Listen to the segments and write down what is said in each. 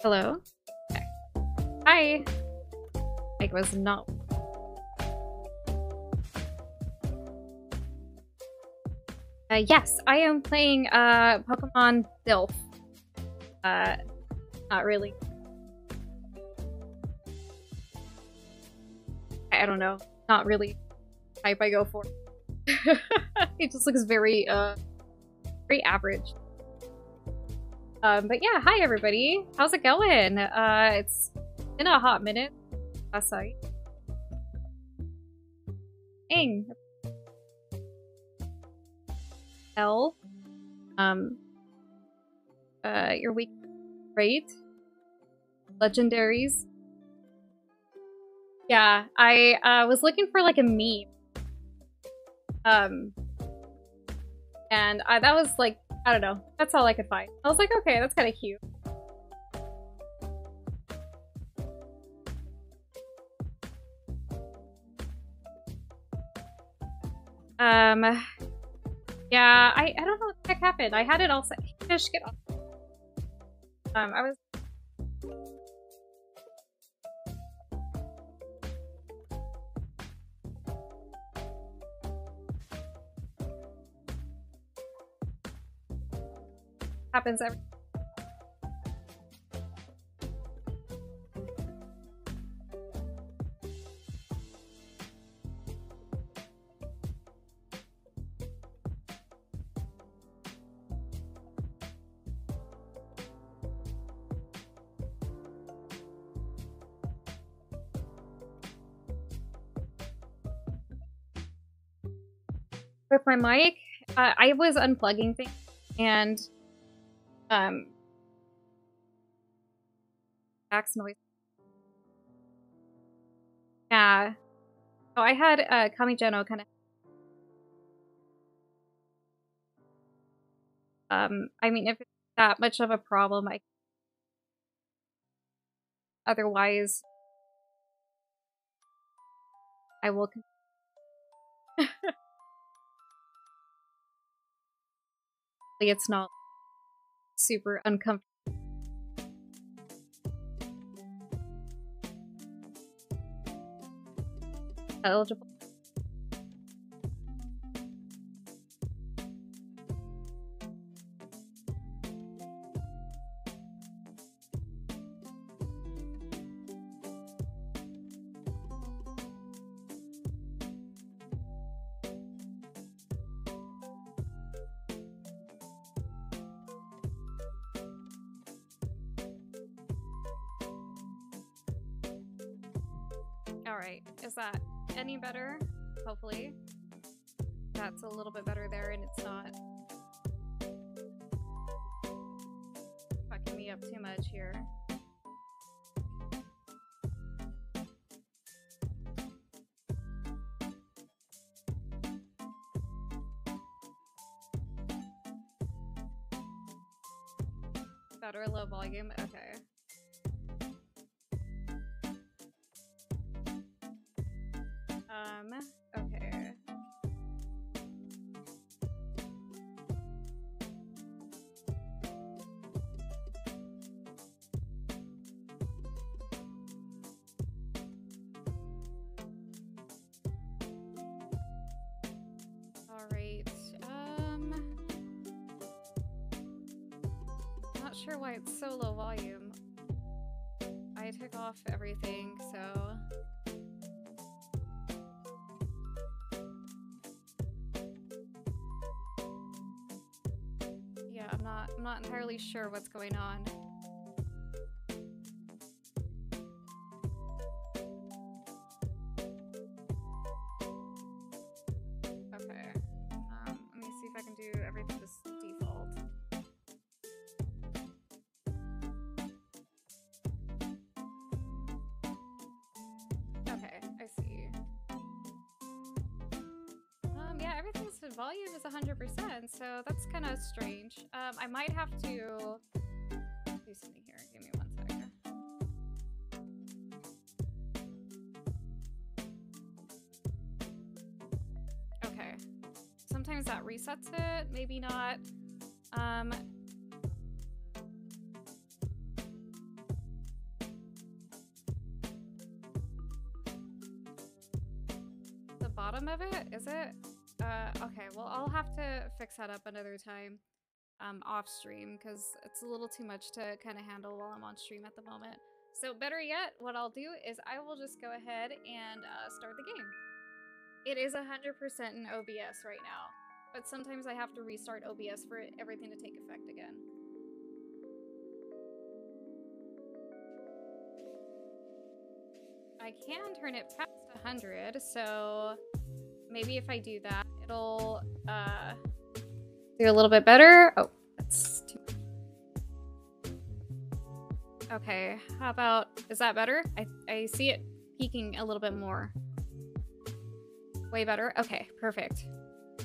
Hello? Okay. Hi! I was not... Uh, yes, I am playing uh, Pokemon Silph. Uh, not really. I don't know. Not really type I go for. it just looks very, uh, very average. Um, but yeah, hi everybody. How's it going? Uh, it's been a hot minute. Last night. Dang. L. Um. Uh, your week, great. Legendaries. Yeah, I uh, was looking for like a meme. Um, and I, that was like I don't know. That's all I could find. I was like, okay, that's kind of cute. Um, yeah, I, I don't know what the heck happened. I had it all set. Fish, get off. Um, I was Happens every with my mic, uh, I was unplugging things and um noise. Yeah. So I had uh Kamigeno kind of um I mean if it's that much of a problem I otherwise I will it's not super uncomfortable. Eligible. Alright, is that any better? Hopefully. That's a little bit better there and it's not fucking me up too much here. Better low volume? Okay. Entirely sure what's going on. Okay. Um, let me see if I can do everything just default. Okay, I see. Um, yeah, everything's volume is 100%, so that's kind of strange. Um, I might have to do something here. Give me one second. Okay. Sometimes that resets it, maybe not. Um, the bottom of it, is it? Uh, okay, well, I'll have to fix that up another time um, off stream because it's a little too much to kind of handle while I'm on stream at the moment. So, better yet, what I'll do is I will just go ahead and uh, start the game. It is 100% in OBS right now, but sometimes I have to restart OBS for everything to take effect again. I can turn it past 100, so maybe if I do that, it'll uh, do a little bit better. Oh, that's too. Okay, how about is that better? I I see it peaking a little bit more. Way better. Okay, perfect.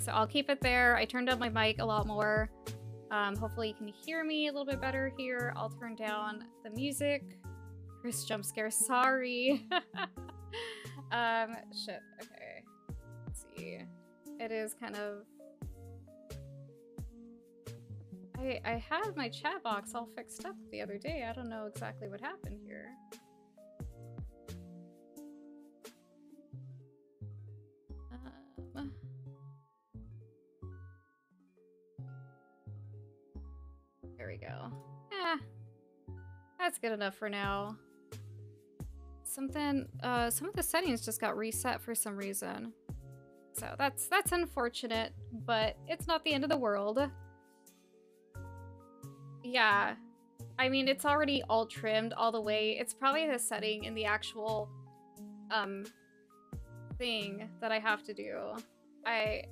So I'll keep it there. I turned up my mic a lot more. Um, hopefully you can hear me a little bit better here. I'll turn down the music. Chris jump scare. Sorry. um, shit. Okay. Let's see. It is kind of. I I had my chat box all fixed up the other day. I don't know exactly what happened here. Um, there we go. Yeah, that's good enough for now. Something, uh, some of the settings just got reset for some reason. So that's, that's unfortunate, but it's not the end of the world. Yeah, I mean, it's already all trimmed all the way. It's probably the setting in the actual, um, thing that I have to do. I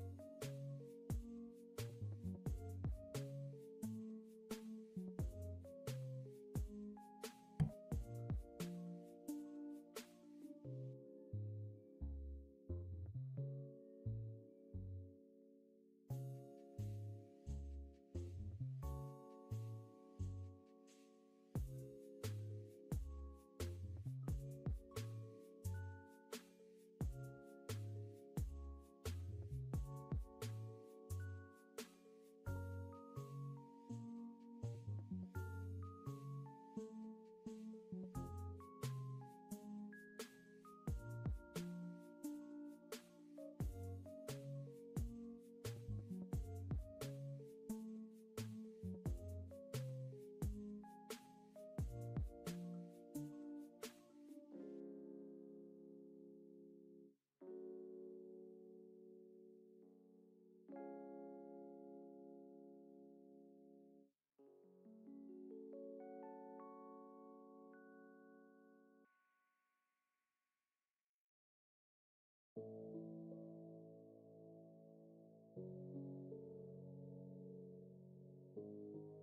Thank you.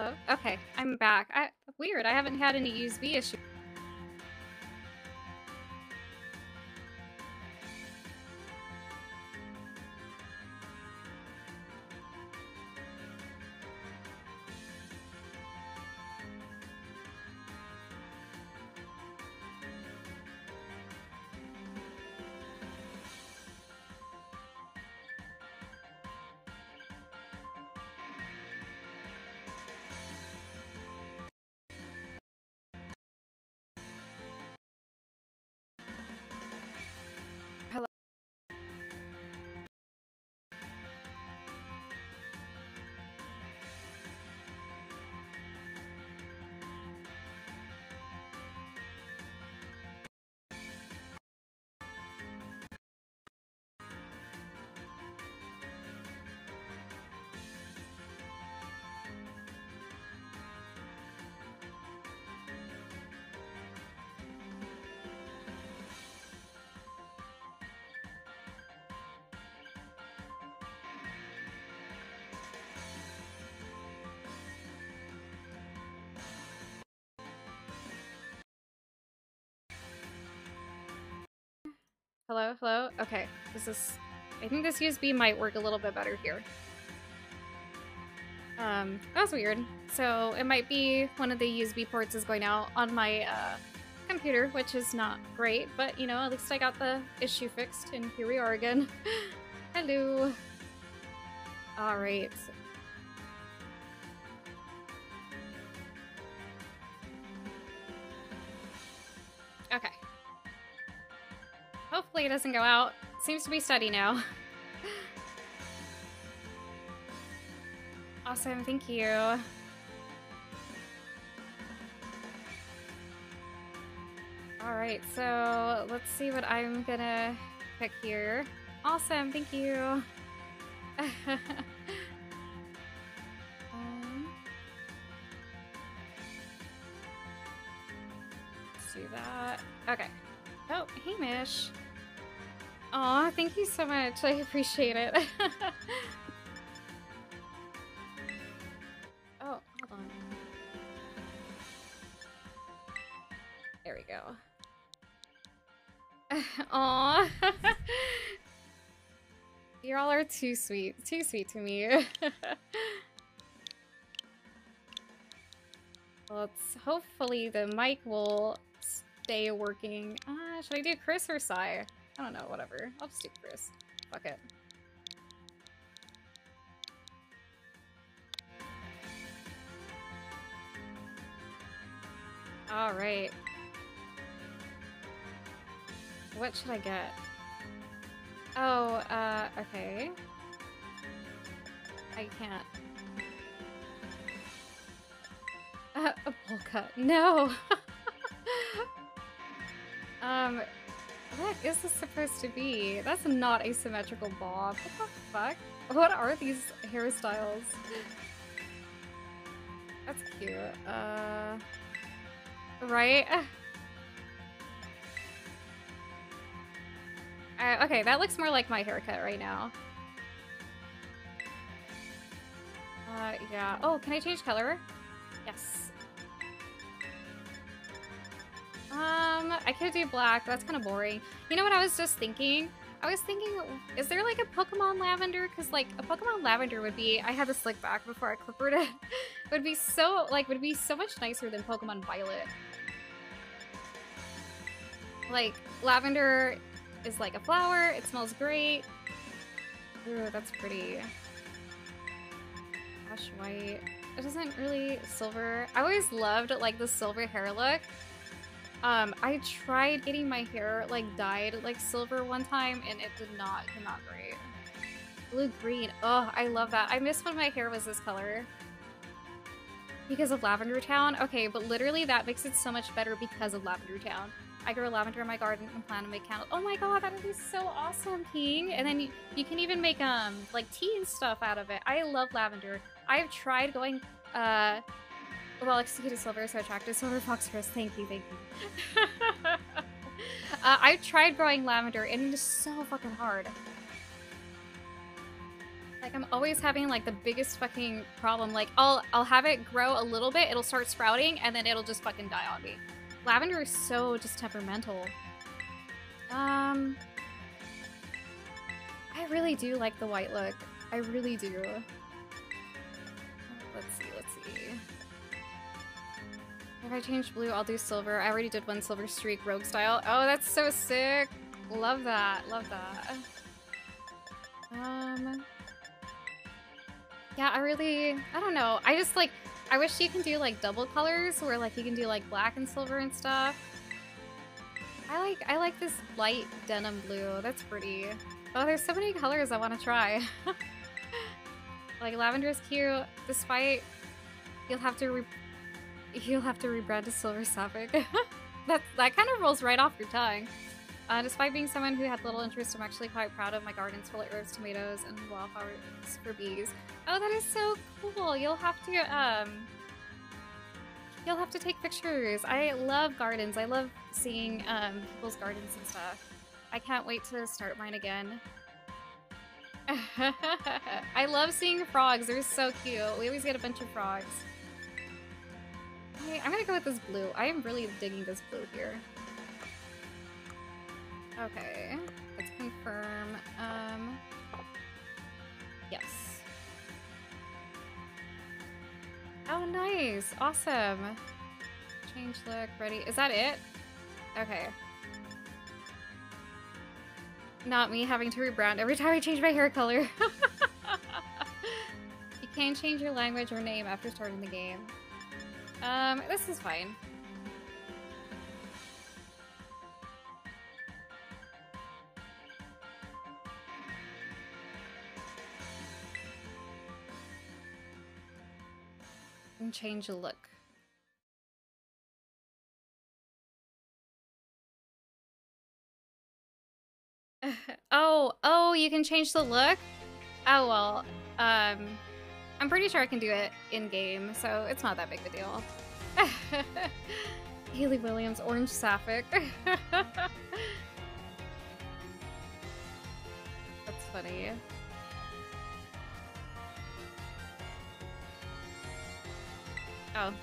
Hello? Okay, I'm back. I, weird, I haven't had any USB issues. Hello, hello? Okay, this is... I think this USB might work a little bit better here. Um, that was weird. So it might be one of the USB ports is going out on my uh, computer, which is not great, but you know, at least I got the issue fixed, and here we are again. Hello. Alright. Okay. Hopefully it doesn't go out. Seems to be steady now. Awesome, thank you. Alright, so let's see what I'm gonna pick here. Awesome, thank you. you so much. I appreciate it. oh, hold on. There we go. Aw. you all are too sweet. Too sweet to me. Let's hopefully the mic will stay working. Uh, should I do Chris or Sai? I don't know, whatever. I'll just do Chris. Fuck it. Alright. What should I get? Oh, uh, okay. I can't. Uh, a polka. No! um, what is this supposed to be? That's not a symmetrical bob. What the fuck? What are these hairstyles? That's cute. Uh, right? Uh, okay, that looks more like my haircut right now. Uh, yeah. Oh, can I change color? Um, I could do black. That's kind of boring. You know what I was just thinking? I was thinking, is there like a Pokemon Lavender? Because like a Pokemon Lavender would be, I had to slick back before I clippered it. would be so, like, would be so much nicer than Pokemon Violet. Like, Lavender is like a flower. It smells great. Ooh, that's pretty. Ash white. It doesn't really silver. I always loved like the silver hair look. Um, I tried getting my hair like dyed like silver one time and it did not come out great. Blue green. Oh, I love that. I miss when my hair was this color. Because of Lavender Town? Okay, but literally that makes it so much better because of Lavender Town. I grow lavender in my garden and plan to make candles. Oh my god, that would be so awesome, King! And then you, you can even make um like tea and stuff out of it. I love lavender. I've tried going uh well executed silver so attractive silver fox Chris. Thank you, thank you. uh, I've tried growing lavender and it is so fucking hard. Like I'm always having like the biggest fucking problem. Like I'll I'll have it grow a little bit, it'll start sprouting, and then it'll just fucking die on me. Lavender is so just temperamental. Um, I really do like the white look. I really do. Let's see, let's see. If I change blue, I'll do silver. I already did one silver streak rogue style. Oh, that's so sick. Love that, love that. Um, yeah, I really, I don't know. I just like, I wish you can do like double colors where like you can do like black and silver and stuff. I like I like this light denim blue. That's pretty. Oh, there's so many colors I want to try. like lavender is cute, despite you'll have to you'll have to rebrand to silver sapphic. that that kind of rolls right off your tongue. Uh, despite being someone who had little interest, I'm actually quite proud of my gardens full of herbs, tomatoes, and wildflowers for bees. Oh, that is so cool! You'll have to, um... You'll have to take pictures. I love gardens. I love seeing um, people's gardens and stuff. I can't wait to start mine again. I love seeing frogs. They're so cute. We always get a bunch of frogs. Okay, I'm gonna go with this blue. I am really digging this blue here. Okay, let's confirm. Um, yes. Oh, nice. Awesome. Change look, ready. Is that it? Okay. Not me having to rebrand every time I change my hair color. you can change your language or name after starting the game. Um, this is fine. And change the look. oh, oh, you can change the look? Oh, well, um, I'm pretty sure I can do it in-game, so it's not that big of a deal. Hayley Williams, Orange Sapphic. That's funny. Oh.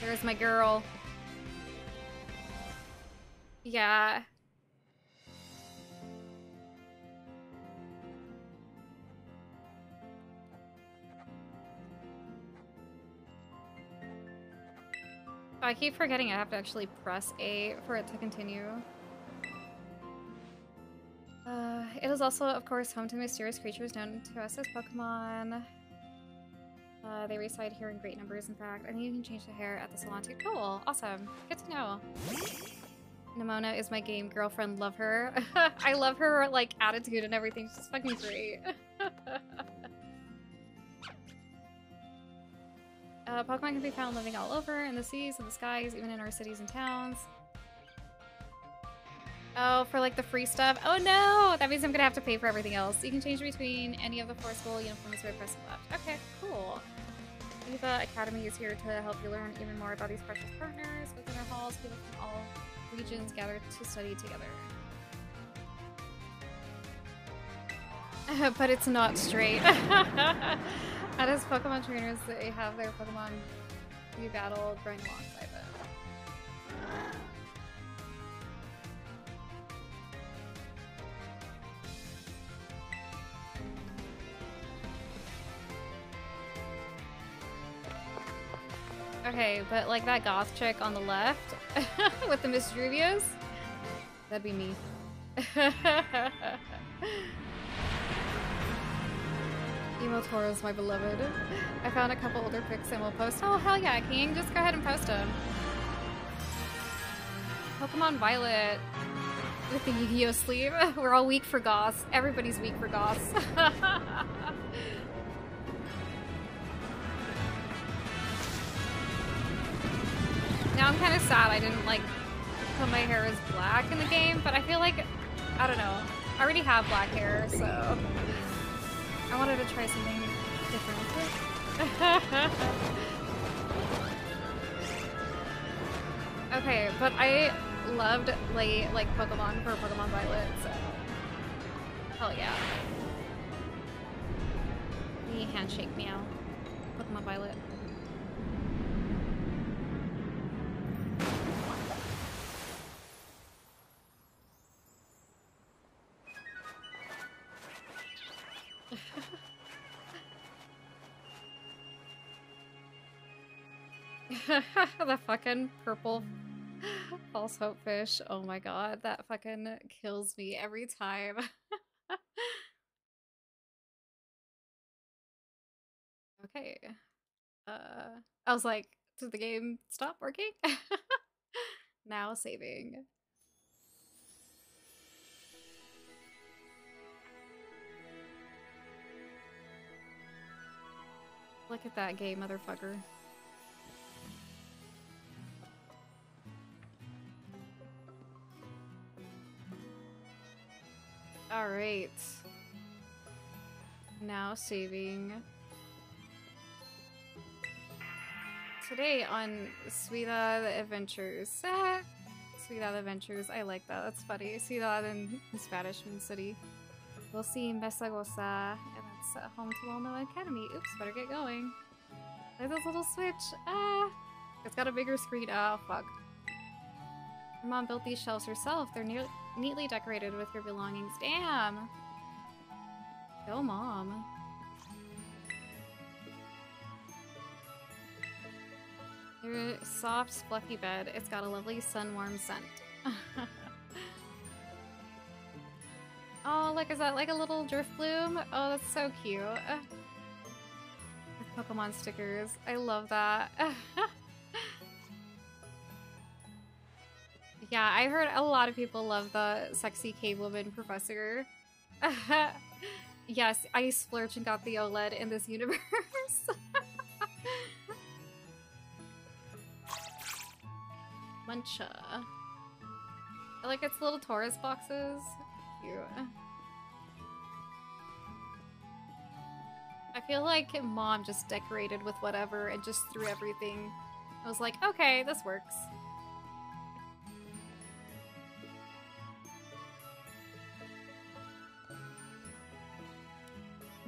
There's my girl. Yeah. I keep forgetting I have to actually press A for it to continue. Uh, it is also, of course, home to mysterious creatures known to us as Pokemon. Uh, they reside here in great numbers, in fact. I think you can change the hair at the salon too. Cool. Awesome. Good to know. Nemona is my game girlfriend. Love her. I love her, like, attitude and everything. She's fucking great. uh, Pokemon can be found living all over, in the seas, in the skies, even in our cities and towns. Oh, for like the free stuff? Oh no! That means I'm gonna have to pay for everything else. You can change between any of the four school uniforms by pressing left. Okay, cool. Uva Academy is here to help you learn even more about these precious partners. Within our halls, people from all regions gather to study together. but it's not straight. At as Pokemon trainers, they have their Pokemon be battled running alongside them. Okay, but like that goth chick on the left with the Misdreavus, that'd be me. Emo Toro's my beloved. I found a couple older pics and we'll post. Oh, hell yeah, King. Just go ahead and post them. Pokemon Violet with the Yu-Gi-Oh sleeve. We're all weak for Goths. Everybody's weak for Goths. Now I'm kind of sad I didn't like put my hair as black in the game, but I feel like, I don't know, I already have black hair, so I wanted to try something different. okay, but I loved like, like Pokemon for Pokemon Violet, so hell yeah. The handshake meow. Pokemon Violet. Fucking purple false hope fish. Oh my god, that fucking kills me every time. okay. Uh, I was like, did the game stop working? now saving. Look at that gay motherfucker. Alright. Now saving. Today on Ciudad Adventures. Ciudad Adventures, I like that, that's funny. Ciudad in, in Spanish means city. We'll see Mesagoza, and that's home to Walnut Academy. Oops, better get going. At this little switch. Ah! It's got a bigger screen. Oh, fuck. Mom built these shelves herself. They're near neatly decorated with your belongings. Damn! Go, Mom. Your soft, fluffy bed. It's got a lovely sun-warm scent. oh, look, is that like a little Drifblim? Oh, that's so cute. With Pokemon stickers. I love that. Yeah, I heard a lot of people love the sexy cave woman professor. yes, I splurged and got the OLED in this universe. Muncha. I like its little Taurus boxes. Cute. I feel like mom just decorated with whatever and just threw everything. I was like, okay, this works.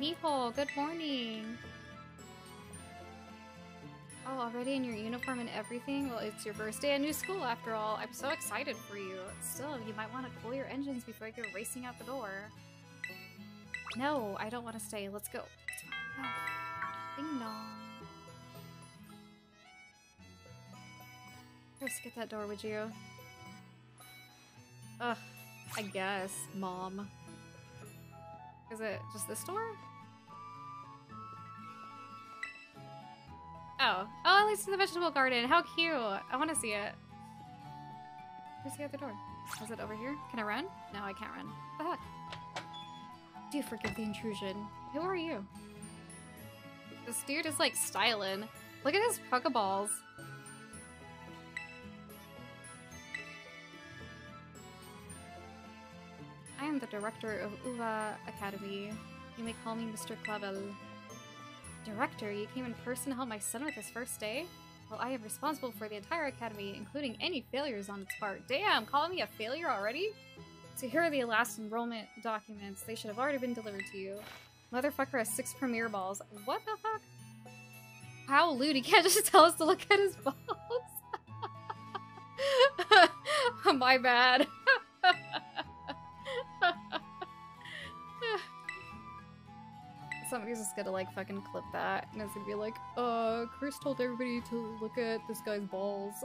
Miho, good morning. Oh, already in your uniform and everything? Well, it's your first day at new school after all. I'm so excited for you. Still, you might want to cool your engines before you go racing out the door. No, I don't want to stay. Let's go. No. Ding dong. First, get that door, would you? Ugh, I guess, mom. Is it just this door? Oh. Oh, at least in the vegetable garden. How cute. I want to see it. Where's the other door? Is it over here? Can I run? No, I can't run. What the heck? Do forgive the intrusion? Who are you? This dude is like styling. Look at his Pokeballs. I am the director of Uva Academy. You may call me Mr. Clavel. Director, you came in person to help my son with his first day? Well, I am responsible for the entire academy, including any failures on its part. Damn, calling me a failure already? So here are the last enrollment documents. They should have already been delivered to you. Motherfucker has six premier balls. What the fuck? How lewd, he can't just tell us to look at his balls. My bad. Somebody's just gonna like fucking clip that and it's gonna be like, uh, Chris told everybody to look at this guy's balls.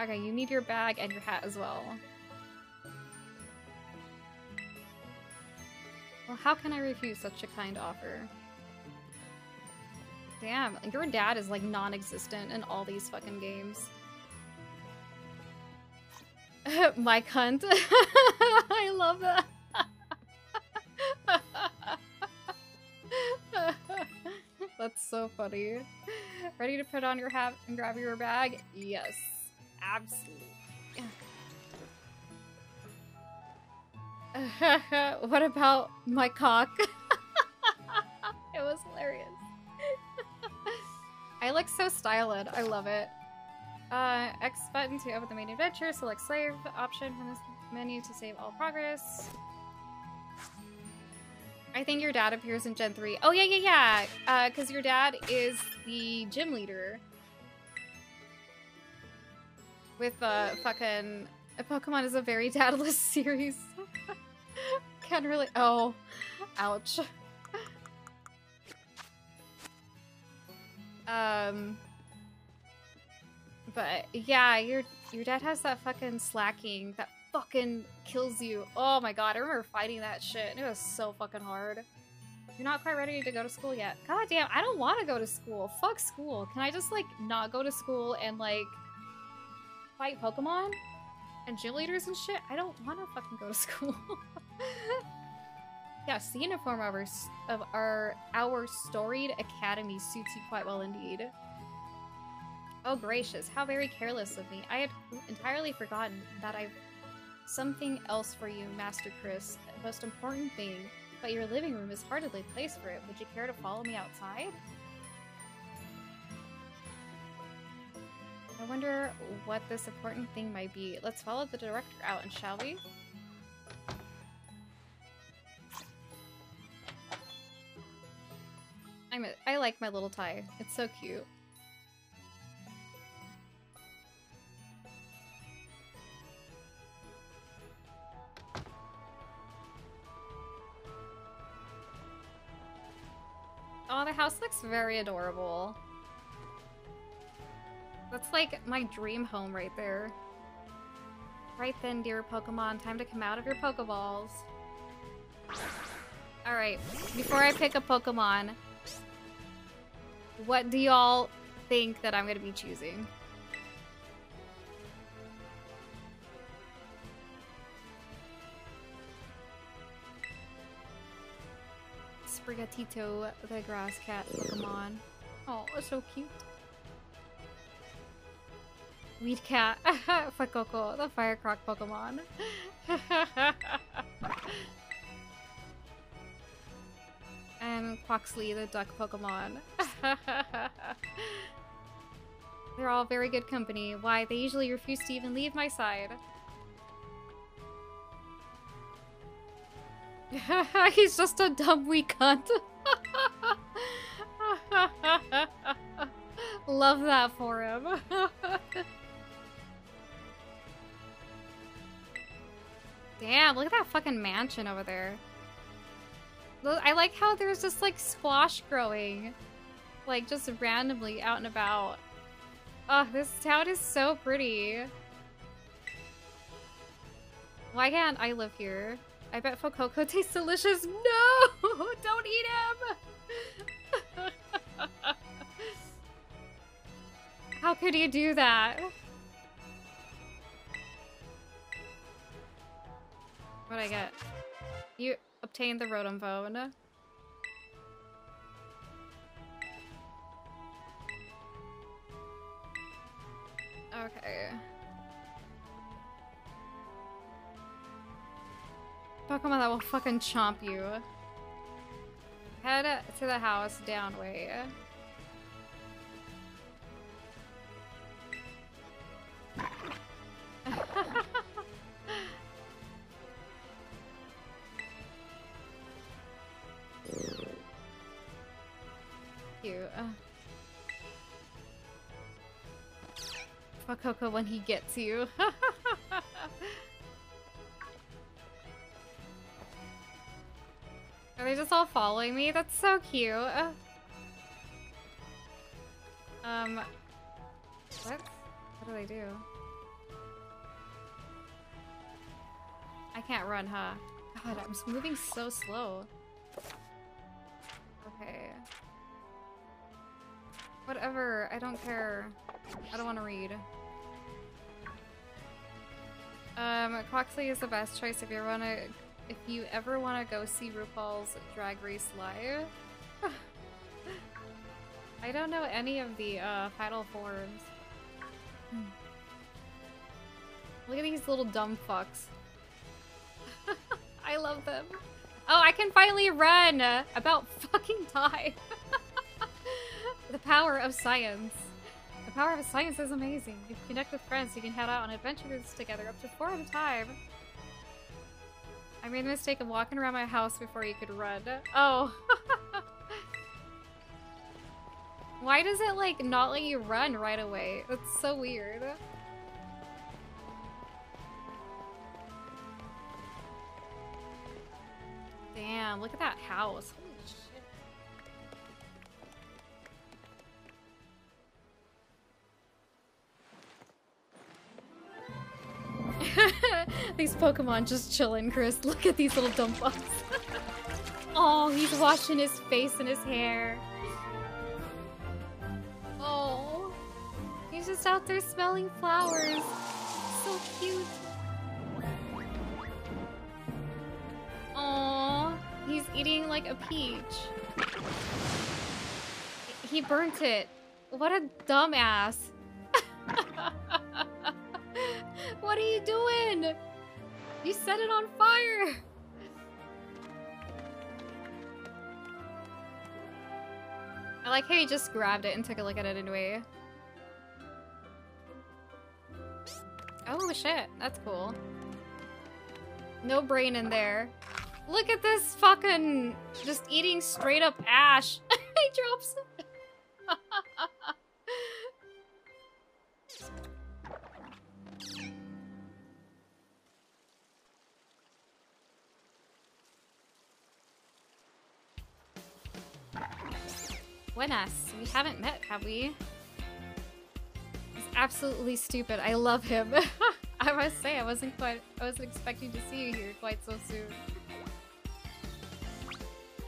okay, you need your bag and your hat as well. Well, how can I refuse such a kind offer? Damn, your dad is like non-existent in all these fucking games. Mike Hunt. I love that. That's so funny. Ready to put on your hat and grab your bag? Yes, absolutely. what about my cock? it was hilarious. I look so styled. I love it. Uh, X button to open the main adventure. Select slave option from this menu to save all progress. I think your dad appears in Gen 3. Oh, yeah, yeah, yeah. Because uh, your dad is the gym leader. With uh, fucking... Pokemon is a very dadless series. Can't really... Oh. Ouch. Um... But, yeah, your, your dad has that fucking Slaking, that fucking kills you. Oh my god, I remember fighting that shit, it was so fucking hard. You're not quite ready to go to school yet. God damn, I don't want to go to school. Fuck school. Can I just, like, not go to school and, like, fight Pokemon? And gym leaders and shit? I don't want to fucking go to school. yes, the uniform of our, of our, our storied academy suits you quite well indeed. Oh gracious, how very careless of me. I had entirely forgotten that I've something else for you, Master Chris. The most important thing, but your living room is hardly a place for it. Would you care to follow me outside? I wonder what this important thing might be. Let's follow the director out, and shall we? I'm a, I like my little tie. It's so cute. Oh, the house looks very adorable. That's like my dream home right there. Right then, dear Pokemon, time to come out of your Pokeballs. Alright, before I pick a Pokemon, what do y'all think that I'm going to be choosing? Sprigatito, the grass cat Pokemon. Oh, so cute. Weed cat. Fuecoco, the firecroc Pokemon. and Quaxly, the duck Pokemon. They're all very good company. Why? They usually refuse to even leave my side. He's just a dumb weak cunt. Love that for him. Damn, look at that fucking mansion over there. I like how there's just like squash growing. Like just randomly out and about. Oh, this town is so pretty. Why can't I live here? I bet Fuecoco tastes delicious. No! Don't eat him! How could you do that? What'd I get? You obtained the Rotom Phone. Okay. Pokemon that will fucking chomp you. Head to the house down way. Cute. Fuecoco when he gets you. Are they just all following me? That's so cute. Um, what? What do they do? I can't run, huh? God, I'm moving so slow. Okay. Whatever, I don't care. I don't want to read. Um, Quaxly is the best choice if you want to if you ever want to go see RuPaul's Drag Race live. I don't know any of the uh, Final Forms. Look at these little dumb fucks. I love them. Oh, I can finally run! About fucking time. the power of science. The power of science is amazing. If you connect with friends, you can head out on adventures together up to four at a time. I made the mistake of walking around my house before you could run. Oh. Why does it, like, not let you run right away? That's so weird. Damn, look at that house. these Pokemon just chilling, Chris. Look at these little dumb fucks. oh, he's washing his face and his hair. Oh, he's just out there smelling flowers. So cute. Oh, he's eating like a peach. He burnt it. What a dumbass. What are you doing? You set it on fire! I like how you just grabbed it and took a look at it anyway. Oh shit, that's cool. No brain in there. Look at this fucking just eating straight up ash. he drops Buenas. We haven't met, have we? He's absolutely stupid. I love him. I must say, I wasn't quite- I wasn't expecting to see you here quite so soon.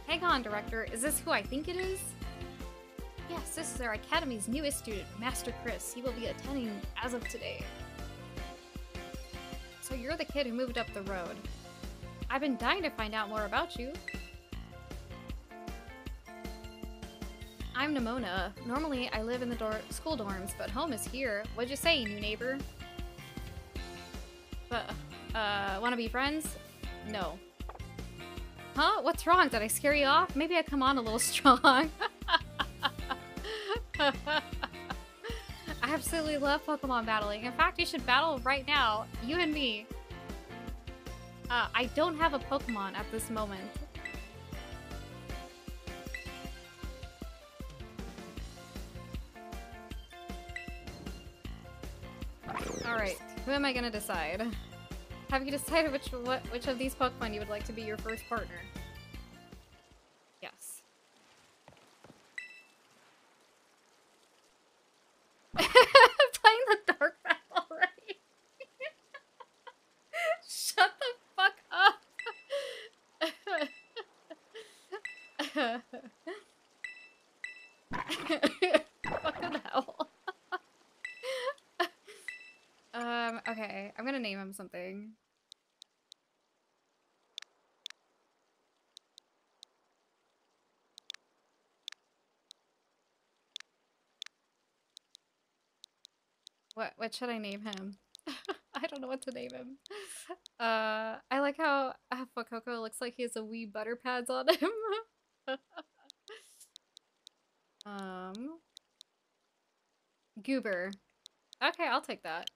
Hang on, Director. Is this who I think it is? Yes, this is our Academy's newest student, Master Chris. He will be attending as of today. So you're the kid who moved up the road. I've been dying to find out more about you. I'm Nemona. Normally, I live in the dor school dorms, but home is here. What'd you say, new neighbor? But, uh, wanna be friends? No. Huh? What's wrong? Did I scare you off? Maybe I come on a little strong. I absolutely love Pokemon battling. In fact, you should battle right now. You and me. Uh, I don't have a Pokemon at this moment. Am I gonna decide? Have you decided which what, which of these Pokemon you would like to be your first partner? Yes. Playing the dark battle already. Shut the fuck up. Fucking hell. um, okay. I'm gonna name him something. Should I name him? I don't know what to name him. Uh, I like how uh, Fuecoco looks like he has a wee butter pads on him. um, Goober. Okay, I'll take that.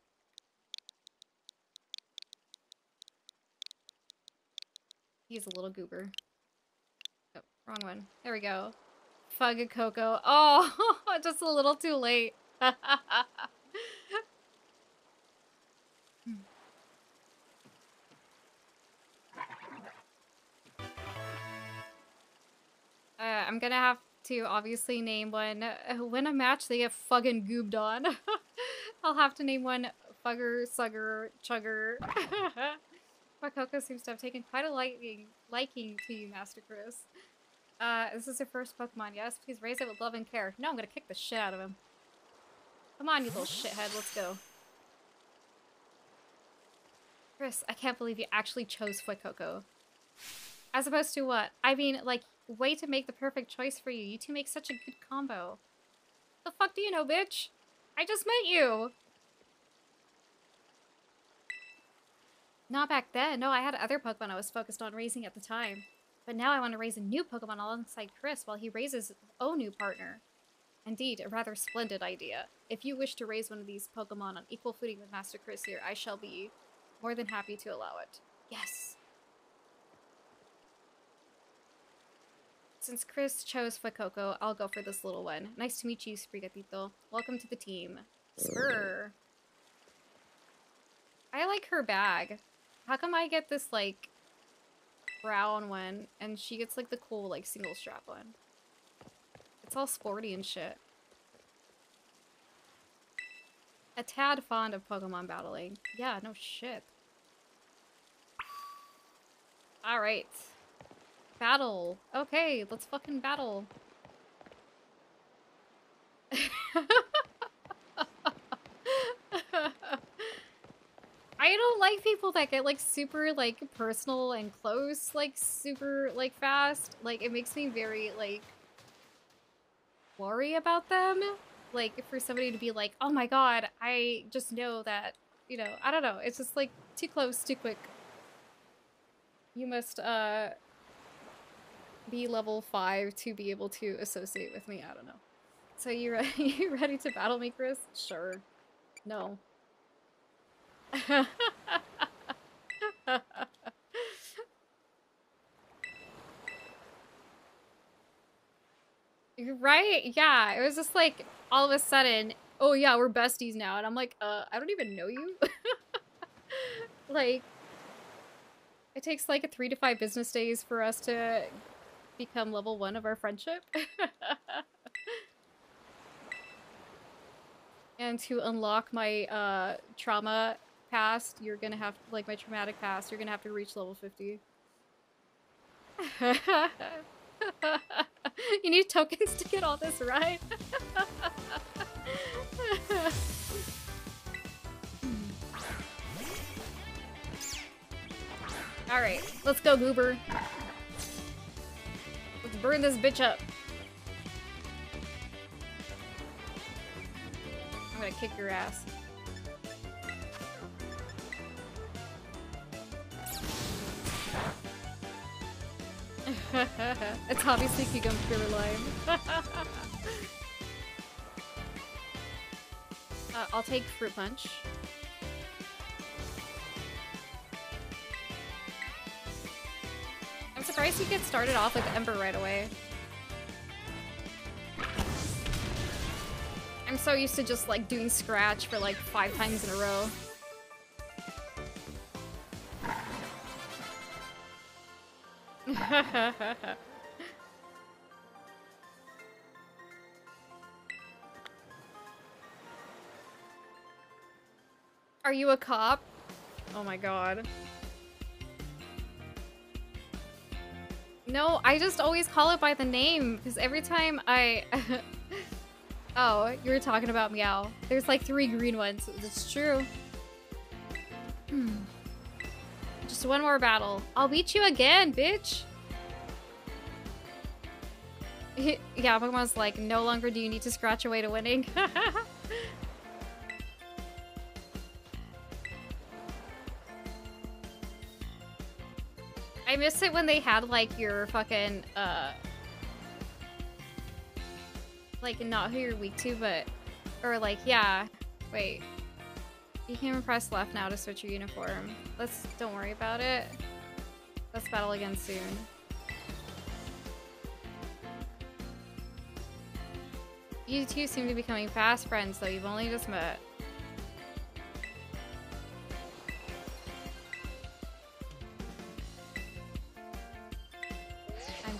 He's a little goober. Oh, wrong one. There we go. Fuecoco. Oh, just a little too late. To obviously name one. Win a match, they get fucking goobed on. I'll have to name one Fugger, Sugger, Chugger. Fuecoco seems to have taken quite a liking, liking to you, Master Chris. Uh, this is your first Pokemon, yes? Please raise it with love and care. No, I'm gonna kick the shit out of him. Come on, you little shithead, let's go. Chris, I can't believe you actually chose Fuecoco. As opposed to what? I mean, like, way to make the perfect choice for you. You two make such a good combo. The fuck do you know, bitch? I just met you! Not back then. No, I had other Pokemon I was focused on raising at the time. But now I want to raise a new Pokemon alongside Chris while he raises his own new partner. Indeed, a rather splendid idea. If you wish to raise one of these Pokemon on equal footing with Master Chris here, I shall be more than happy to allow it. Yes! Since Chris chose Fuecoco, I'll go for this little one. Nice to meet you, Sprigatito. Welcome to the team. Spur. I like her bag. How come I get this, like, brown one, and she gets, like, the cool, like, single strap one? It's all sporty and shit. A tad fond of Pokemon battling. Yeah, no shit. Alright. Battle. Okay, let's fucking battle. I don't like people that get like super like personal and close like super like fast. Like it makes me very like worry about them. Like for somebody to be like, "Oh my god, I just know that, you know, I don't know. It's just like too close, too quick. You must uh be level 5 to be able to associate with me. I don't know. So you ready you ready to battle me, Chris? Sure. No. You're right? Yeah, it was just like all of a sudden, oh yeah, we're besties now. And I'm like, uh, I don't even know you. like, it takes like a three to five business days for us to become level one of our friendship. and to unlock my uh, trauma past, you're gonna have, like my traumatic past, you're gonna have to reach level 50. you need tokens to get all this right. Alright, let's go, Goober burn this bitch up. I'm gonna kick your ass. it's obviously cucumber lime. uh, I'll take fruit punch. Surprised you get started off with Ember right away. I'm so used to just like doing scratch for like five times in a row. Are you a cop? Oh my god. No, I just always call it by the name because every time I Oh, you were talking about Meow. There's like three green ones. It's true. Hmm. Just one more battle. I'll beat you again, bitch! yeah, Pokemon's like, no longer do you need to scratch away to winning. miss it when they had like your fucking, uh, like not who you're weak to, but or like yeah. Wait. You can press left now to switch your uniform. Let's don't worry about it. Let's battle again soon. You two seem to be becoming fast friends, though you've only just met.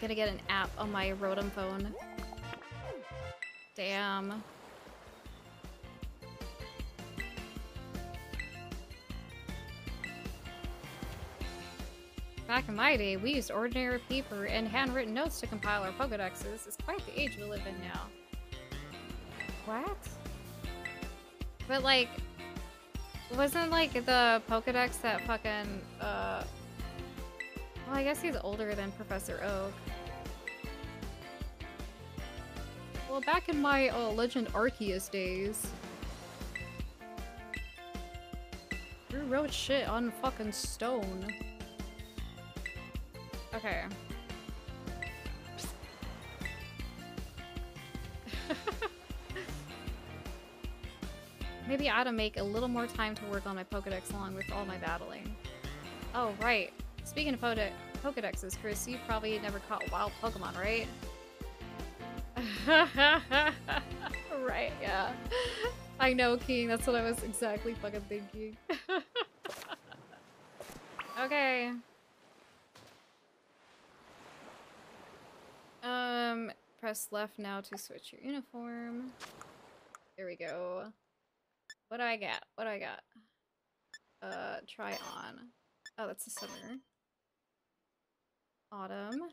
Gonna get an app on my Rotom phone. Damn. Back in my day, we used ordinary paper and handwritten notes to compile our Pokedexes. It's quite the age we live in now. What? But like, wasn't like the Pokedex that fucking, uh... Well, I guess he's older than Professor Oak. Well, back in my uh, Legend Arceus days, you wrote shit on fucking stone. Okay. Maybe I ought to make a little more time to work on my Pokedex along with all my battling. Oh, right. Speaking of Pode Pokedexes, Chris, you probably never caught wild Pokemon, right? right, yeah. I know, King. That's what I was exactly fucking thinking. okay. Um, press left now to switch your uniform. There we go. What do I got? What do I got? Uh, try on. Oh, that's the summer. Autumn.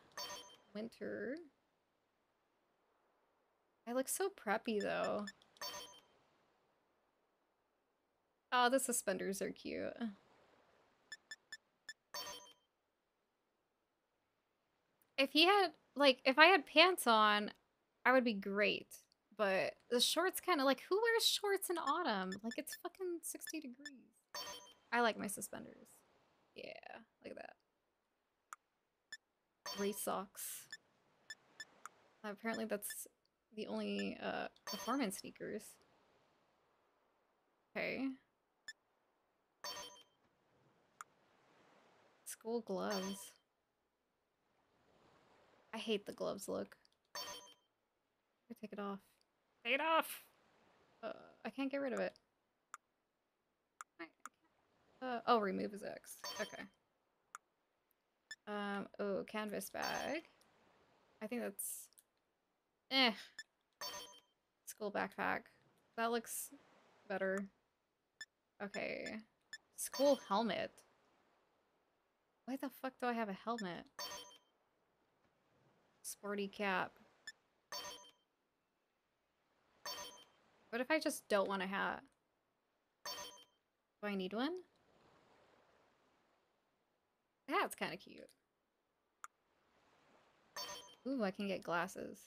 Winter. I look so preppy though. Oh, the suspenders are cute. If he had, like, if I had pants on, I would be great. But the shorts kind of, like, who wears shorts in autumn? Like, it's fucking 60 degrees. I like my suspenders. Yeah, look at that. Race socks. apparently that's the only uh, performance sneakers. Okay. School gloves. I hate the gloves look. I take it off. Take it off! Uh, I can't get rid of it. I, I uh, oh, remove his X. Okay. Um, oh, canvas bag. I think that's... Eh. School backpack. That looks better. Okay. School helmet. Why the fuck do I have a helmet? Sporty cap. What if I just don't want a hat? Do I need one? That's kind of cute. Ooh, I can get glasses.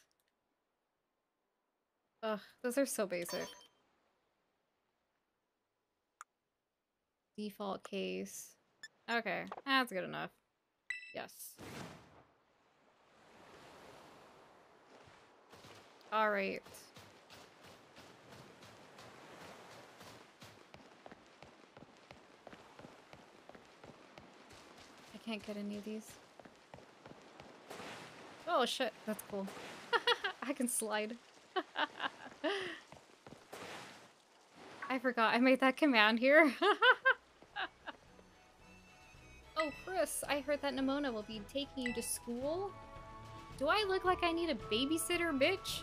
Ugh, those are so basic. Default case. Okay, that's good enough. Yes. Alright. I can't get any of these. Oh shit, that's cool. I can slide. I forgot I made that command here. oh, Chris, I heard that Nemona will be taking you to school. Do I look like I need a babysitter, bitch?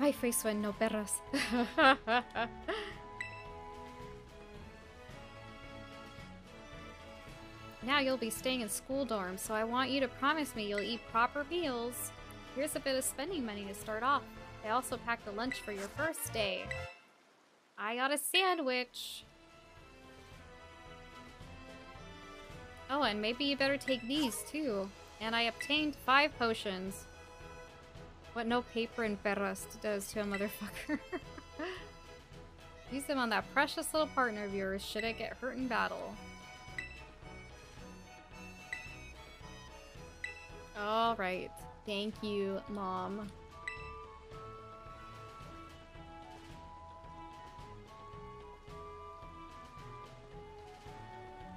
My face went no perros. Now you'll be staying in school dorms, so I want you to promise me you'll eat proper meals. Here's a bit of spending money to start off. I also packed a lunch for your first day. I got a sandwich. Oh, and maybe you better take these too. And I obtained five potions. What no paper in Perrast does to a motherfucker. Use them on that precious little partner of yours should it get hurt in battle. Alright. Thank you, Mom.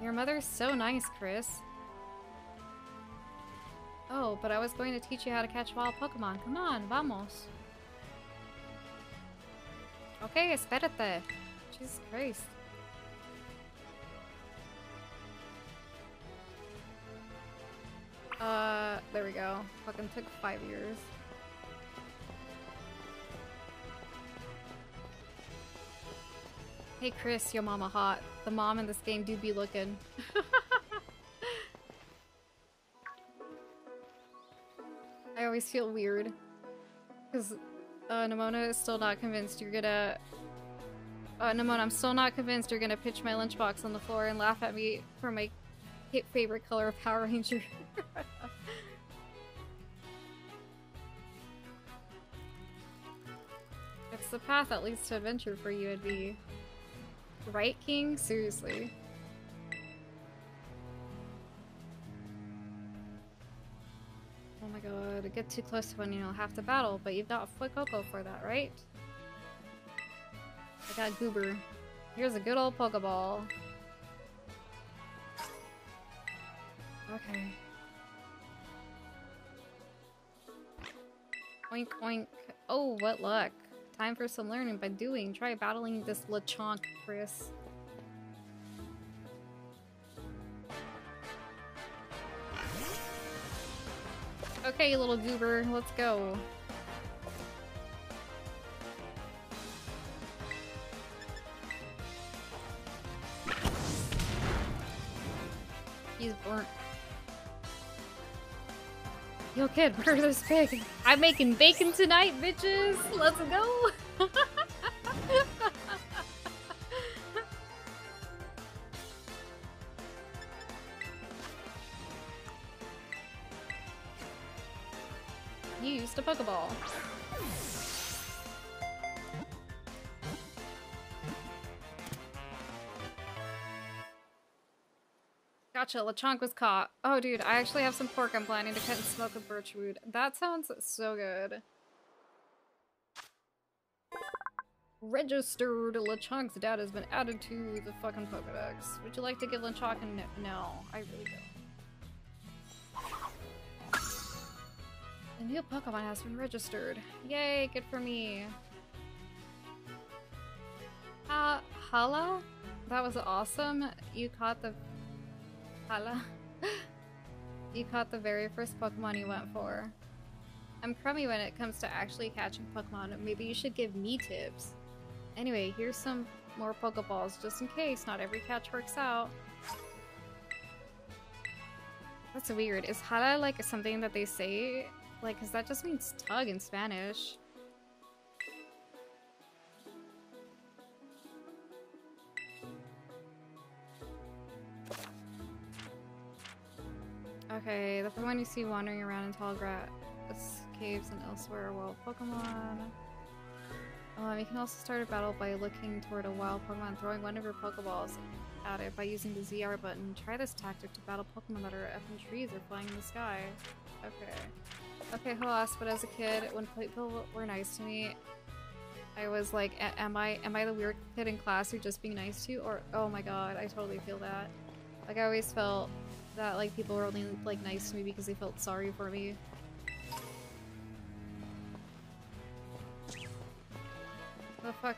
Your mother's so nice, Chris. Oh, but I was going to teach you how to catch wild Pokemon. Come on, vamos. Okay, espérate. Jesus Christ. Uh, there we go. Fucking took five years. Hey Chris, your mama hot. The mom in this game do be looking. I always feel weird. Because uh, Nemona is still not convinced you're gonna... Uh, Nemona, I'm still not convinced you're gonna pitch my lunchbox on the floor and laugh at me for my favorite color of Power Ranger. it's the path that leads to adventure for you and me. Right, King? Seriously. Oh my god, get too close to one you'll have to battle, but you've got Fuecoco for that, right? I got Goober. Here's a good old Pokeball. Okay. Oink oink. Oh, what luck. Time for some learning by doing. Try battling this Lechonk, Chris. Okay, little goober, let's go. He's burnt. Yo, kid, those pigs? I'm making bacon tonight, bitches! Let's go! Gotcha, Lechonk was caught. Oh, dude, I actually have some pork I'm planning to cut and smoke with birchwood. That sounds so good. Registered Lechonk's data has been added to the fucking Pokedex. Would you like to give Lechonk a no? No, I really don't. A new Pokemon has been registered. Yay, good for me. Uh, Hala? That was awesome. You caught the Hala. you caught the very first Pokemon you went for. I'm crummy when it comes to actually catching Pokemon. Maybe you should give me tips. Anyway, here's some more Pokeballs, just in case not every catch works out. That's weird. Is Hala like something that they say? Like, cause that just means tug in Spanish. Okay, the one you see wandering around in tall grass caves and elsewhere wild Pokemon. Um, you can also start a battle by looking toward a wild Pokemon, throwing one of your Pokeballs at it by using the ZR button. Try this tactic to battle Pokemon that are up in trees or flying in the sky. Okay. Okay, Halas, but as a kid, when people were nice to me, I was like, am I am I the weird kid in class who just being nice to? Or, oh my god, I totally feel that. Like, I always felt that, like, people were only, like, nice to me because they felt sorry for me. The fuck?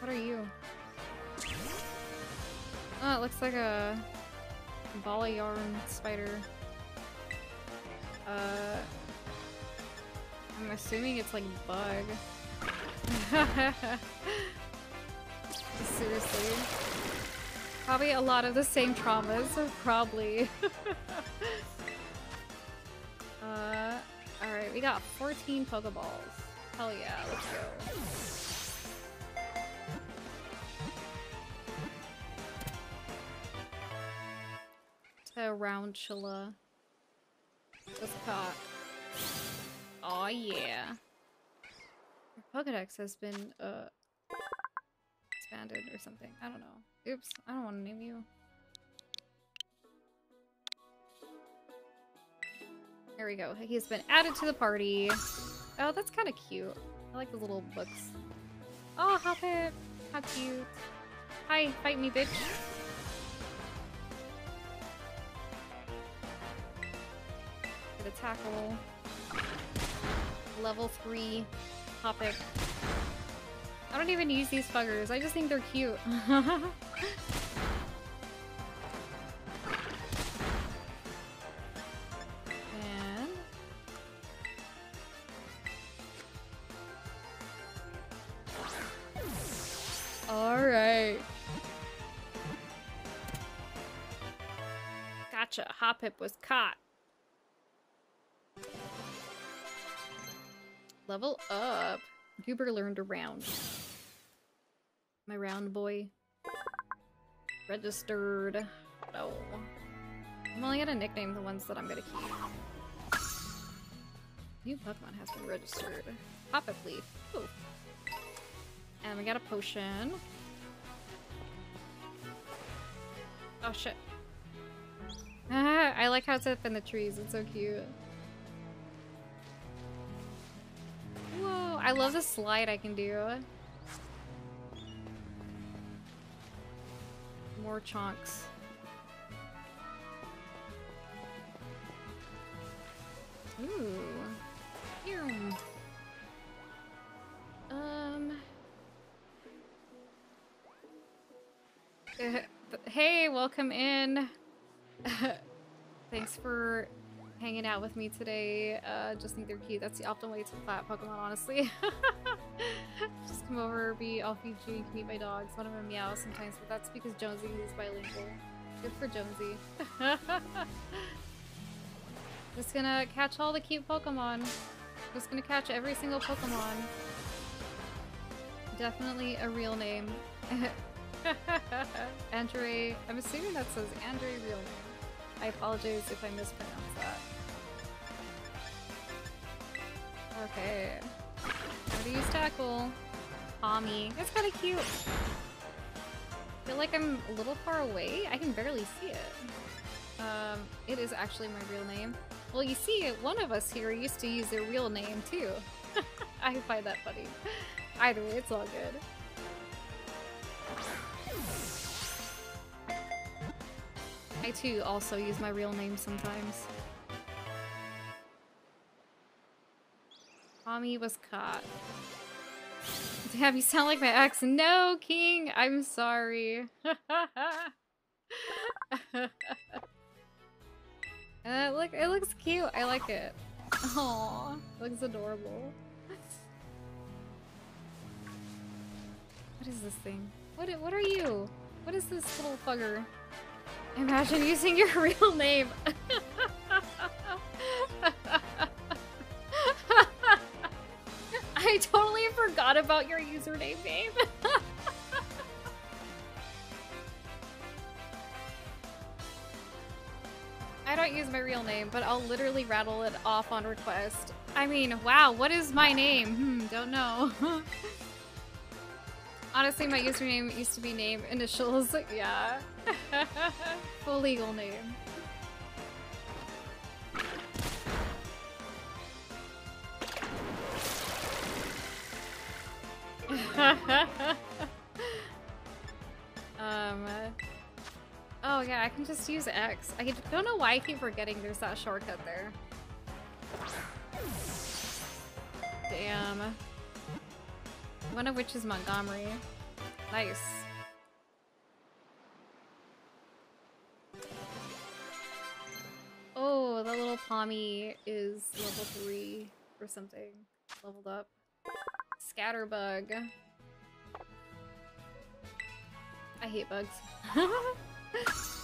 What are you? Oh, it looks like a ball of yarn spider. Uh, I'm assuming it's like bug. Seriously. Probably a lot of the same traumas, probably. uh, alright, we got 14 Pokeballs. Hell yeah, let's go. Tarountula. Was caught. Oh yeah. Your Pokedex has been uh expanded or something. I don't know. Oops, I don't want to name you. There we go. He's been added to the party. Oh, that's kind of cute. I like the little books. Oh, Hoppip. How cute. Hi, fight me, bitch. A tackle. Level 3 Hoppip. I don't even use these fuckers. I just think they're cute. Alright. Gotcha. Hoppip was caught. Level up. Goober learned around. My round boy. Registered. No. I'm only gonna nickname the ones that I'm gonna keep. New Pokemon has been registered. Hoppip Leaf. Ooh. And we got a potion. Oh shit. Ah, I like how it's up in the trees. It's so cute. Whoa, I love the slide I can do. More chunks. Ooh. Um. hey, welcome in. Thanks for hanging out with me today. Uh, just think they're cute. That's the optimal way to flat Pokemon, honestly. just come over, be all feed you, can meet my dogs. One of them meow sometimes, but that's because Jonesy is bilingual. Good for Jonesy. just gonna catch all the cute Pokemon. Just gonna catch every single Pokemon. Definitely a real name. Andre, I'm assuming that says Andre real name. I apologize if I mispronounced that. Okay. How to use tackle? Tommy. It's kind of cute. I feel like I'm a little far away. I can barely see it. Um, it is actually my real name. Well, you see, one of us here used to use their real name, too. I find that funny. Either way, it's all good. I, too, also use my real name sometimes. Tommy was caught. Damn, you sound like my ex. No, King! I'm sorry. uh, look, it looks cute. I like it. Aww, looks adorable. What is this thing? What, what are you? What is this little bugger? Imagine using your real name. I totally forgot about your username, babe. I don't use my real name, but I'll literally rattle it off on request. I mean, wow, what is my name? Hmm, don't know. Honestly, my username used to be name initials. Yeah. Full legal name. Just use X. I don't know why I keep forgetting there's that shortcut there. Damn. One of which is Montgomery. Nice. Oh, the little Pommy is level 3 or something. Leveled up. Scatterbug. I hate bugs.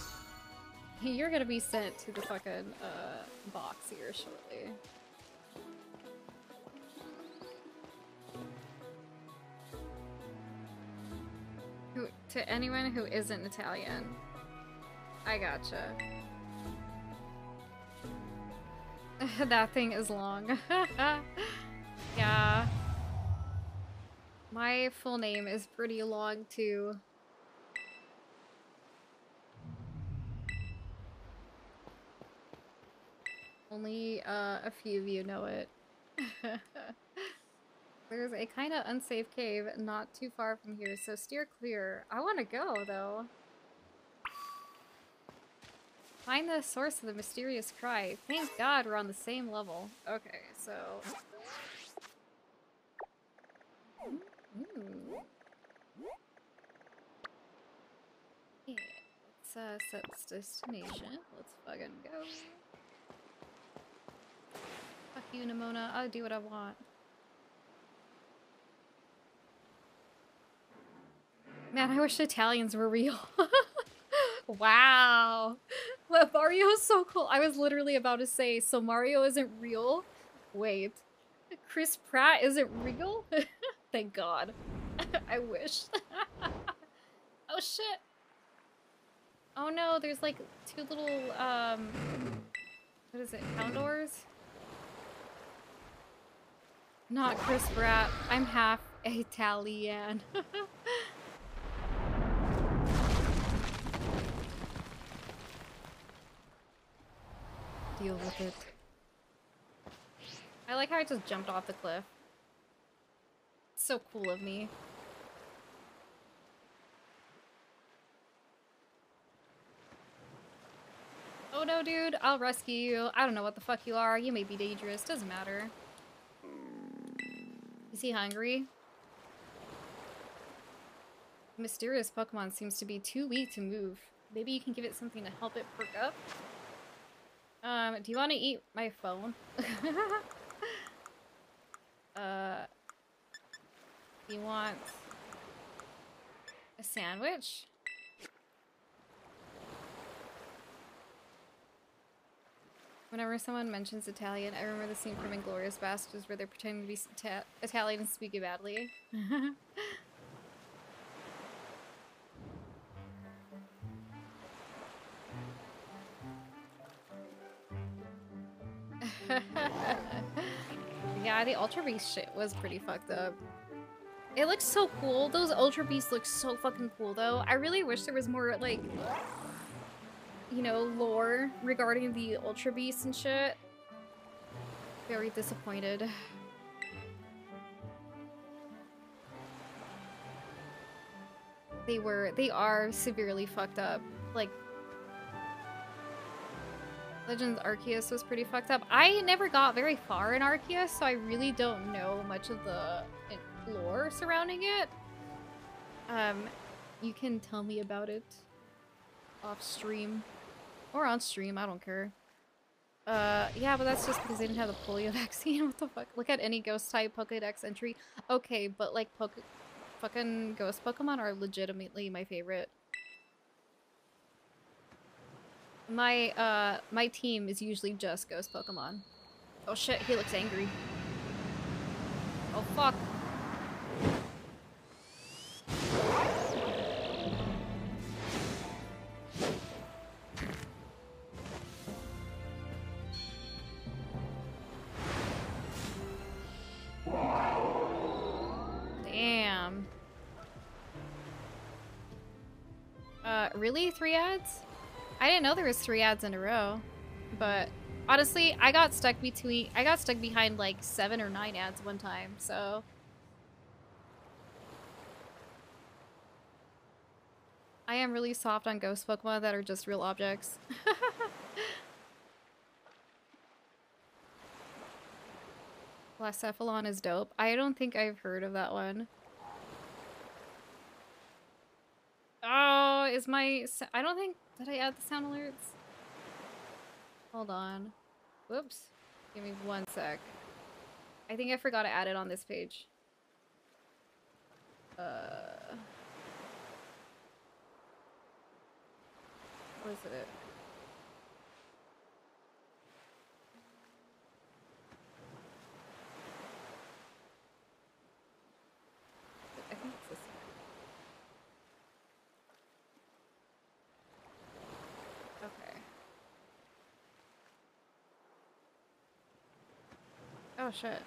You're gonna be sent to the fucking uh, box here shortly. Who, to anyone who isn't Italian. I gotcha. that thing is long. yeah. My full name is pretty long too. Only uh, a few of you know it. There's a kind of unsafe cave not too far from here, so steer clear. I want to go, though. Find the source of the mysterious cry. Thank God we're on the same level. Okay, so... Ooh. Yeah, let's uh, set this destination. Let's fucking go. Fuck you, Nemona. I'll do what I want. Man, I wish Italians were real. wow. Well, Mario's so cool. I was literally about to say, so Mario isn't real? Wait. Chris Pratt isn't real? Thank God. I wish. oh shit. Oh no, there's like two little, um... What is it? Houndours? Not Chris Pratt. I'm half Italian. deal with it. I like how I just jumped off the cliff. It's so cool of me. Oh no, dude, I'll rescue you. I don't know what the fuck you are. You may be dangerous. Doesn't matter. Is he hungry? mysterious Pokemon seems to be too weak to move. Maybe you can give it something to help it perk up? Um, do you want to eat my phone? uh, you want a sandwich? Whenever someone mentions Italian, I remember the scene from Inglourious Basterds where they're pretending to be Italian and speaking badly. yeah, the Ultra Beast shit was pretty fucked up. It looks so cool. Those Ultra Beasts look so fucking cool, though. I really wish there was more, like, you know, lore regarding the Ultra Beasts and shit. Very disappointed. They were, they are severely fucked up. Like, Legends Arceus was pretty fucked up. I never got very far in Arceus, so I really don't know much of the lore surrounding it. Um, you can tell me about it off stream or on stream, I don't care. Uh, yeah, but that's just because they didn't have the polio vaccine. what the fuck? Look at any ghost type Pokedex entry. Okay, but like poke fucking ghost Pokemon are legitimately my favorite. My, uh, my team is usually just ghost Pokemon. Oh shit, he looks angry. Oh fuck. Really? Three ads? I didn't know there was three ads in a row. But honestly, I got stuck between I got stuck behind like seven or nine ads one time, so I am really soft on ghost Pokemon that are just real objects. Blacephalon is dope. I don't think I've heard of that one. Oh, is my... I don't think... Did I add the sound alerts? Hold on. Whoops. Give me one sec. I think I forgot to add it on this page. Uh... Was it? I think it's this one. Okay. Oh shit.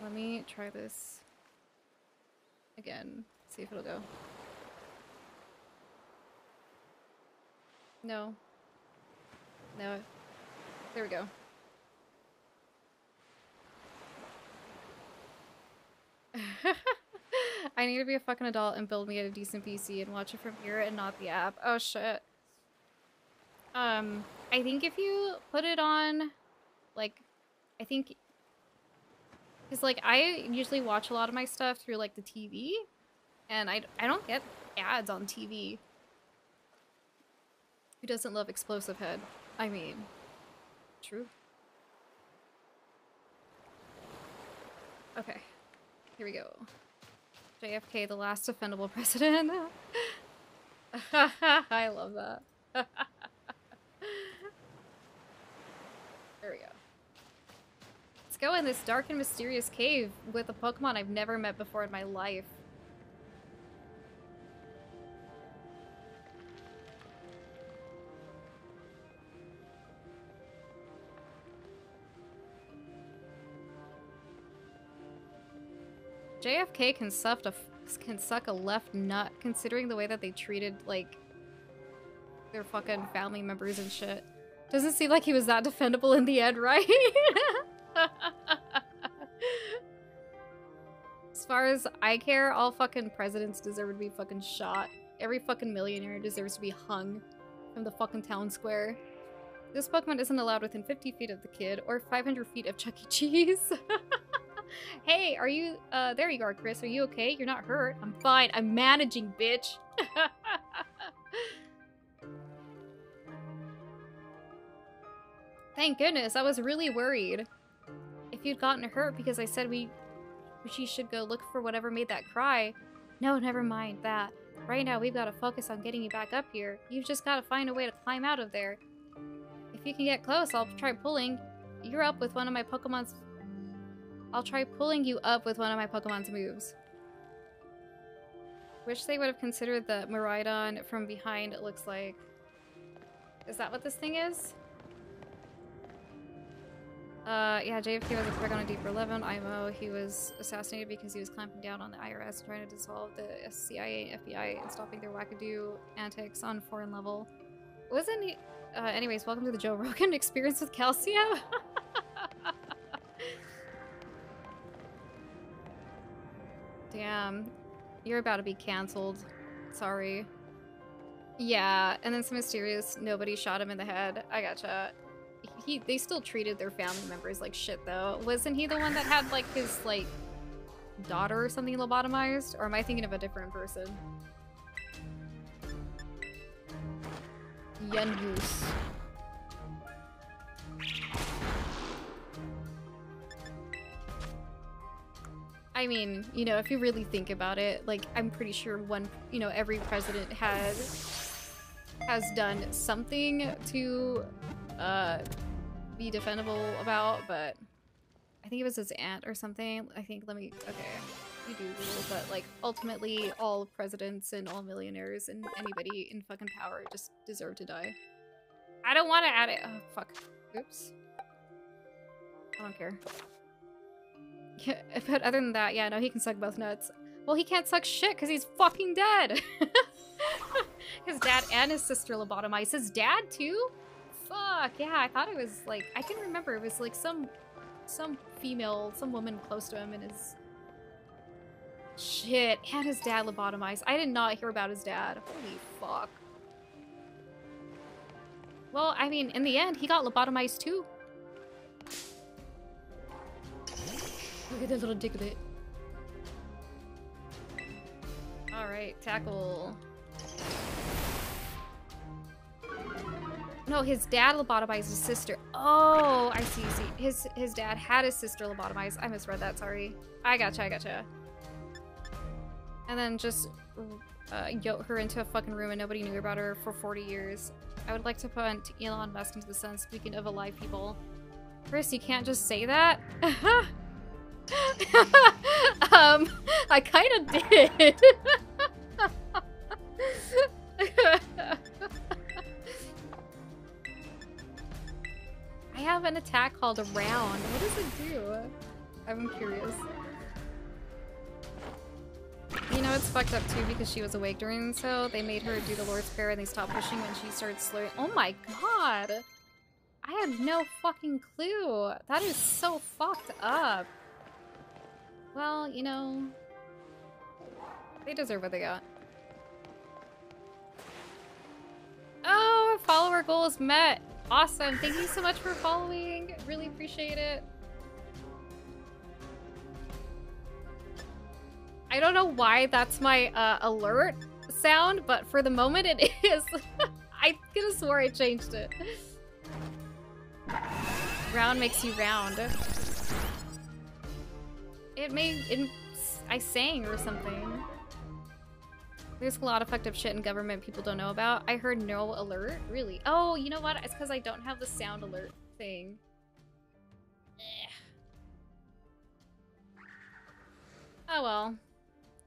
Let me try this again. See if it'll go. No. No. There we go. I need to be a fucking adult and build me a decent PC and watch it from here and not the app. Oh shit. Um, I think if you put it on, like, I think, because like I usually watch a lot of my stuff through like the TV, and I, I don't get ads on TV. Who doesn't love Explosive Head? I mean, true. Okay, here we go. JFK, the last offendable president. I love that. there we go. Let's go in this dark and mysterious cave with a Pokemon I've never met before in my life. JFK can suck a can suck a left nut considering the way that they treated like their fucking family members and shit. Doesn't seem like he was that defendable in the end, right? Far as I care, all fucking presidents deserve to be fucking shot. Every fucking millionaire deserves to be hung from the fucking town square. This Pokemon isn't allowed within 50 feet of the kid or 500 feet of Chuck E. Cheese. hey, are you, uh, there you are, Chris. Are you okay? You're not hurt. I'm fine. I'm managing, bitch. Thank goodness. I was really worried. If you'd gotten hurt because I said we, she should go look for whatever made that cry. No, never mind that. Right now, we've got to focus on getting you back up here. You've just got to find a way to climb out of there. If you can get close, I'll try pulling. You're up with one of my Pokemon's I'll try pulling you up with one of my Pokemon's moves. Wish they would have considered the Miraidon from behind, it looks like. Is that what this thing is? Uh, yeah, JFK was a threat on a deeper level. IMO, he was assassinated because he was clamping down on the IRS trying to dissolve the CIA and FBI and stopping their wackadoo antics on foreign level. Wasn't he- uh, anyways, welcome to the Joe Rogan experience with Calcio. Damn. You're about to be cancelled. Sorry. Yeah, and then some mysterious nobody shot him in the head. I gotcha. He, they still treated their family members like shit though. Wasn't he the one that had like his like daughter or something lobotomized? Or am I thinking of a different person? Yungoos. I mean, you know, if you really think about it, like, I'm pretty sure one, you know, every president has has done something to uh, be defendable about, but I think it was his aunt or something. I think, let me, okay, we do Google, but like, ultimately, all presidents and all millionaires and anybody in fucking power just deserve to die. I don't want to add it. Oh, fuck. Oops. I don't care. Yeah, but other than that, yeah, no, he can suck both nuts. Well, he can't suck shit because he's fucking dead. his dad and his sister lobotomized. His dad too? Fuck, yeah, I thought it was like, I can remember it was like some, some female, some woman close to him and his, shit, and his dad lobotomized. I did not hear about his dad. Holy fuck. Well, I mean, in the end, he got lobotomized too. Look at that little dicklet. Alright, tackle. No, his dad lobotomized his sister. Oh, I see, see. His his dad had his sister lobotomized. I misread that, sorry. I gotcha, I gotcha. And then just uh, yoke her into a fucking room and nobody knew about her for 40 years. I would like to put Elon Musk into the sun, speaking of alive people. Chris, you can't just say that? um, I kind of did. I have an attack called Around. What does it do? I'm curious. You know, it's fucked up too because she was awake during so they made her do the Lord's Prayer and they stopped pushing when she started slurring. Oh my god! I had no fucking clue. That is so fucked up. Well, you know, they deserve what they got. Oh, follower goal is met. Awesome. Thank you so much for following. Really appreciate it. I don't know why that's my uh, alert sound, but for the moment it is. I could have swore I changed it. Round makes you round. It made it, I sang or something. There's a lot of fucked up shit in government people don't know about. I heard no alert. Really? Oh, you know what? It's because I don't have the sound alert thing. Ugh. Oh well.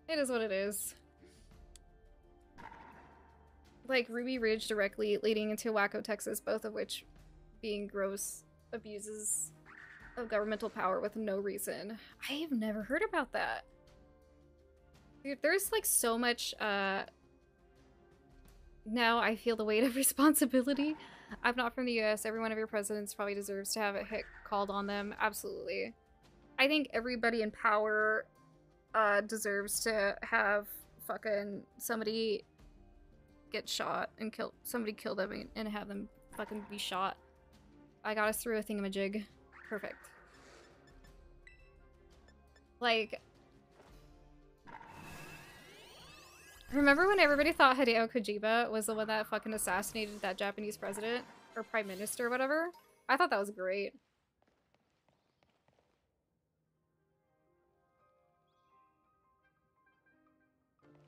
It is what it is. Like Ruby Ridge directly leading into Waco, Texas, both of which being gross abuses of governmental power with no reason. I have never heard about that. There's like so much, uh... Now I feel the weight of responsibility. I'm not from the US. Every one of your presidents probably deserves to have a hit called on them. Absolutely. I think everybody in power uh, deserves to have fucking somebody get shot and kill somebody kill them and have them fucking be shot. I got us through a thingamajig. Perfect. Like, remember when everybody thought Hideo Kojima was the one that fucking assassinated that Japanese president or prime minister or whatever? I thought that was great.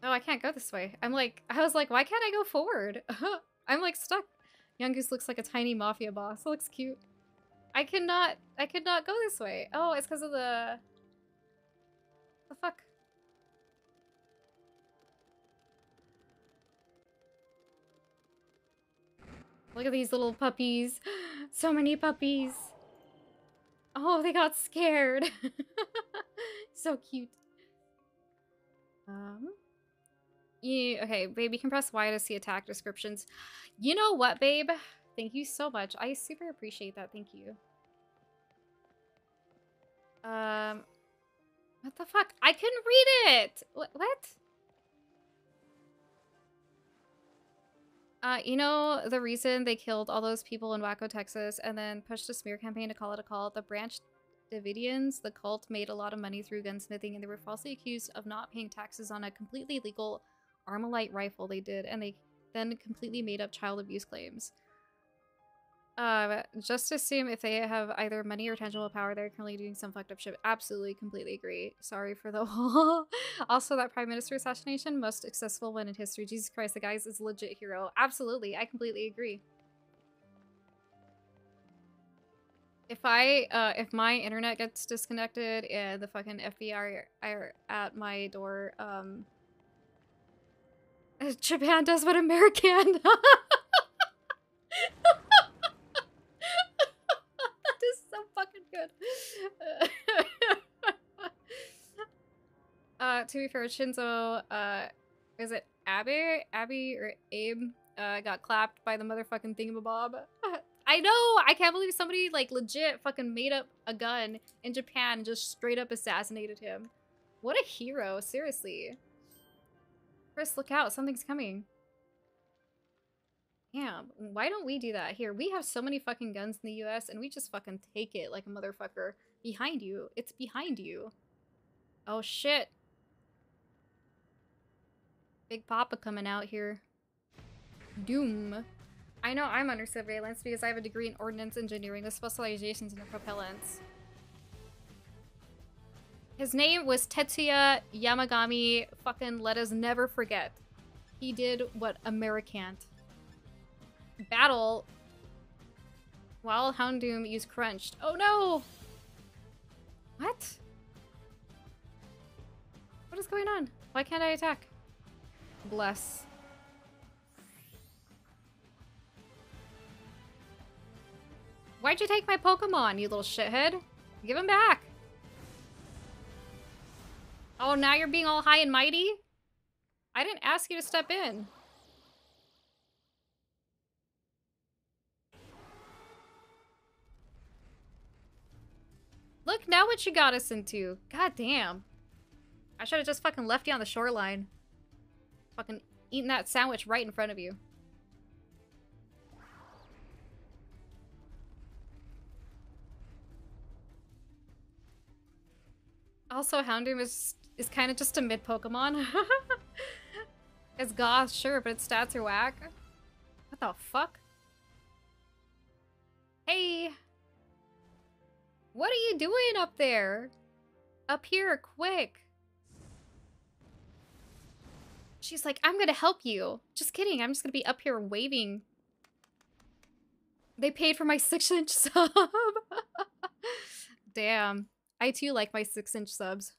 Oh, I can't go this way. I'm like, I was like, why can't I go forward? I'm like stuck. Yungoos looks like a tiny mafia boss. It looks cute. I cannot, I could not go this way. Oh, it's because of the, the fuck. Look at these little puppies. So many puppies. Oh, they got scared. so cute. Um, you, okay, babe, you can press Y to see attack descriptions. You know what, babe? Thank you so much. I super appreciate that. Thank you. Um, what the fuck? I couldn't read it! What? what? Uh, you know the reason they killed all those people in Waco, Texas, and then pushed a smear campaign to call it a cult? The Branch Davidians, the cult, made a lot of money through gunsmithing, and they were falsely accused of not paying taxes on a completely legal Armalite rifle they did, and they then completely made up child abuse claims. Uh, just assume if they have either money or tangible power, they're currently doing some fucked up shit. Absolutely, completely agree. Sorry for the whole. also, that prime minister assassination, most successful one in history. Jesus Christ, the guy's is legit hero. Absolutely, I completely agree. If I, uh, if my internet gets disconnected and the fucking FBI are at my door, um, Japan does what American. that is so fucking good. uh, to be fair, Shinzo, uh, is it Abby? Abby or Abe, uh, got clapped by the motherfucking thingamabob. I know! I can't believe somebody, like, legit fucking made up a gun in Japan and just straight up assassinated him. What a hero, seriously. Chris, look out, something's coming. Yeah, why don't we do that here? We have so many fucking guns in the US and we just fucking take it like a motherfucker. Behind you. It's behind you. Oh shit. Big Papa coming out here. Doom. I know I'm under surveillance because I have a degree in ordnance engineering with specializations in propellants. His name was Tetsuya Yamagami. Fucking let us never forget. He did what American't. Battle while Houndoom used Crunched. Oh no! What? What is going on? Why can't I attack? Bless. Why'd you take my Pokemon, you little shithead? Give him back. Oh, now you're being all high and mighty? I didn't ask you to step in. Look, now what you got us into. God damn. I should have just fucking left you on the shoreline. Fucking eating that sandwich right in front of you. Also, Houndoom is is kind of just a mid Pokemon. it's Goth, sure, but its stats are whack. What the fuck? Hey! What are you doing up there? Up here, quick! She's like, I'm gonna help you. Just kidding, I'm just gonna be up here waving. They paid for my six inch sub. Damn. I too like my six inch subs.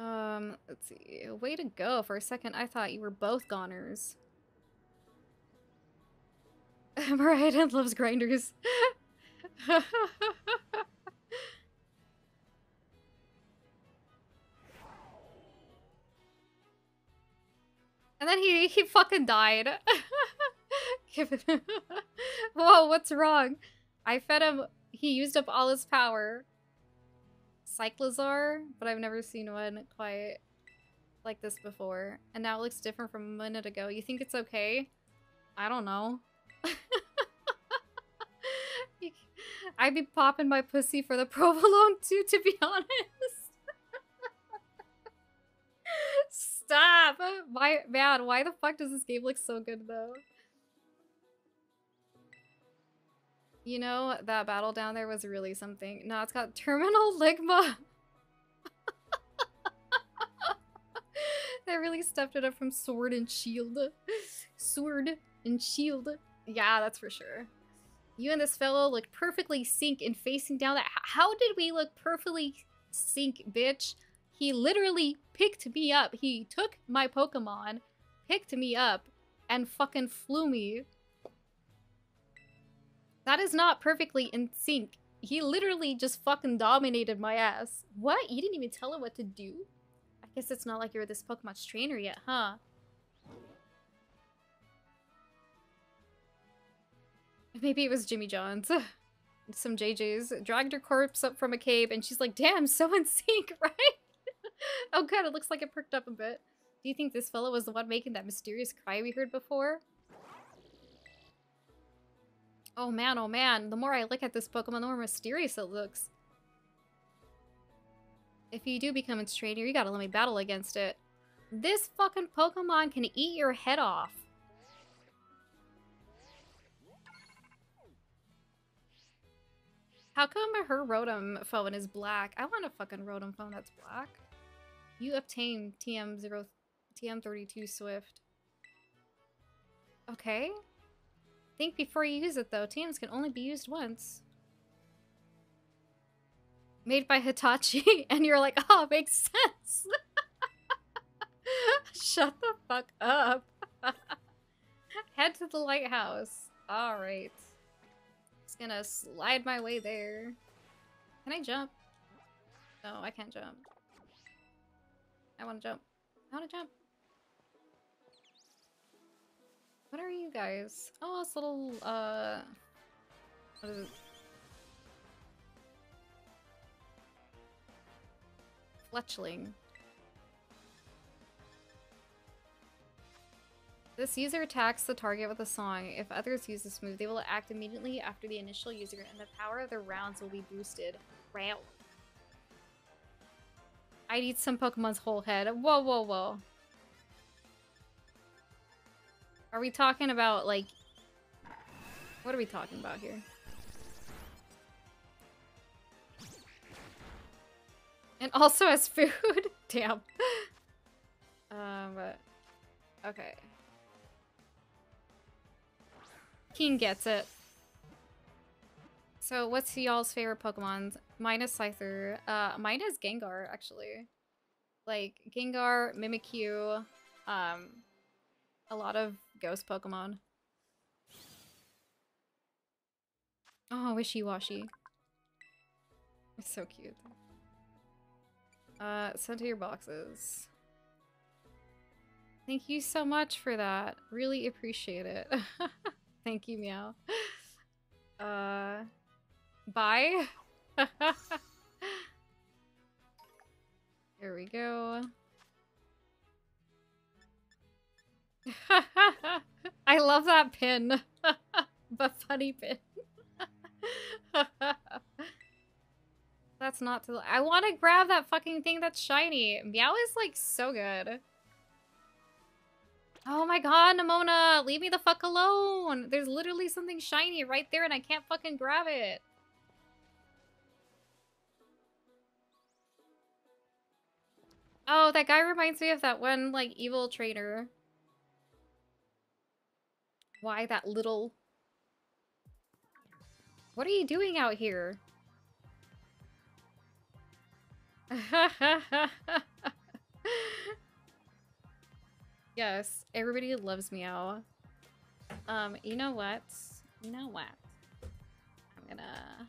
Um, let's see. Way to go. For a second, I thought you were both goners. Mariah loves grinders. and then he, he fucking died. Whoa, what's wrong? I fed him. He used up all his power. Cyclizar, but I've never seen one quite like this before. And now it looks different from a minute ago. You think it's okay? I don't know. I'd be popping my pussy for the provolone too, to be honest. Stop! My, man, why the fuck does this game look so good though? You know, that battle down there was really something. No, it's got Terminal Ligma. they really stepped it up from Sword and Shield. Sword and Shield. Yeah, that's for sure. You and this fellow look perfectly sync in facing down that. How did we look perfectly sync, bitch? He literally picked me up. He took my Pokemon, picked me up, and fucking flew me that is not perfectly in sync. He literally just fucking dominated my ass. What? You didn't even tell him what to do? I guess it's not like you're this Pokemon's trainer yet, huh? Maybe it was Jimmy John's. Some JJ's dragged her corpse up from a cave and she's like, damn, so in sync, right? oh good, it looks like it perked up a bit. Do you think this fellow was the one making that mysterious cry we heard before? Oh man, oh man. The more I look at this Pokemon, the more mysterious it looks. If you do become its trainer, you gotta let me battle against it. This fucking Pokemon can eat your head off. How come her Rotom phone is black? I want a fucking Rotom phone that's black. You obtain TM0 TM32 Swift. Okay. Think before you use it, though. TMs can only be used once. Made by Hitachi, and you're like, oh, makes sense. Shut the fuck up. Head to the lighthouse. Alright. Just gonna slide my way there. Can I jump? No, I can't jump. I want to jump. I want to jump. What are you guys? Oh, it's little, uh... What is it? Fletchling. This user attacks the target with a song. If others use this move, they will act immediately after the initial user, and the power of their rounds will be boosted. Wow. I'd eat some Pokemon's whole head. Whoa, whoa, whoa. Are we talking about, like... What are we talking about here? And also as food? Damn. Um, but... Okay. King gets it. So what's y'all's favorite Pokemon? Mine is Scyther. Uh, mine is Gengar, actually. Like, Gengar, Mimikyu, um, a lot of ghost Pokemon. Oh, Wishiwashi. It's so cute. Uh, send to your boxes. Thank you so much for that. Really appreciate it. Thank you, Meow. Uh, bye. Here we go. I love that pin. the funny pin. that's not to- I want to grab that fucking thing that's shiny. Meow is like so good. Oh my god, Nemona! Leave me the fuck alone! There's literally something shiny right there and I can't fucking grab it. Oh, that guy reminds me of that one, like, evil trainer. Why that little... What are you doing out here? yes, everybody loves Meow. Um, you know what? You know what? I'm gonna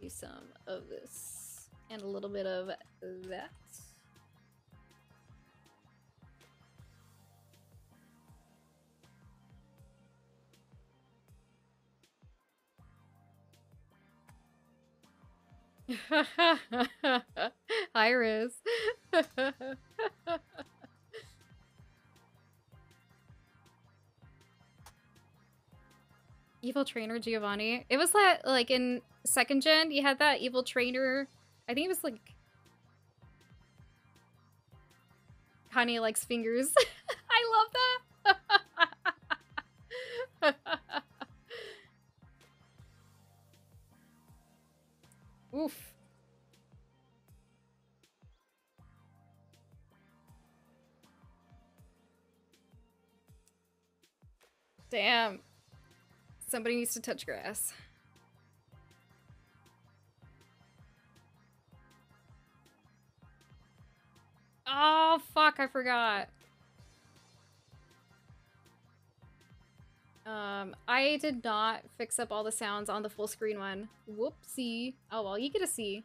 do some of this and a little bit of that. Iris. evil trainer Giovanni. It was that like in second gen, you had that evil trainer. I think it was like Kanye likes fingers. I love that. Oof. Damn. Somebody needs to touch grass. Oh, fuck, I forgot. Um, I did not fix up all the sounds on the full screen one. Whoopsie. Oh well, you get a C.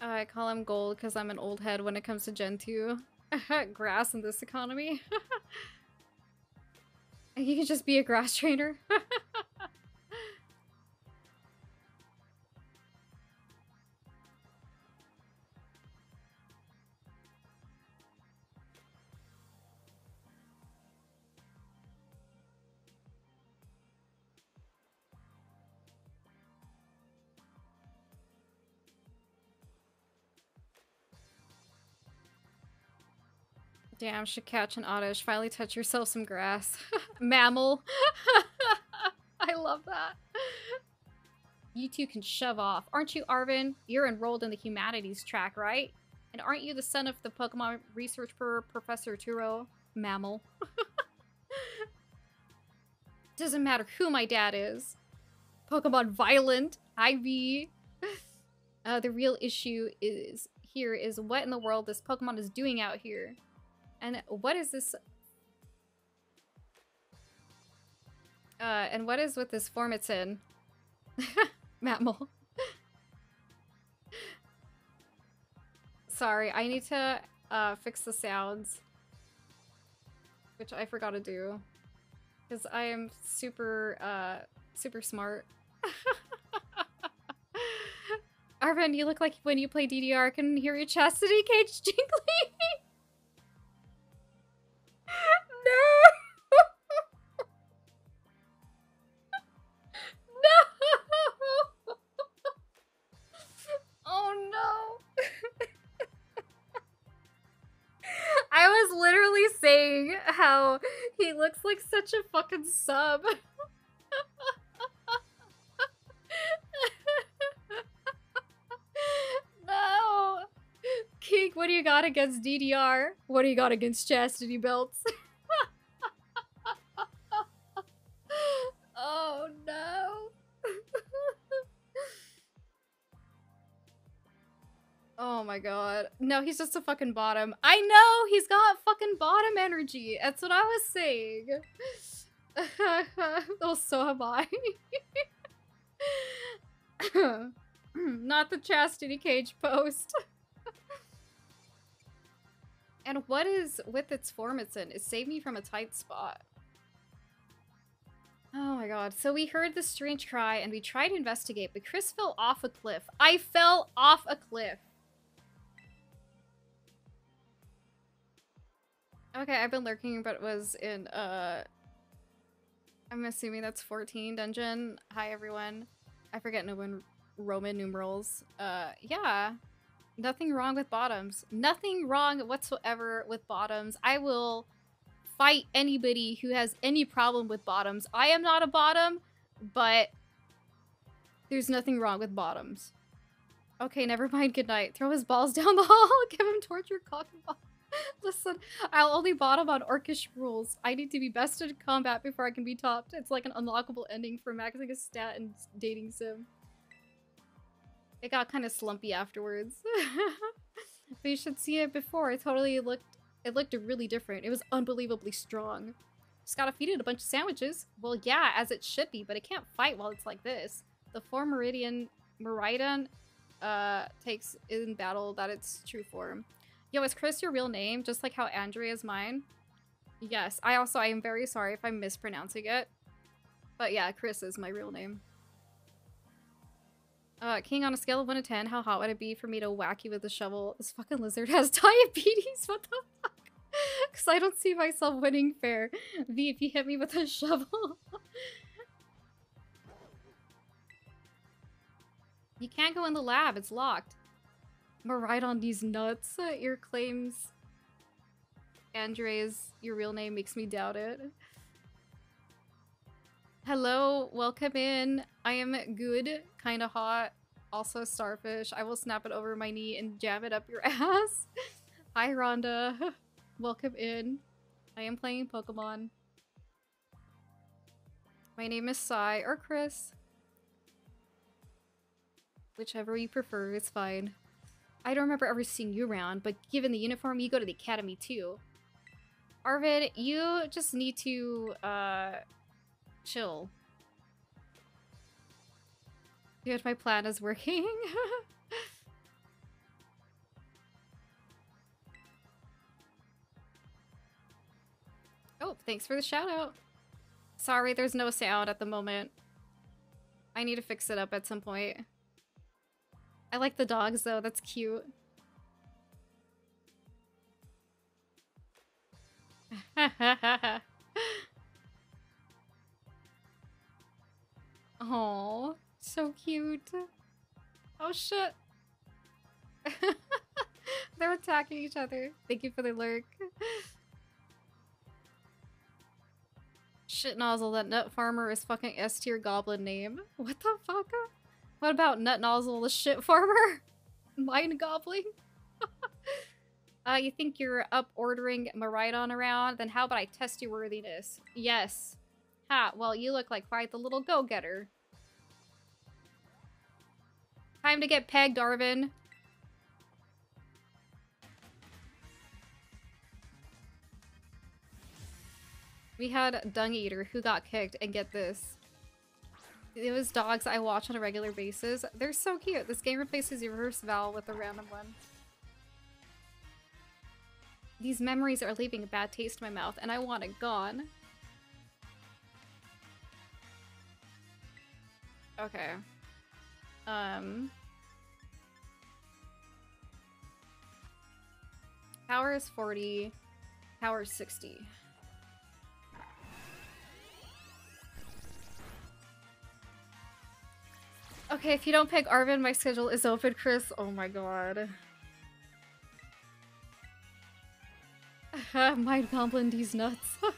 I call him gold because I'm an old head when it comes to Gen 2. grass in this economy. you can just be a grass trainer. Damn, should catch an oddish. Finally touch yourself some grass. Mammal. I love that. You two can shove off. Aren't you, Arven? You're enrolled in the humanities track, right? And aren't you the son of the Pokemon research per Professor Turo? Mammal. Doesn't matter who my dad is. Pokemon Violent, Ivy. Uh, the real issue is here is what in the world this Pokemon is doing out here. And what is this? Uh, and what is with this form it's in? Matmol. Sorry, I need to uh, fix the sounds. Which I forgot to do. Because I am super, uh, super smart. Arven, you look like when you play DDR, I can hear your chastity cage jingling. How he looks like such a fucking sub. no! King, what do you got against DDR? What do you got against chastity belts? My god. No, he's just a fucking bottom. I know! He's got fucking bottom energy. That's what I was saying. oh, so have I. Not the chastity cage post. and what is with its form it's in? It saved me from a tight spot. Oh my god. So we heard the strange cry and we tried to investigate, but Chris fell off a cliff. I fell off a cliff. Okay, I've been lurking, but was in, uh... I'm assuming that's 14 dungeon. Hi, everyone. I forget no one Roman numerals. Uh, yeah. Nothing wrong with bottoms. Nothing wrong whatsoever with bottoms. I will fight anybody who has any problem with bottoms. I am not a bottom, but there's nothing wrong with bottoms. Okay, never mind. Good night. Throw his balls down the hall. Give him torture cock and ball. Listen, I'll only bottom on Orcish rules. I need to be best in combat before I can be topped. It's like an unlockable ending for maxing a stat and dating sim. It got kind of slumpy afterwards. but you should see it before. It totally looked it looked really different. It was unbelievably strong. Just gotta feed it a bunch of sandwiches. Well, yeah, as it should be, but it can't fight while it's like this. The four Meridian Miraidon uh, takes in battle that its true form. Yo, is Chris your real name? Just like how Andrea is mine? Yes, I also, I am very sorry if I'm mispronouncing it. But yeah, Chris is my real name. Uh, King, on a scale of 1 to 10, how hot would it be for me to whack you with a shovel? This fucking lizard has diabetes, what the fuck? Because I don't see myself winning fair. V, if you hit me with a shovel. you can't go in the lab, it's locked. Right on these nuts. Uh, your claims, Andres, your real name makes me doubt it. Hello, welcome in. I am good, kind of hot, also starfish. I will snap it over my knee and jam it up your ass. Hi, Rhonda. welcome in. I am playing Pokemon. My name is Sai or Chris. Whichever you prefer is fine. I don't remember ever seeing you around, but given the uniform, you go to the academy too. Arvid, you just need to, uh, chill. Good, my plan is working. oh, thanks for the shout out. Sorry, there's no sound at the moment. I need to fix it up at some point. I like the dogs though, that's cute. Oh, so cute. Oh shit. They're attacking each other. Thank you for the lurk. Shit nozzle, that nut farmer is fucking S tier goblin name. What the fuck? What about nut nozzle, the shit farmer? Mind gobbling? uh, you think you're up ordering Miraidon around? Then how about I test your worthiness? Yes. Ha, well, you look like quite the little go-getter. Time to get pegged, Arven. We had Dung Eater who got kicked, and get this. Was dogs I watch on a regular basis. They're so cute. This game replaces your reverse vowel with a random one. These memories are leaving a bad taste in my mouth, and I want it gone. Okay. Um... Power is 40. Power is 60. Okay, if you don't pick Arven, my schedule is open, Chris. Oh my god. Mind Goblin these nuts.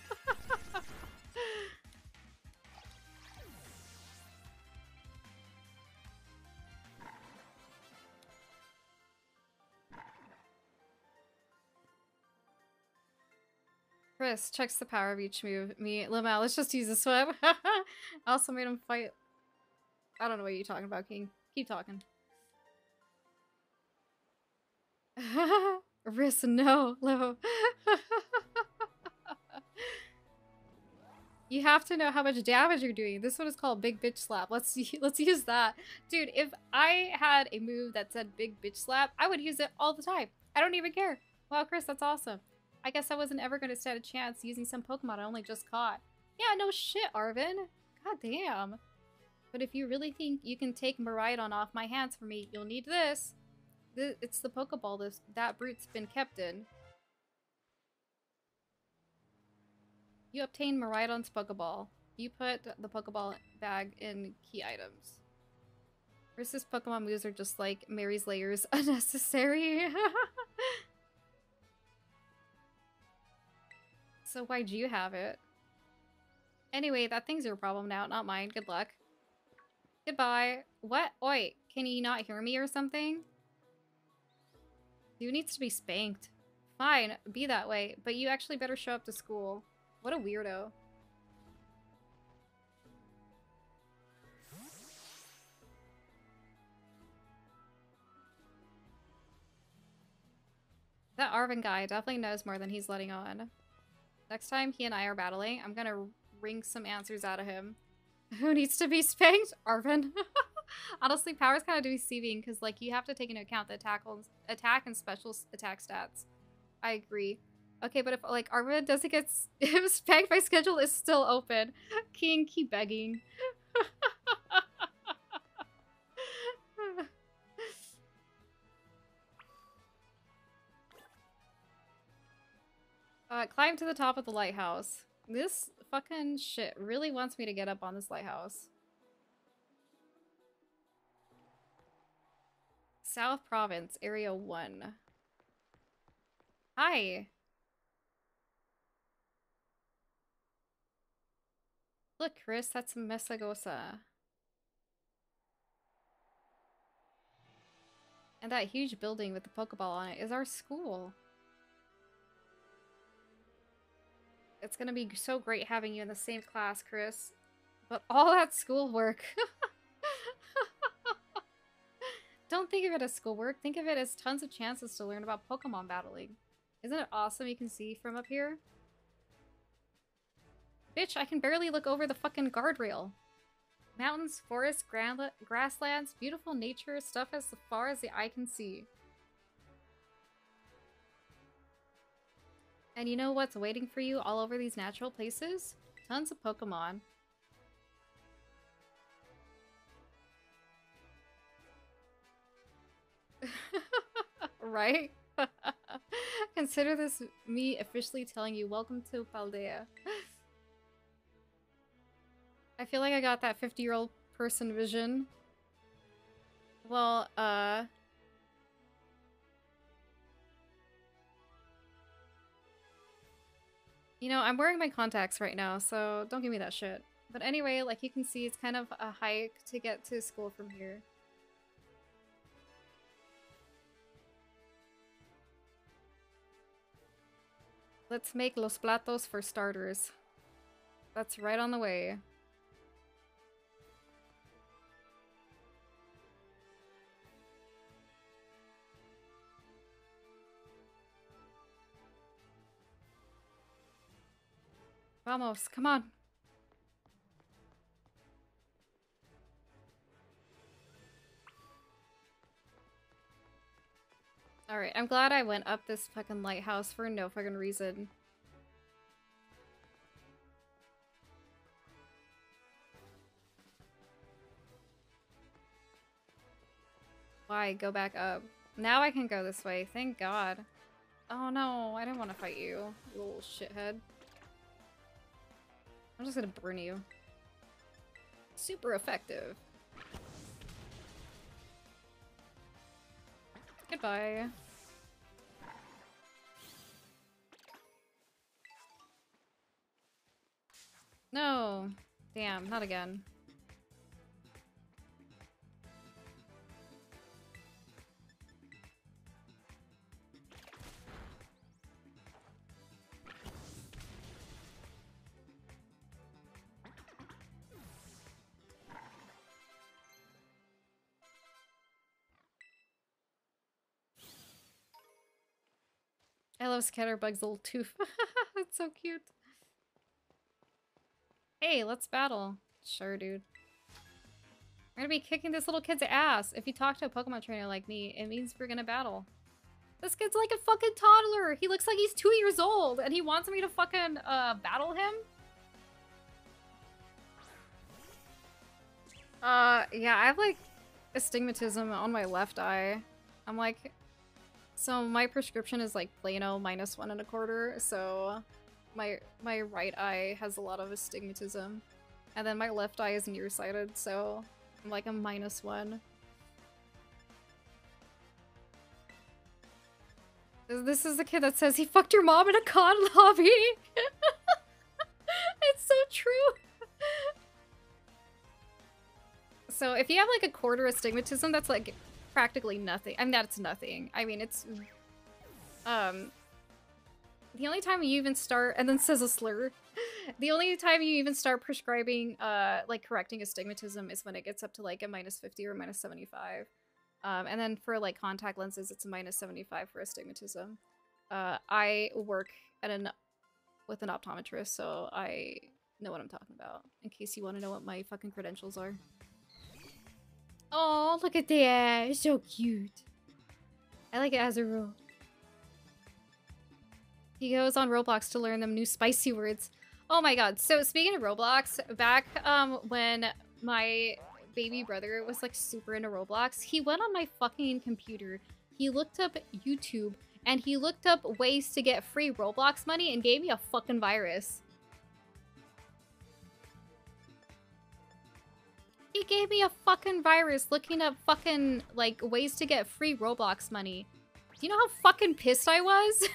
Chris checks the power of each move. Me, Lamau, let's just use this web. I also made him fight I don't know what you're talking about, King. Keep talking. Riss, no, low. you have to know how much damage you're doing. This one is called Big Bitch Slap. Let's see. Let's use that, dude. If I had a move that said Big Bitch Slap, I would use it all the time. I don't even care. Wow, Chris, that's awesome. I guess I wasn't ever going to stand a chance using some Pokemon I only just caught. Yeah, no shit, Arven. God damn. But if you really think you can take Miraidon off my hands for me, you'll need this. It's the Pokeball this that brute's been kept in. You obtain Miraidon's Pokeball. You put the Pokeball bag in key items. Versus Pokemon moves are just like Mary's layers unnecessary. so why'd you have it? Anyway, that thing's your problem now, not mine. Good luck. Goodbye. What? Oi, can you not hear me or something? You needs to be spanked. Fine, be that way, but you actually better show up to school. What a weirdo. That Arven guy definitely knows more than he's letting on. Next time he and I are battling, I'm gonna wring some answers out of him. Who needs to be spanked? Arven. Honestly, power's kind of deceiving because like you have to take into account the attack, attack and special attack stats. I agree. Okay, but if like Arven doesn't get spanked, my schedule is still open. King, keep begging. uh, climb to the top of the lighthouse. This fucking shit really wants me to get up on this lighthouse. South Province, Area 1. Hi! Look, Chris, that's Mesagoza. And that huge building with the Pokeball on it is our school. It's gonna be so great having you in the same class, Chris. But all that schoolwork. Don't think of it as schoolwork. Think of it as tons of chances to learn about Pokemon battling. Isn't it awesome you can see from up here? Bitch, I can barely look over the fucking guardrail. Mountains, forests, grasslands, beautiful nature, stuff as far as the eye can see. And you know what's waiting for you all over these natural places? Tons of Pokemon. right? Consider this me officially telling you welcome to Paldea. I feel like I got that 50 year old person vision. Well, uh... You know, I'm wearing my contacts right now, so don't give me that shit. But anyway, like you can see, it's kind of a hike to get to school from here. Let's make los platos for starters. That's right on the way. Vamos, come on. Alright, I'm glad I went up this fucking lighthouse for no fucking reason. Why? Go back up. Now I can go this way, thank god. Oh no, I didn't want to fight you, you little shithead. I'm just gonna burn you. Super effective. Goodbye. No. Damn, not again. I love Scatterbug's little tooth. That's so cute. Hey, let's battle. Sure, dude. We're gonna be kicking this little kid's ass. If you talk to a Pokemon trainer like me, it means we're gonna battle. This kid's like a fucking toddler. He looks like he's two years old and he wants me to fucking uh, battle him? Uh, yeah, I have like astigmatism on my left eye. I'm like so my prescription is like Plano minus one and a quarter, so my my right eye has a lot of astigmatism. And then my left eye is nearsighted, so I'm like a minus one. This is the kid that says he fucked your mom in a con lobby! it's so true! so if you have like a quarter astigmatism, that's like practically nothing. I mean, that's nothing. I mean, it's... Um... The only time you even start- and then says a slur. the only time you even start prescribing, uh, like, correcting astigmatism is when it gets up to, like, a minus 50 or minus 75. Um, and then for, like, contact lenses, it's a minus 75 for astigmatism. Uh, I work at an- with an optometrist, so I know what I'm talking about, in case you want to know what my fucking credentials are. Oh, look at that. It's so cute. I like it as a rule. He goes on Roblox to learn them new spicy words. Oh my god. So speaking of Roblox, back um when my baby brother was like super into Roblox, he went on my fucking computer. He looked up YouTube and he looked up ways to get free Roblox money and gave me a fucking virus. He gave me a fucking virus looking up fucking, like, ways to get free Roblox money. Do you know how fucking pissed I was?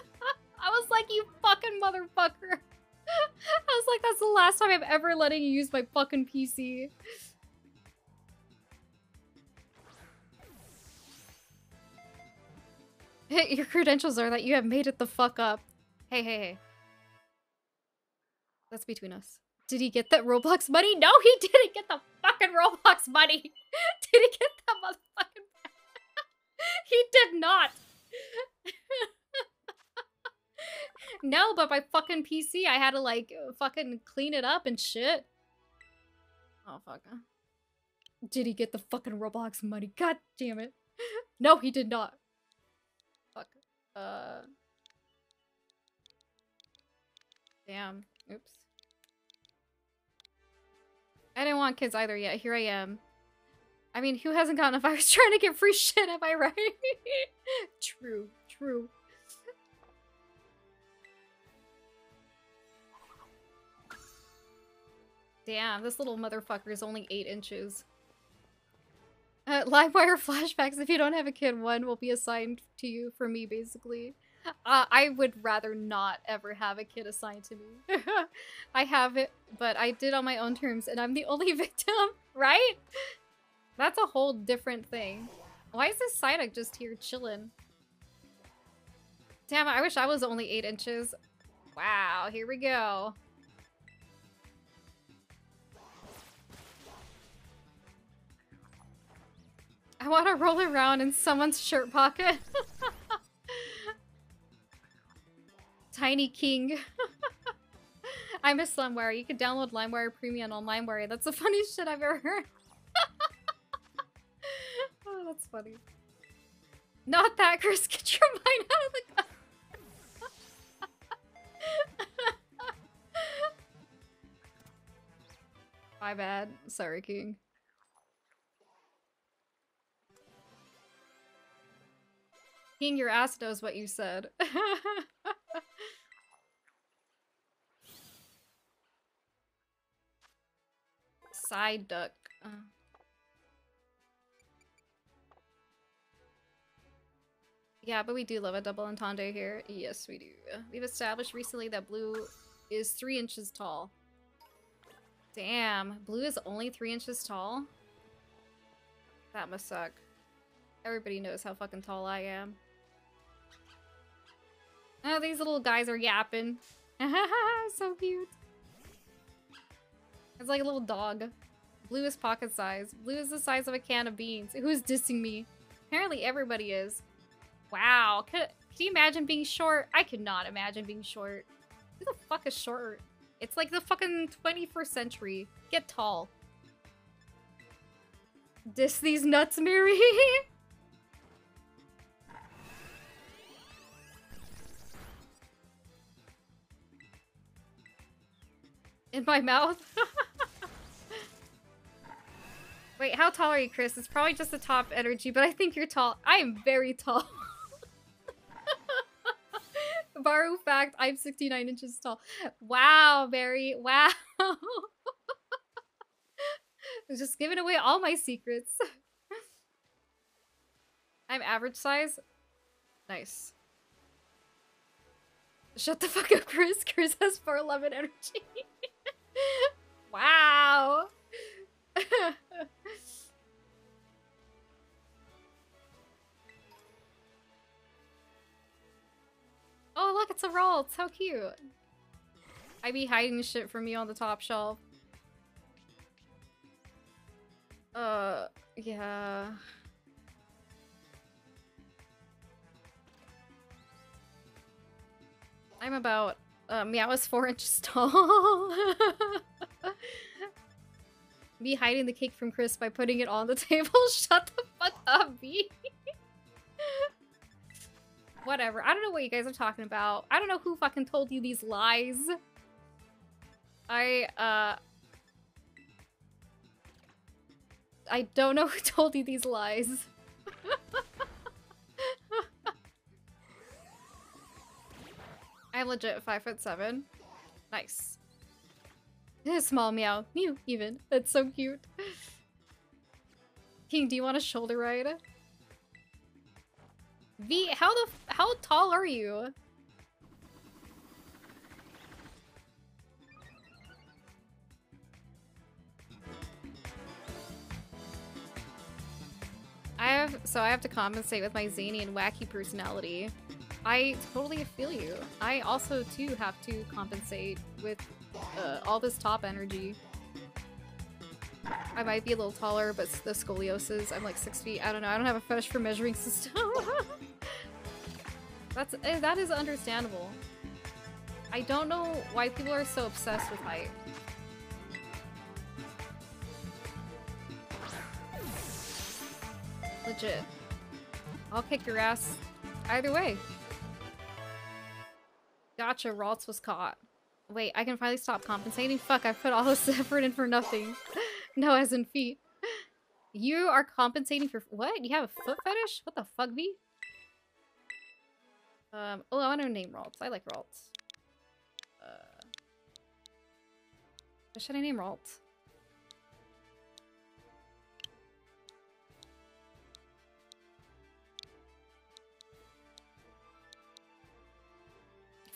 I was like, you fucking motherfucker. I was like, that's the last time I'm ever letting you use my fucking PC. Your credentials are that you have made it the fuck up. Hey, hey, hey. That's between us. Did he get that Roblox money? No, he didn't get the fucking Roblox money. did he get that motherfucking He did not. no, but my fucking PC, I had to like fucking clean it up and shit. Oh, fuck. Did he get the fucking Roblox money? God damn it. No, he did not. Fuck. Uh. Damn. Oops. I didn't want kids either yet. Here I am. I mean, who hasn't gotten a virus trying to get free shit, am I right? true, true. Damn, this little motherfucker is only 8 inches. Uh, LimeWire flashbacks, if you don't have a kid, one will be assigned to you for me, basically. Uh, I would rather not ever have a kid assigned to me. I have it, but I did on my own terms, and I'm the only victim, right? That's a whole different thing. Why is this Psyduck just here chilling? Damn, I wish I was only 8 inches. Wow, here we go. I want to roll around in someone's shirt pocket. Tiny King. I miss LimeWire. You could download LimeWire Premium on LimeWire. That's the funniest shit I've ever heard. oh, that's funny. Not that, Chris. Get your mind out of the. My bad. Sorry, King. King, your ass knows what you said. Side duck. Uh. Yeah, but we do love a double entendre here. Yes, we do. We've established recently that blue is three inches tall. Damn, blue is only three inches tall? That must suck. Everybody knows how fucking tall I am. Oh, these little guys are yapping. so cute. It's like a little dog. Blue is pocket size. Blue is the size of a can of beans. Who's dissing me? Apparently everybody is. Wow. Can you imagine being short? I could not imagine being short. Who the fuck is short? It's like the fucking 21st century. Get tall. Diss these nuts, Mary. In my mouth? Wait, how tall are you, Chris? It's probably just the top energy, but I think you're tall. I am very tall. Baru fact, I'm 69 inches tall. Wow, Barry. Wow. I was just giving away all my secrets. I'm average size. Nice. Shut the fuck up, Chris. Chris has 411 energy. Wow. oh, look, it's a roll. It's how cute. I be hiding shit from you on the top shelf. Uh, yeah. I'm about, um, yeah, I four inches tall. Me hiding the cake from Chris by putting it on the table. Shut the fuck up, B. Whatever. I don't know what you guys are talking about. I don't know who fucking told you these lies. I, uh... I don't know who told you these lies. I'm legit five foot seven. Nice. Small meow. Mew, even. That's so cute. King, do you want a shoulder ride? V, how the how tall are you? I have so I have to compensate with my zany and wacky personality. I totally feel you. I also too have to compensate with uh, all this top energy. I might be a little taller, but the scoliosis, I'm like six feet. I don't know. I don't have a fetish for measuring system. That's eh, that is understandable. I don't know why people are so obsessed with height. Legit. I'll kick your ass either way. Gotcha, Ralts was caught. Wait, I can finally stop compensating? Fuck, I put all this effort in for nothing. no, as in feet. You are compensating for- what? You have a foot fetish? What the fuck, V? Um, oh, I want to name Ralts. I like Ralts. Uh, what should I name Ralts?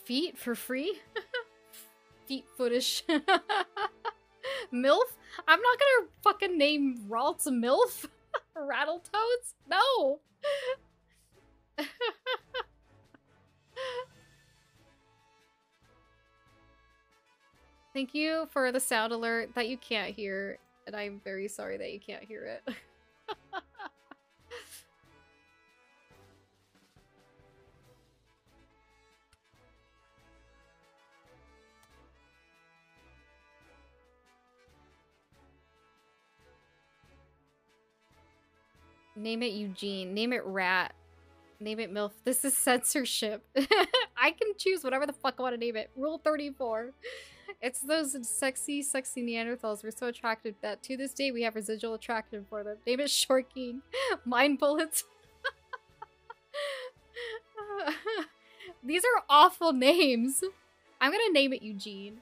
Feet for free? feet footish. MILF? I'm not gonna fucking name Ralts MILF. Rattletoads? No! Thank you for the sound alert that you can't hear, and I'm very sorry that you can't hear it. Name it Eugene. Name it Rat. Name it MILF. This is censorship. I can choose whatever the fuck I want to name it. Rule 34. It's those sexy, sexy Neanderthals. We're so attracted that to this day we have residual attraction for them. Name it Shorking. Mind bullets. These are awful names. I'm gonna name it Eugene.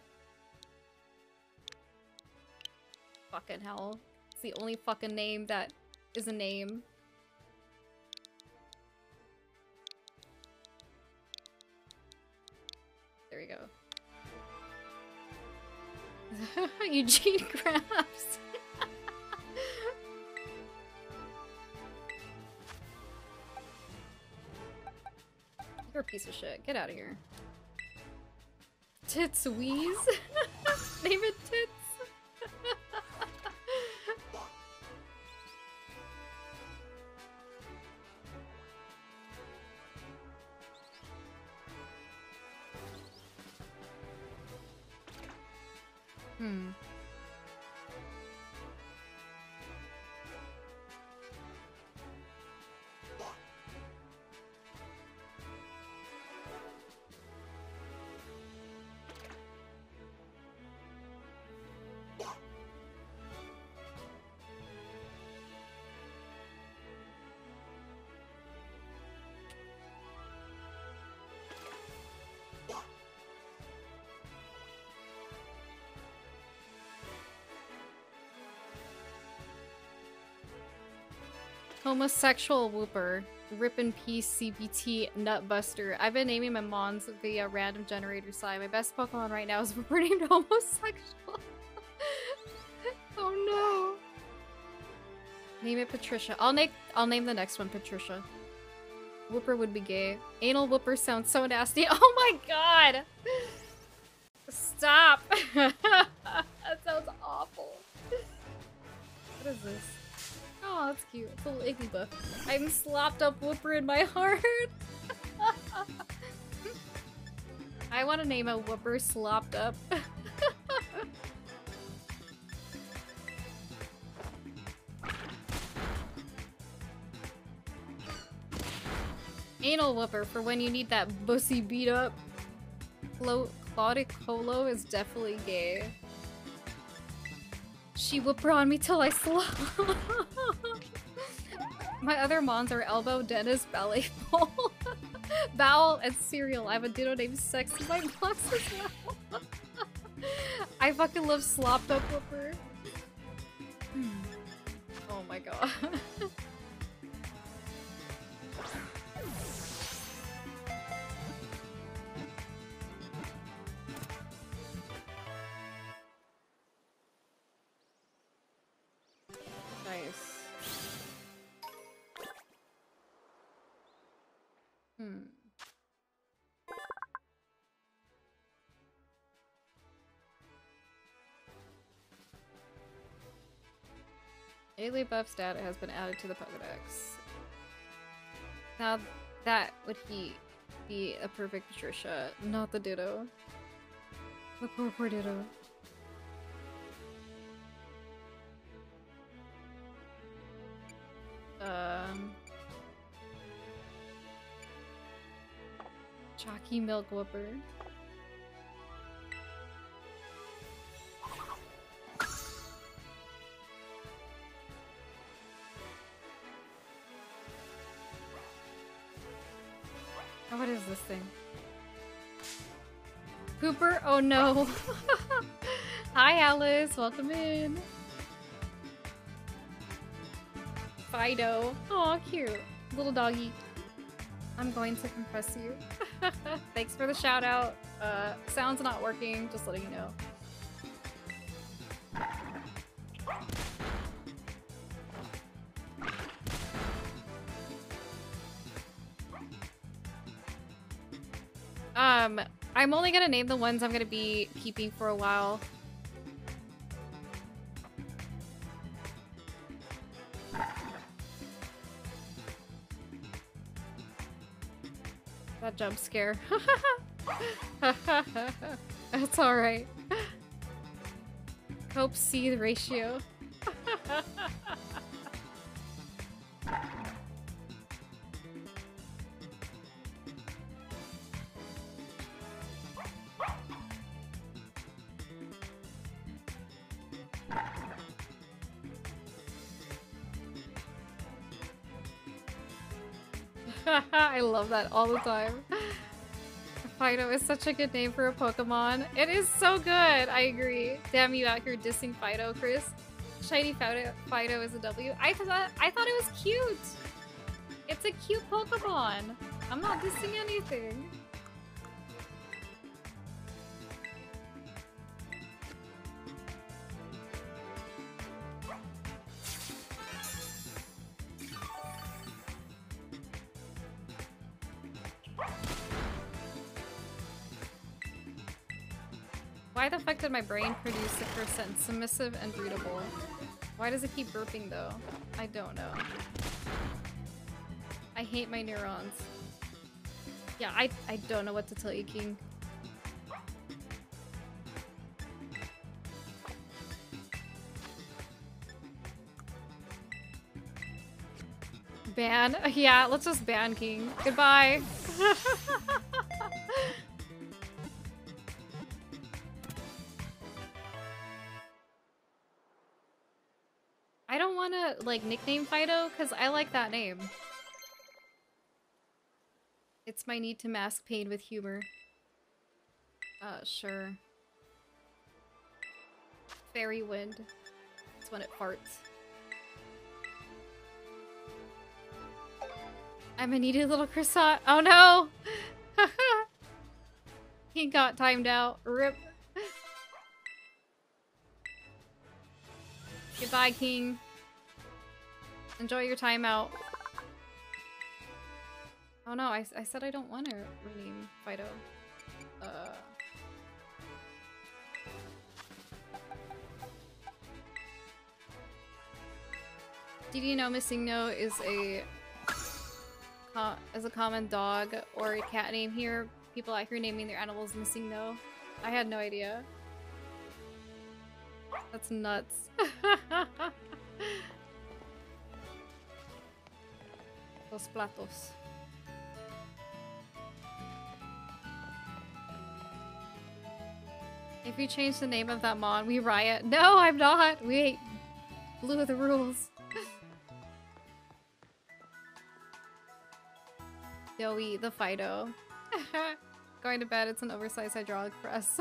Fucking hell. It's the only fucking name that is a name. There we go. Eugene Krabs. You're a piece of shit. Get out of here. Tits Wheeze? Name it Tits. Homosexual Wooper. Rip in peace, CBT, Nutbuster. I've been naming my mons via random generator side. My best Pokemon right now is Wooper homosexual. oh no. Name it Patricia. I'll name I'll name the next one Patricia. Wooper would be gay. Anal Wooper sounds so nasty. Oh my god! Stop! that sounds awful. What is this? Oh, that's cute. It's a little Igglybuff. I'm slopped up Wooper in my heart. I want to name a Wooper slopped up. Anal Wooper for when you need that bussy beat up. Clo Claudicolo is definitely gay. She whooper on me till I slop. My other mons are Elbow, Dennis, Ballet Pole, Bowel, and Cereal. I have a ditto named Sex in my box as well. I fucking love slopped up wooper. Hmm. oh my god. Hmm. Buff's data has been added to the Pokedex. Now that would he be a perfect Patricia, not the Ditto. The poor poor Ditto. Chalky Milk Wooper. What is this thing? Cooper? Oh no. Hi Alice, welcome in. Fido. Oh, cute. Little doggy. I'm going to compress you. Thanks for the shout out. Uh, sound's not working, just letting you know. Um, I'm only gonna name the ones I'm gonna be keeping for a while. jump scare. That's alright. Help see the ratio. I love that all the time. Fido is such a good name for a Pokemon. It is so good. I agree. Damn you out here dissing Fido, Chris. Shiny Fido, Fido is a W. I thought I thought it was cute. It's a cute Pokemon. I'm not dissing anything. Fuck did my brain produce the first sentence submissive and breedable? Why does it keep burping though? I don't know. I hate my neurons. Yeah, I, I don't know what to tell you, King. Ban? Yeah, let's just ban King. Goodbye. like, nickname Fido, because I like that name. It's my need to mask pain with humor. Uh, sure. Fairy wind. It's when it farts. I'm a needy little croissant. Oh no! he got timed out. Rip. Goodbye, King. Enjoy your time out. Oh no, I, I said I don't want to rename Fido. Uh... Did you know MissingNo is a is a common dog or a cat name here? People out here naming their animals MissingNo. I had no idea. That's nuts. Los platos. If you change the name of that mon, we riot. No, I'm not! We blew the rules. Joey, the Fido. Going to bed, it's an oversized hydraulic press.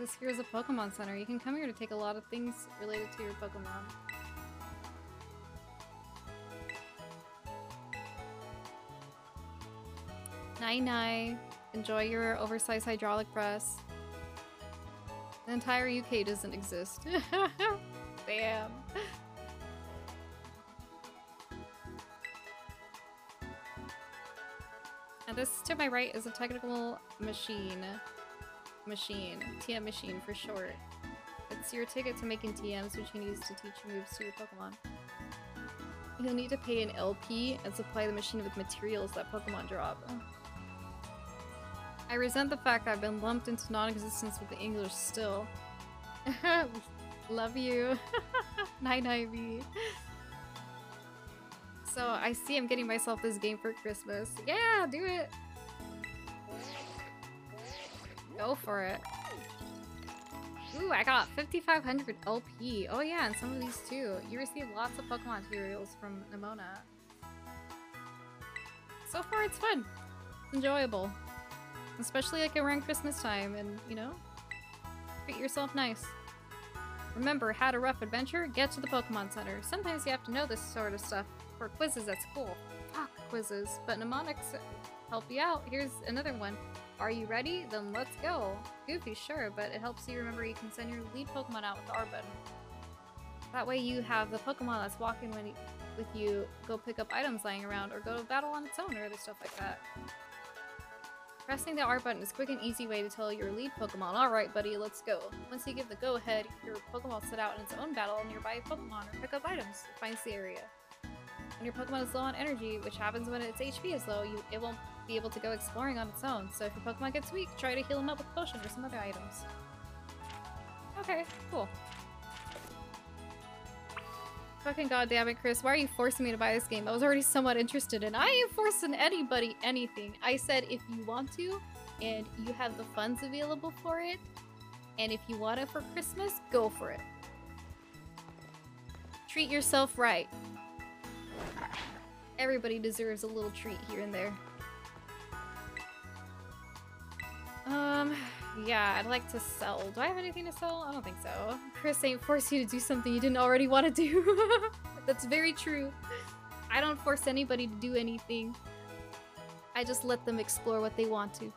this here is a Pokemon Center. You can come here to take a lot of things related to your Pokemon. Nine nine. Enjoy your oversized hydraulic press. The entire UK doesn't exist. Damn. And this to my right is a technical machine. Machine. TM machine for short. It's your ticket to making TMs which you can use to teach moves to your Pokemon. You'll need to pay an LP and supply the machine with materials that Pokemon drop. I resent the fact I've been lumped into non-existence with the English still. Love you. Night Ivy. So I see I'm getting myself this game for Christmas. Yeah, do it. Go for it. Ooh, I got 5500 LP. Oh yeah, and some of these too. You receive lots of Pokemon materials from Nemona. So far it's fun. It's enjoyable. Especially like around Christmas time and, you know, treat yourself nice. Remember, had a rough adventure? Get to the Pokemon Center. Sometimes you have to know this sort of stuff for quizzes at school. Fuck quizzes. But mnemonics help you out. Here's another one. Are you ready? Then let's go. Goofy, sure, but it helps you remember you can send your lead Pokemon out with the R button. That way you have the Pokemon that's walking with you go pick up items lying around or go to battle on its own or other stuff like that. Pressing the R button is a quick and easy way to tell your lead Pokemon, alright buddy, let's go. Once you give the go-ahead, your Pokemon will set out in its own battle nearby Pokemon or pick up items it finds the area. When your Pokemon is low on energy, which happens when its HP is low, you, it won't be able to go exploring on its own, so if your Pokemon gets weak, try to heal him up with a potion or some other items. Okay, cool. Fucking goddamn it, Chris. Why are you forcing me to buy this game? I was already somewhat interested in. I ain't forcing anybody anything. I said if you want to, and you have the funds available for it, and if you want it for Christmas, go for it. Treat yourself right. Everybody deserves a little treat here and there. Um, yeah, I'd like to sell. Do I have anything to sell? I don't think so. Chris ain't force you to do something you didn't already want to do. That's very true. I don't force anybody to do anything. I just let them explore what they want to.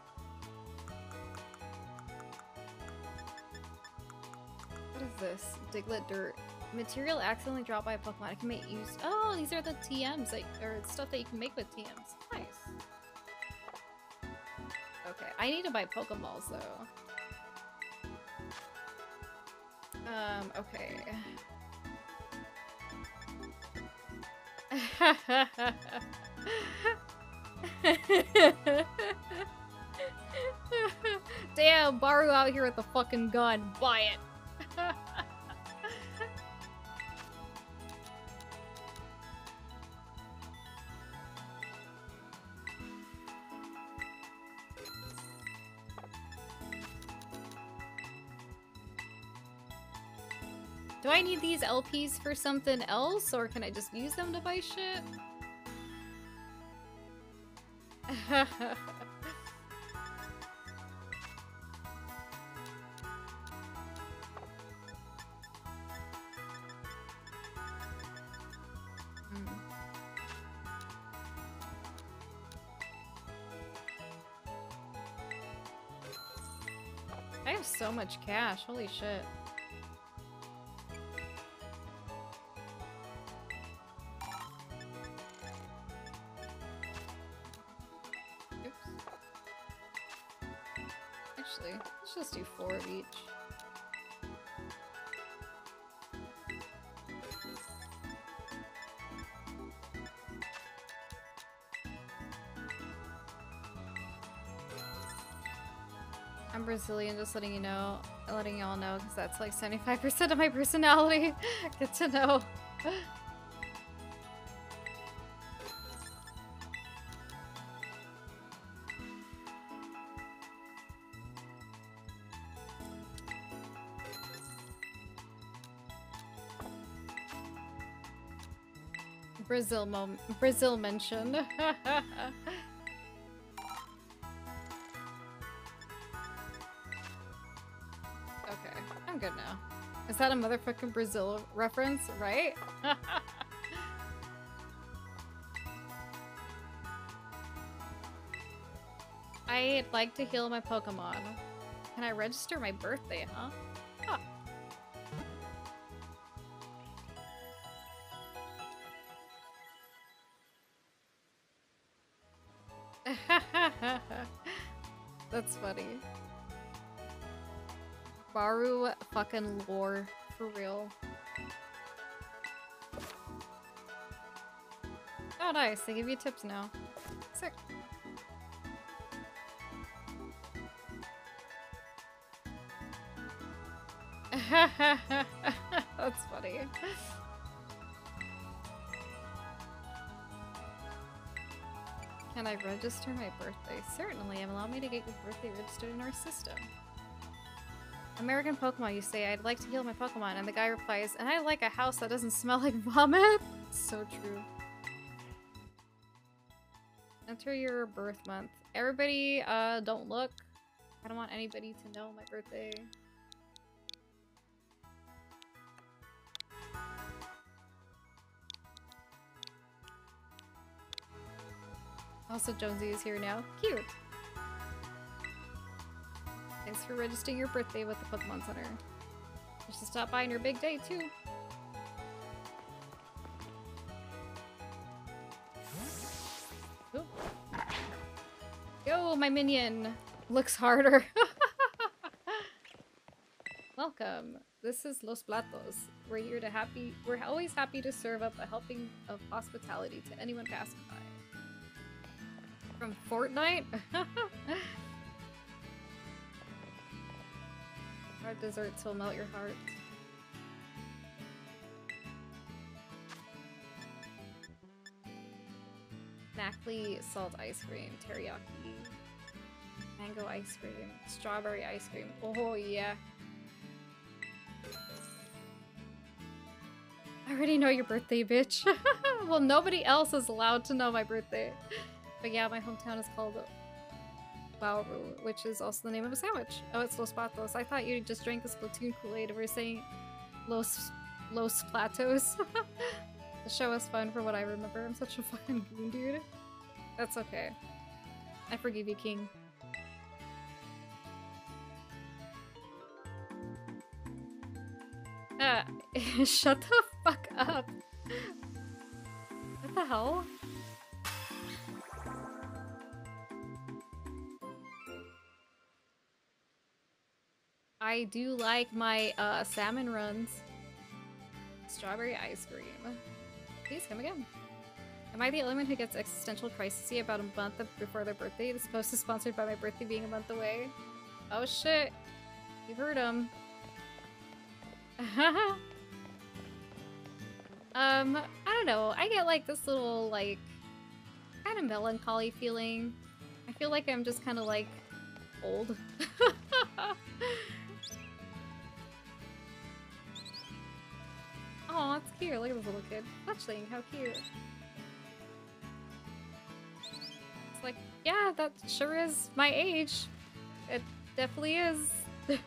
What is this? Diglett dirt. Material accidentally dropped by a Pokemon. I can make use. Oh, these are the TMs, that, or stuff that you can make with TMs. I need to buy Pokeballs though. Um, okay. Damn, Baru out here with the fucking gun. Buy it. Need these LPs for something else, or can I just use them to buy shit? Hmm. I have so much cash, holy shit. Brazilian, just letting you know, letting y'all know, because that's like 75% of my personality. Good to know. Brazil mom Brazil mentioned. a motherfucking Brazil reference, right? I'd like to heal my Pokemon. Can I register my birthday, huh? Huh. That's funny. Baru fucking lore. For real. Oh nice, they give you tips now. Sick. That's funny. Can I register my birthday? Certainly, and allow me to get your birthday registered in our system. American Pokemon, you say, I'd like to heal my Pokemon, and the guy replies, and I like a house that doesn't smell like vomit. so true. Enter your birth month. Everybody, uh, don't look. I don't want anybody to know my birthday. Also, Jonesy is here now. Cute! Thanks for registering your birthday with the Pokemon Center. You should stop by on your big day, too. Yo, my minion! Looks harder. Welcome. This is Los Platos. We're here to happy- we're always happy to serve up a helping of hospitality to anyone passing by. From Fortnite? Our desserts will melt your heart. Knackley salt ice cream, teriyaki, mango ice cream, strawberry ice cream. Oh yeah. I already know your birthday, bitch. well, nobody else is allowed to know my birthday. But yeah, my hometown is called Bauru, which is also the name of a sandwich. Oh, it's Los Patos. I thought you just drank the Splatoon Kool-Aid and were saying Los Los Platos. the show was fun for what I remember. I'm such a fucking goon, dude. That's okay. I forgive you, King. Uh, shut the fuck up. What the hell? I do like my uh, salmon runs. Strawberry ice cream. Please come again. Am I the only one who gets existential crisis about a month before their birthday? This post is sponsored by my birthday being a month away. Oh shit. You heard him. um, I don't know. I get like this little like kind of melancholy feeling. I feel like I'm just kind of like old. Oh, it's cute. Look at this little kid. Fletchling, how cute. It's like, yeah, that sure is my age. It definitely is.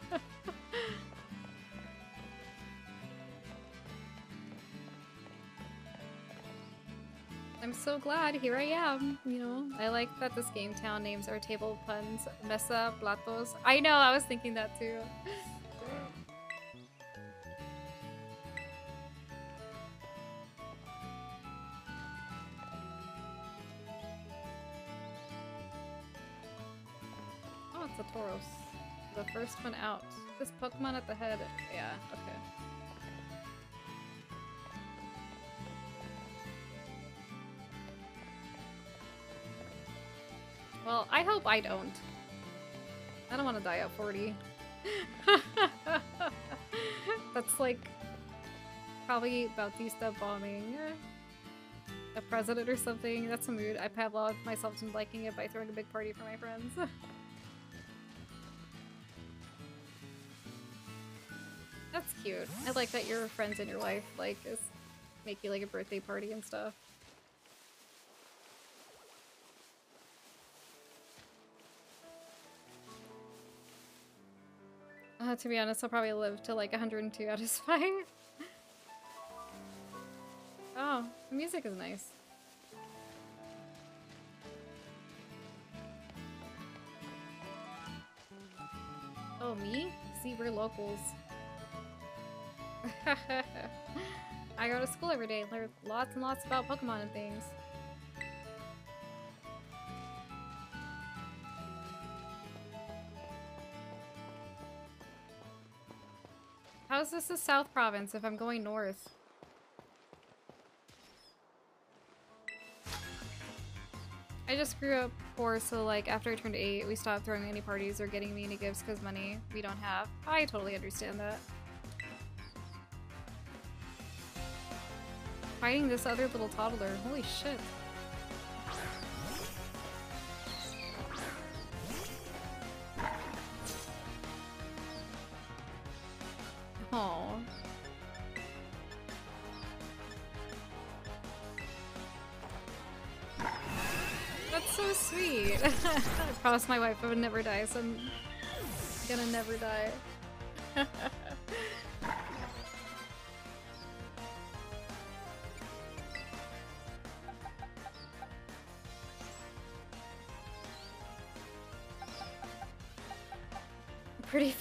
I'm so glad here I am, you know. I like that this game town names are table puns. Mesa, Platos. I know, I was thinking that too. Tauros. The first one out. This Pokemon at the head. Yeah, okay. Well, I hope I don't. I don't want to die at 40. That's like probably Bautista bombing a president or something. That's a mood. I Pavlov myself into liking it by throwing a big party for my friends. cute. I like that your friends in your life like is make you like a birthday party and stuff. Uh, to be honest, I'll probably live to like 102 out of 5. oh, the music is nice. Oh, me? See, we're locals. I go to school every day, and learn lots and lots about Pokemon and things. How is this the South Province if I'm going north? I just grew up poor, so like after I turned 8, we stopped throwing any parties or getting me any gifts because money we don't have. I totally understand that. Fighting this other little toddler. Holy shit. Oh. That's so sweet. I promised my wife I would never die, so I'm gonna never die.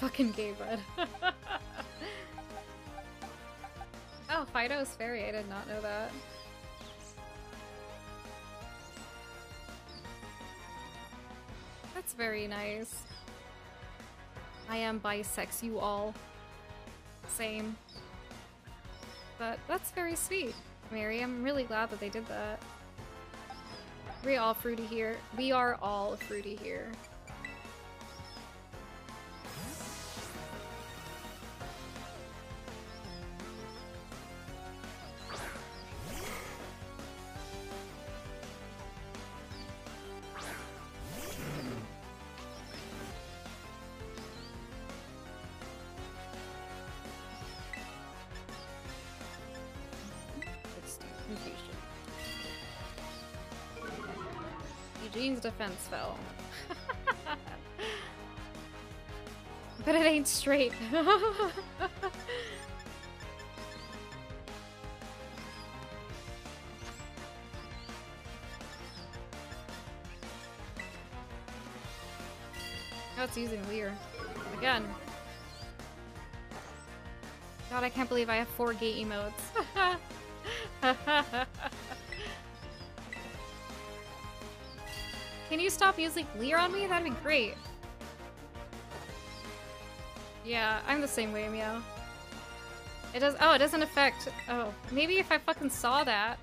fucking gay, bud. oh, Fidough's fairy. I did not know that. That's very nice. I am bisex, you all. Same. But that's very sweet, Mary. I'm really glad that they did that. We all fruity here. We are all fruity here. Defense fell. but it ain't straight. Oh, it's using Leer. Again. God, I can't believe I have four gate emotes. you stop using Leer on me? That'd be great. Yeah, I'm the same way, Meow. It does- oh, it doesn't affect- oh. Maybe if I fucking saw that.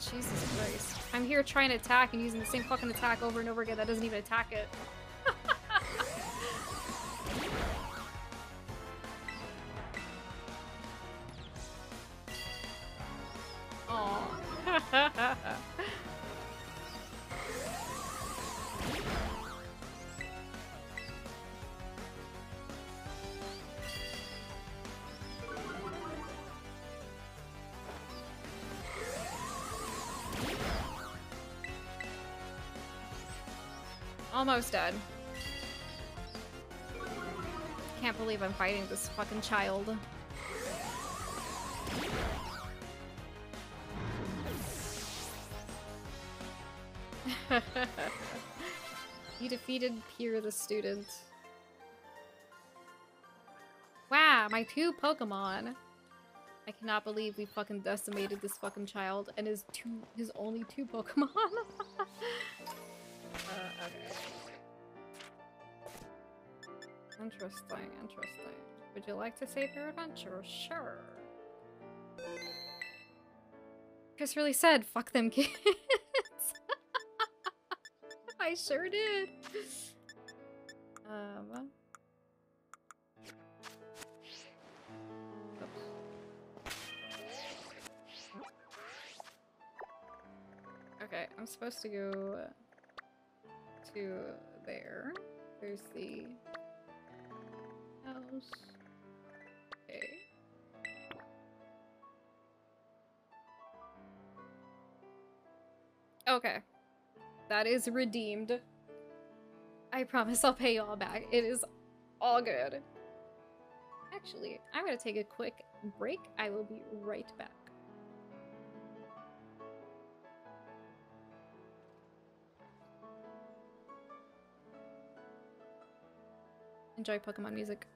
Jesus Christ. I'm here trying to attack and using the same fucking attack over and over again that doesn't even attack it. Almost dead. Can't believe I'm fighting this fucking child. you defeated Pier the student. Wow, my two Pokemon! I cannot believe we fucking decimated this fucking child and his two his only two Pokemon. Interesting, interesting. Would you like to save your adventure? Sure. Chris really said, fuck them kids. I sure did. Um. Okay, I'm supposed to go to there. There's the Okay. Eh. Okay. That is redeemed. I promise I'll pay you all back. It is all good. Actually, I'm gonna take a quick break. I will be right back. Enjoy Pokemon music.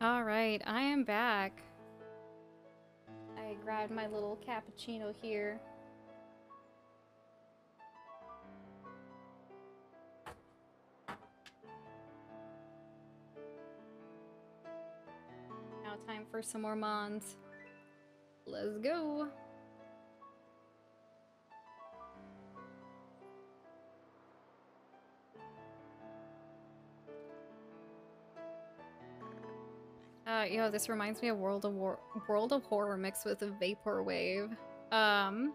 All right, I am back. I grabbed my little cappuccino here. Now time for some more mons. Let's go. Yo, this reminds me of World of War World of Horror mixed with a vaporwave. Um,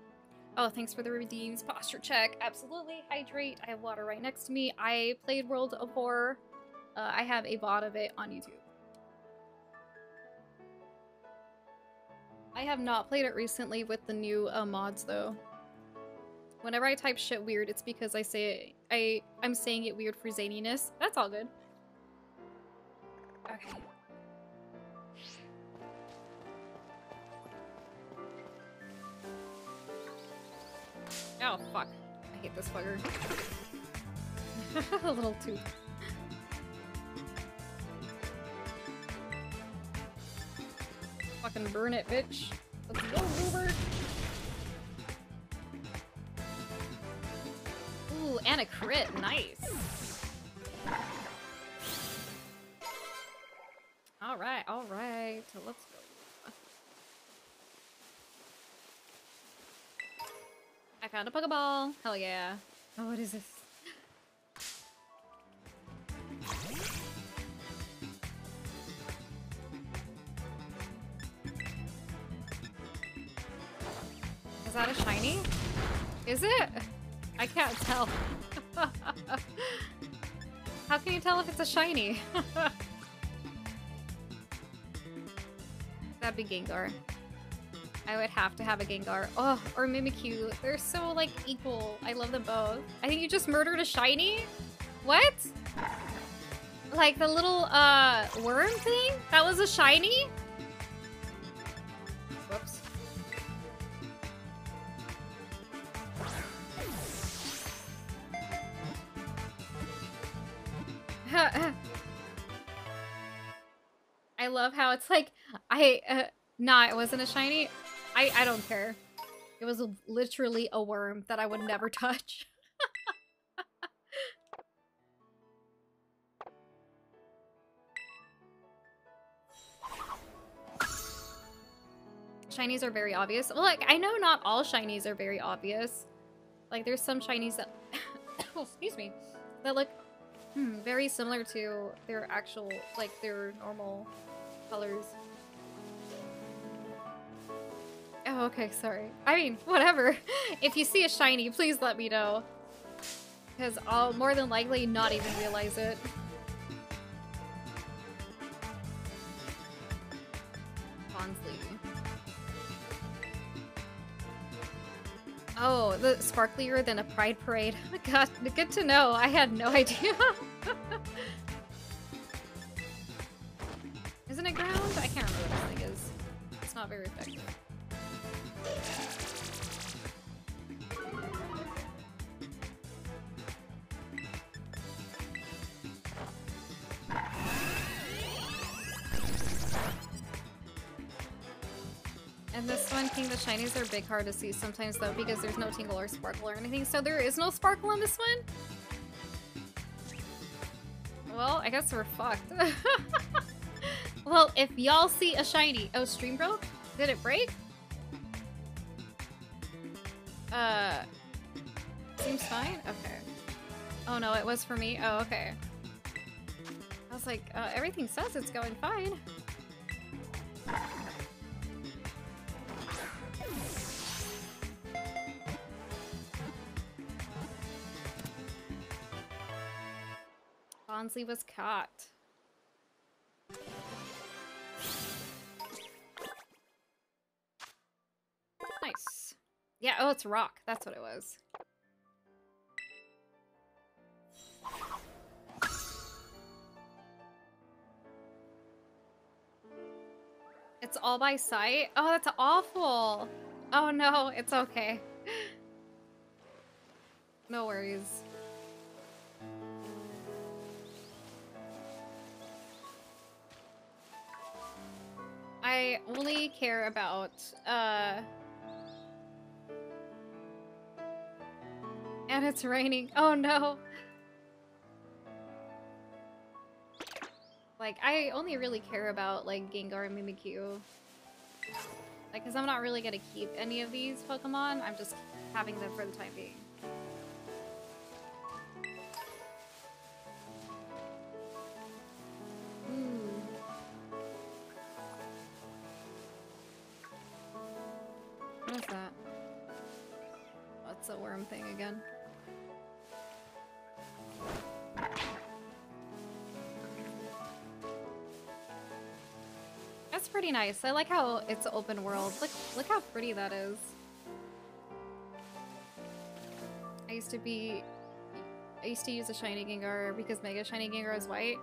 oh, thanks for the redeems. Posture check. Absolutely. Hydrate. I have water right next to me. I played World of Horror. Uh, I have a VOD of it on YouTube. I have not played it recently with the new uh, mods though. Whenever I type shit weird, it's because I say it, I I'm saying it weird for zaniness. That's all good. Okay. Oh, fuck. I hate this fucker. A little too. Fucking burn it, bitch. Let's go, Uber. Ooh, and a crit. Nice. Alright, alright. Let's go. I found a Pokeball. Hell yeah. Oh, what is this? Is that a shiny? Is it? I can't tell. How can you tell if it's a shiny? That'd be Gengar. I would have to have a Gengar. Oh, or Mimikyu. They're so, like, equal. I love them both. I think you just murdered a shiny? What? Like, the little, uh, worm thing? That was a shiny? Whoops. I love how it's like, I, uh, nah, it wasn't a shiny. I, I don't care. It was literally a worm that I would never touch. shinies are very obvious. Well, like, I know not all shinies are very obvious. Like, there's some shinies that... oh, excuse me. That look hmm, very similar to their actual, like, their normal colors. Oh, okay, sorry. I mean, whatever. If you see a shiny, please let me know. Because I'll more than likely not even realize it. Bonsly. Oh, the sparklier than a pride parade. God, good to know. I had no idea. Isn't it ground? I can't remember what this thing is. It's not very effective. One, King, the shinies are big hard to see sometimes though because there's no tingle or sparkle or anything. So there is no sparkle on this one? Well, I guess we're fucked. well, if y'all see a shiny... Oh, stream broke? Did it break? Uh, seems fine? Okay. Oh no, it was for me? Oh, okay. I was like, uh, everything says it's going fine. Was caught. Nice. Yeah, oh, it's rock. That's what it was. It's all by sight? Oh, that's awful. Oh no, it's okay. no worries. Care about uh and it's raining. Oh no. Like I only really care about like Gengar and Mimikyu. Like cuz I'm not really going to keep any of these Pokemon. I'm just having them for the time being. Pretty nice. I like how it's open world. Look, look how pretty that is. I used to be... I used to use a shiny Gengar because Mega Shiny Gengar is white.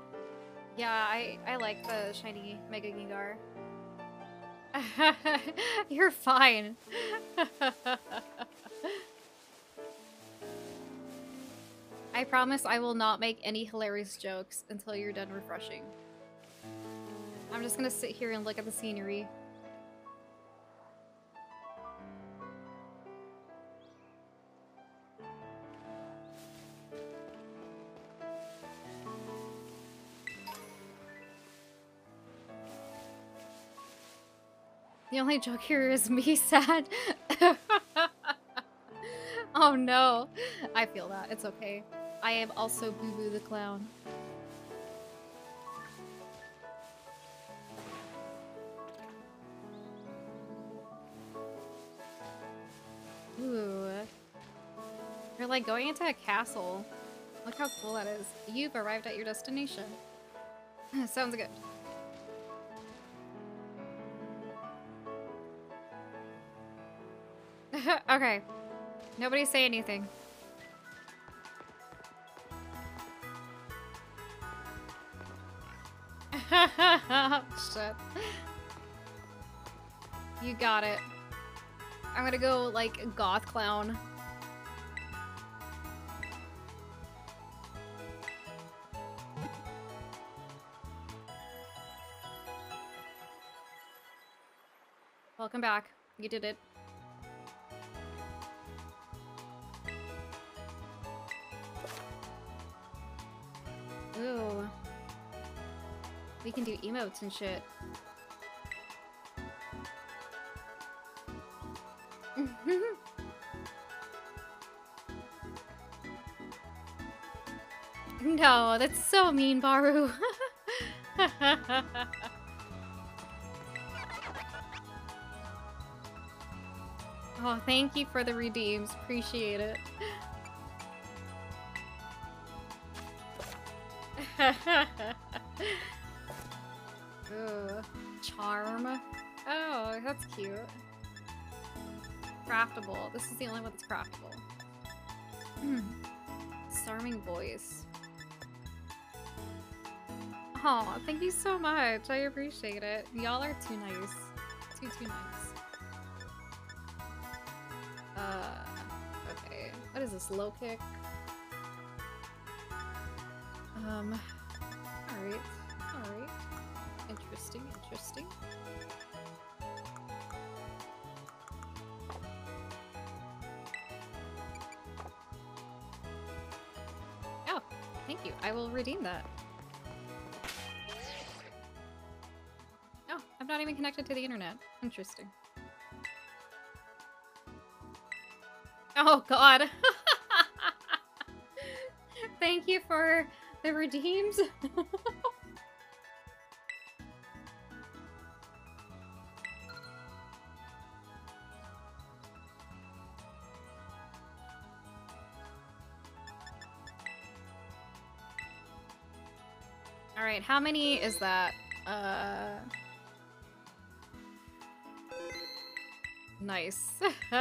Yeah, I, I like the shiny Mega Gengar. You're fine. I promise I will not make any hilarious jokes until you're done refreshing. I'm just gonna sit here and look at the scenery. The only joke here is me sad. oh no. I feel that. It's okay. I am also Boo Boo the Clown. Like going into a castle. Look how cool that is. You've arrived at your destination. Sounds good. okay. Nobody say anything. Shit. You got it. I'm gonna go, like, goth clown. Back. You did it. Ooh. We can do emotes and shit. no, that's so mean, Baru. oh, thank you for the redeems. Appreciate it. Ooh, charm. Oh, that's cute. Craftable. This is the only one that's craftable. Hmm. Starming voice. Oh, thank you so much. I appreciate it. Y'all are too nice. Too, too nice. Low kick? Um, alright. Alright. Interesting, interesting. Oh, thank you. I will redeem that. Oh, I'm not even connected to the internet. Interesting. Oh god. Thank you for the redeems. Alright, how many is that? Uh... Nice.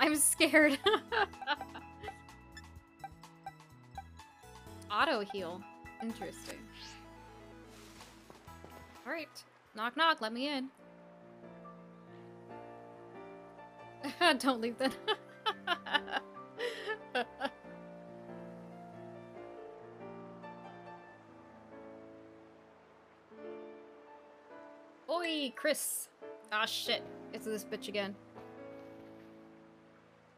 I'm scared. Auto heal. Interesting. Alright. Knock knock, let me in. Don't leave then. Oi, Chris. Ah, shit. It's this bitch again.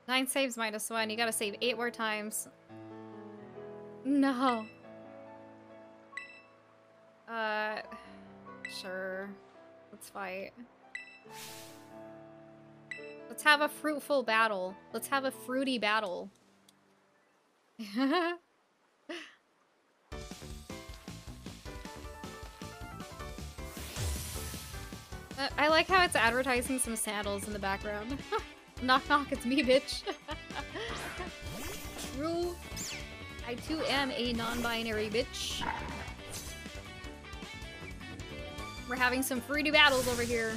Nine saves minus one. You gotta save eight more times. No. Uh, sure. Let's fight. Let's have a fruitful battle. Let's have a fruity battle. Uh, I like how it's advertising some sandals in the background. knock knock, it's me, bitch. True. I too am a non-binary bitch. We're having some fruity battles over here.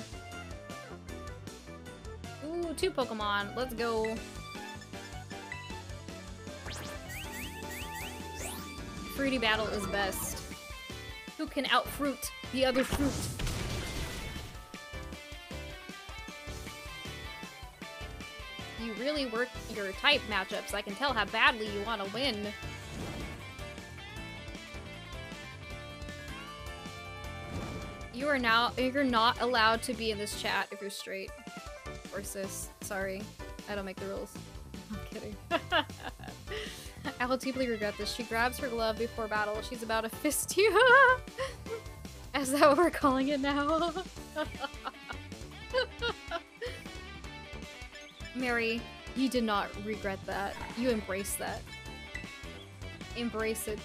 Ooh, two Pokemon. Let's go. Fruity battle is best. Who can outfruit the other fruit? You really work your type matchups. I can tell how badly you want to win. You are now- you're not allowed to be in this chat if you're straight. Or cis. Sorry. I don't make the rules. I'm kidding. I will deeply regret this. She grabs her glove before battle. She's about to fist you. Is that what we're calling it now? Mary, you did not regret that. You embrace that. Embrace it.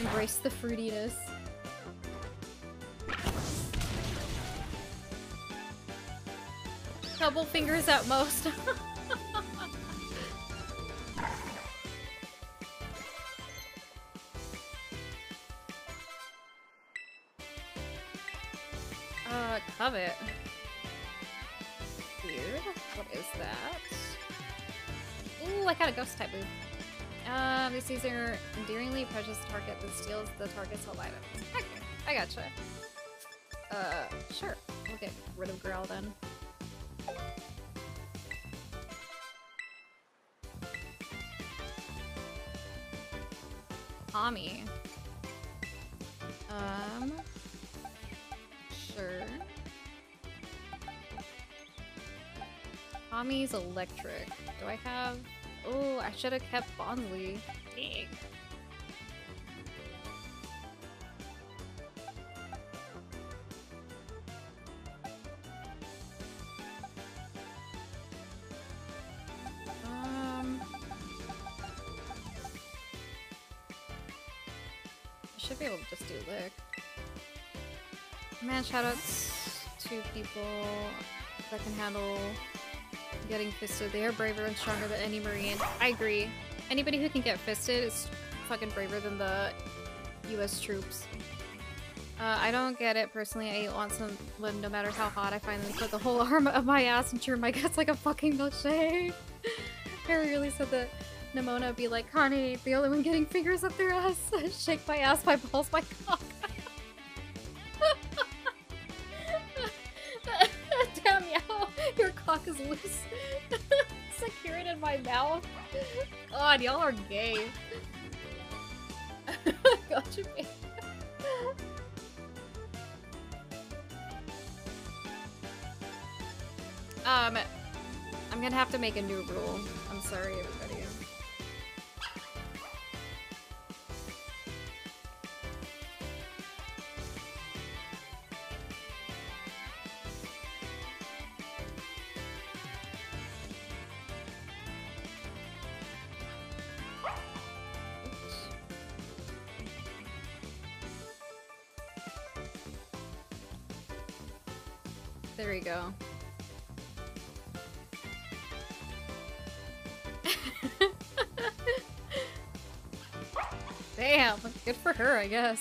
Embrace the fruitiness. Couple fingers at most. uh, covet. Weird. What is that? Ooh, I got a ghost type move. Um, things are endearingly precious target that steals the target's whole items. Okay, I gotcha. Uh, sure. We'll get rid of Growl then. Tommy. Um, sure. Tommy's electric. Do I have... Oh, I should have kept Bonsly. Dang. Um... I should be able to just do lick. Man, shoutouts to people that can handle getting fisted. They are braver and stronger than any Marine. I agree. Anybody who can get fisted is fucking braver than the US troops. Uh, I don't get it personally. I want someone, no matter how hot I find them, put the whole arm of my ass and chew my guts like a fucking milkshake. Harry really said that Nemona would be like, Connie, the only one getting fingers up their ass. Shake my ass, my balls, my cock. Are gay. gotcha. Um, I'm gonna have to make a new rule. I'm sorry, everybody. Go. Damn, good for her, I guess.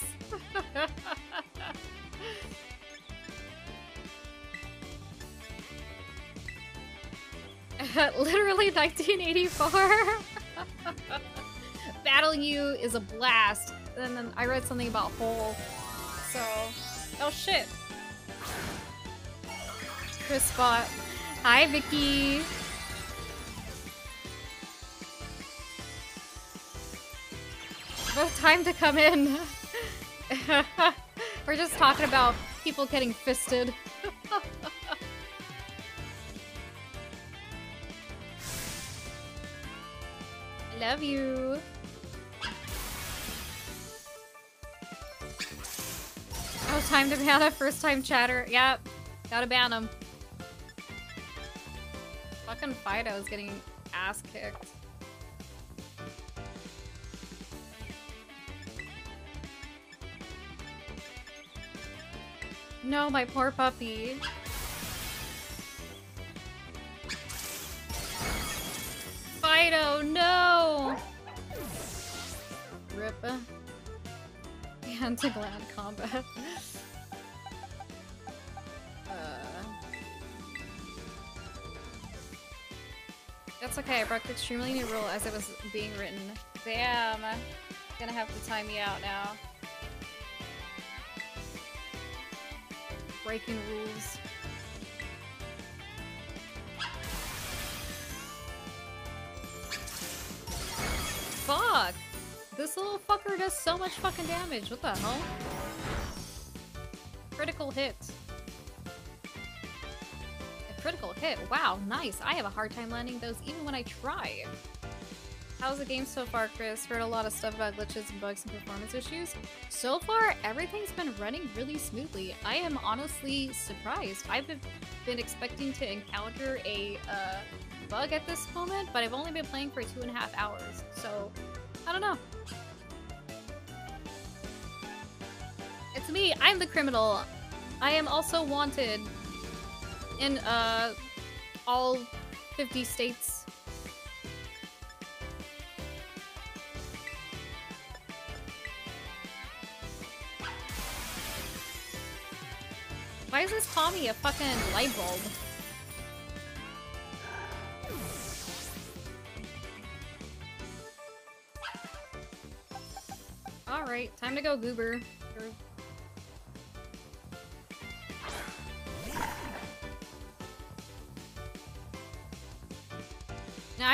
Literally 1984. Battle you is a blast. And then I read something about hole. So, oh shit. Spot. Hi, Vicky. About time to come in. We're just talking about people getting fisted. Love you. Oh, time to ban a first time chatter. Yep. Gotta ban him. Fucking was getting ass kicked. No, my poor puppy. Fido, no! Rip. Anti-gland combat. That's okay, I broke the extremely new rule as it was being written. Damn! Gonna have to time me out now. Breaking rules. Fuck! This little fucker does so much fucking damage. What the hell? Critical hit. Hit. Wow, nice. I have a hard time landing those even when I try. How's the game so far, Chris? Heard a lot of stuff about glitches and bugs and performance issues. So far, everything's been running really smoothly. I am honestly surprised. I've been expecting to encounter a uh, bug at this moment, but I've only been playing for two and a half hours, so I don't know. It's me, I'm the criminal. I am also wanted in uh, all 50 states. Why is this Tommy a fucking light bulb? Alright, time to go goober.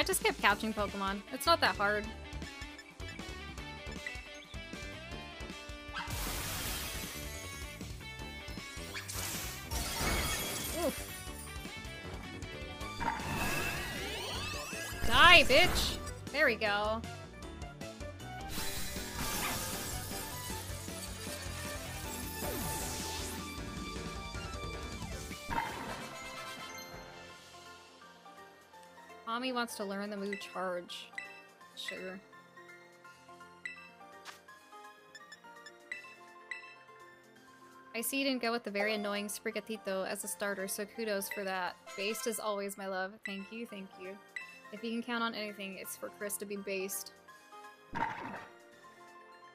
Just kept catching Pokemon. It's not that hard. Oof. Die, bitch! There we go. Tommy wants to learn the move charge. Sure. I see you didn't go with the very annoying Sprigatito as a starter, so kudos for that. Based is always my love. Thank you, thank you. If you can count on anything, it's for Chris to be based.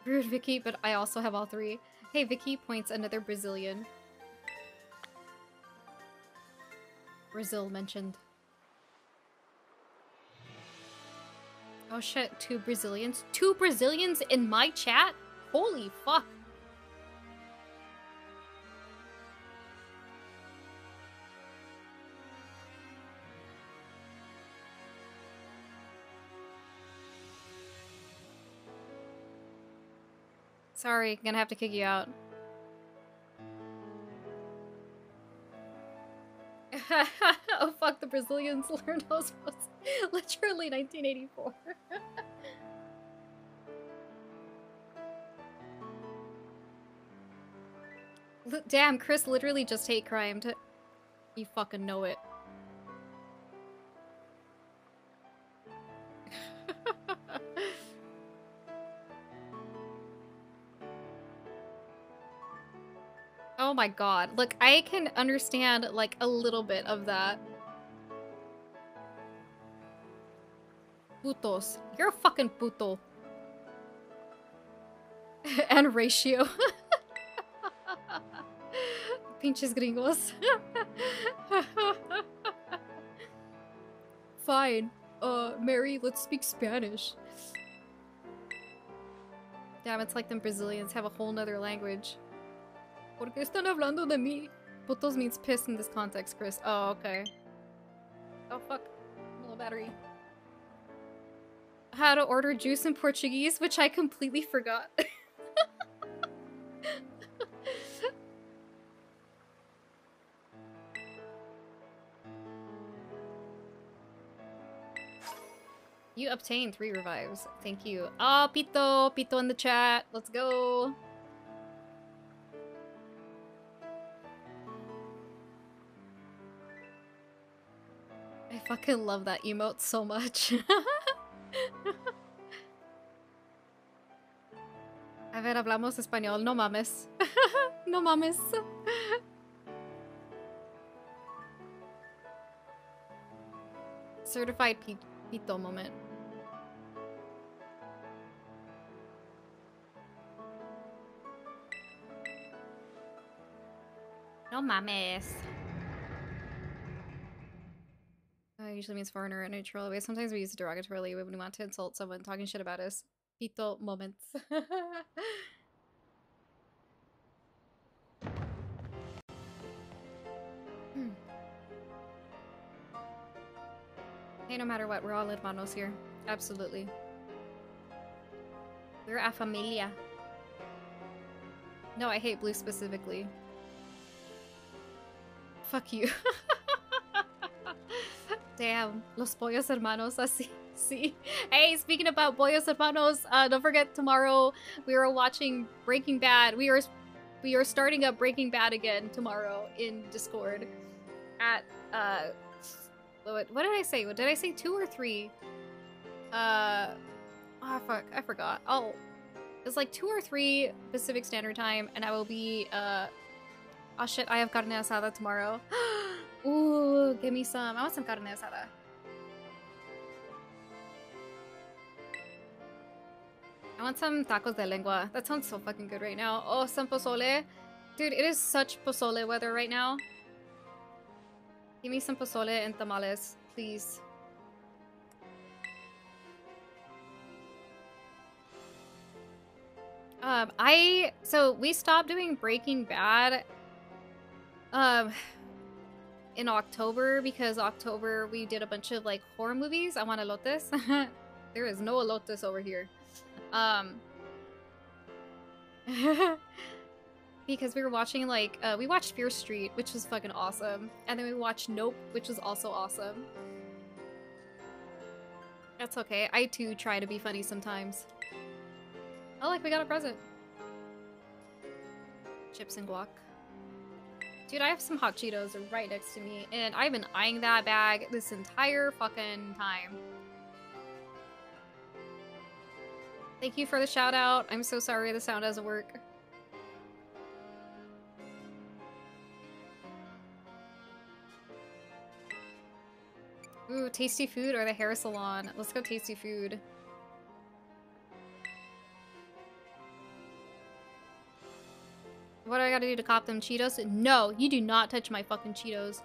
Rude, Vicky, but I also have all three. Hey, Vicky points another Brazilian. Brazil mentioned. Oh shit, two Brazilians? Two Brazilians in my chat? Holy fuck. Sorry, gonna have to kick you out. fuck, the Brazilians learned Osmos. Literally 1984. Damn, Chris literally just hate crimed. You fucking know it. oh my god. Look, I can understand, like, a little bit of that. Putos. You're a fucking puto. and ratio. Pinches gringos. Fine. Uh, Mary, let's speak Spanish. Damn, it's like them Brazilians have a whole nother language. ¿Por qué están hablando de mí? Putos means piss in this context, Chris. Oh, okay. Oh, fuck. Little battery how to order juice in Portuguese, which I completely forgot. you obtained three revives. Thank you. Ah, oh, Pito! Pito in the chat. Let's go! I fucking love that emote so much. ver, hablamos español. No mames. no mames. Certified pito moment. No mames. Uh, usually means foreigner in a neutral way. Sometimes we use it derogatorily when we want to insult someone talking shit about us. Moments. Hey, no matter what, we're all hermanos here. Absolutely. We're a familia. No, I hate blue specifically. Fuck you. Damn, los pollos hermanos así. See? Hey, speaking about pollos hermanos, uh, don't forget tomorrow we are watching Breaking Bad. We are we are starting up Breaking Bad again tomorrow in Discord at uh what, what did I say? What did I say? Two or three? Uh, oh fuck, I forgot. Oh, it's like two or three Pacific Standard Time, and I will be uh. Oh shit, I have carne asada tomorrow. Ooh, give me some. I want some carne asada. I want some tacos de lengua. That sounds so fucking good right now. Oh, some pozole. Dude, it is such pozole weather right now. Give me some pozole and tamales, please. Um, I so we stopped doing Breaking Bad um in October because October we did a bunch of like horror movies. I want elotes. there is no elotes over here. Um because we were watching like uh, we watched Fear Street, which was fucking awesome, and then we watched Nope, which was also awesome. That's okay. I too try to be funny sometimes. Oh, like we got a present. Chips and guac. Dude, I have some hot Cheetos right next to me, and I've been eyeing that bag this entire fucking time. Thank you for the shout out. I'm so sorry the sound doesn't work. Ooh, tasty food or the hair salon? Let's go tasty food. What do I gotta do to cop them Cheetos? No, you do not touch my fucking Cheetos.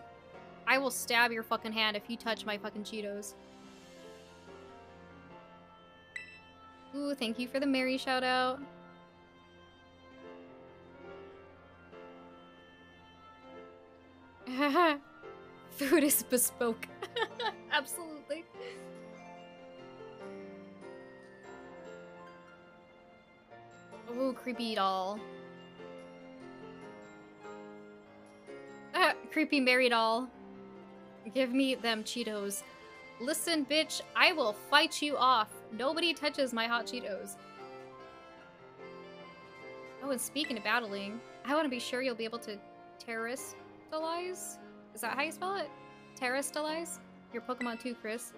I will stab your fucking hand if you touch my fucking Cheetos. Ooh, thank you for the Mary shout out. Food is bespoke. Absolutely. Ooh, creepy doll. Ah, creepy Mary doll. Give me them Cheetos. Listen, bitch, I will fight you off. Nobody touches my hot Cheetos. Oh, and speaking of battling, I want to be sure you'll be able to terrestrialize is that how you spell it? Terrestrialize? Your Pokemon too, Chris.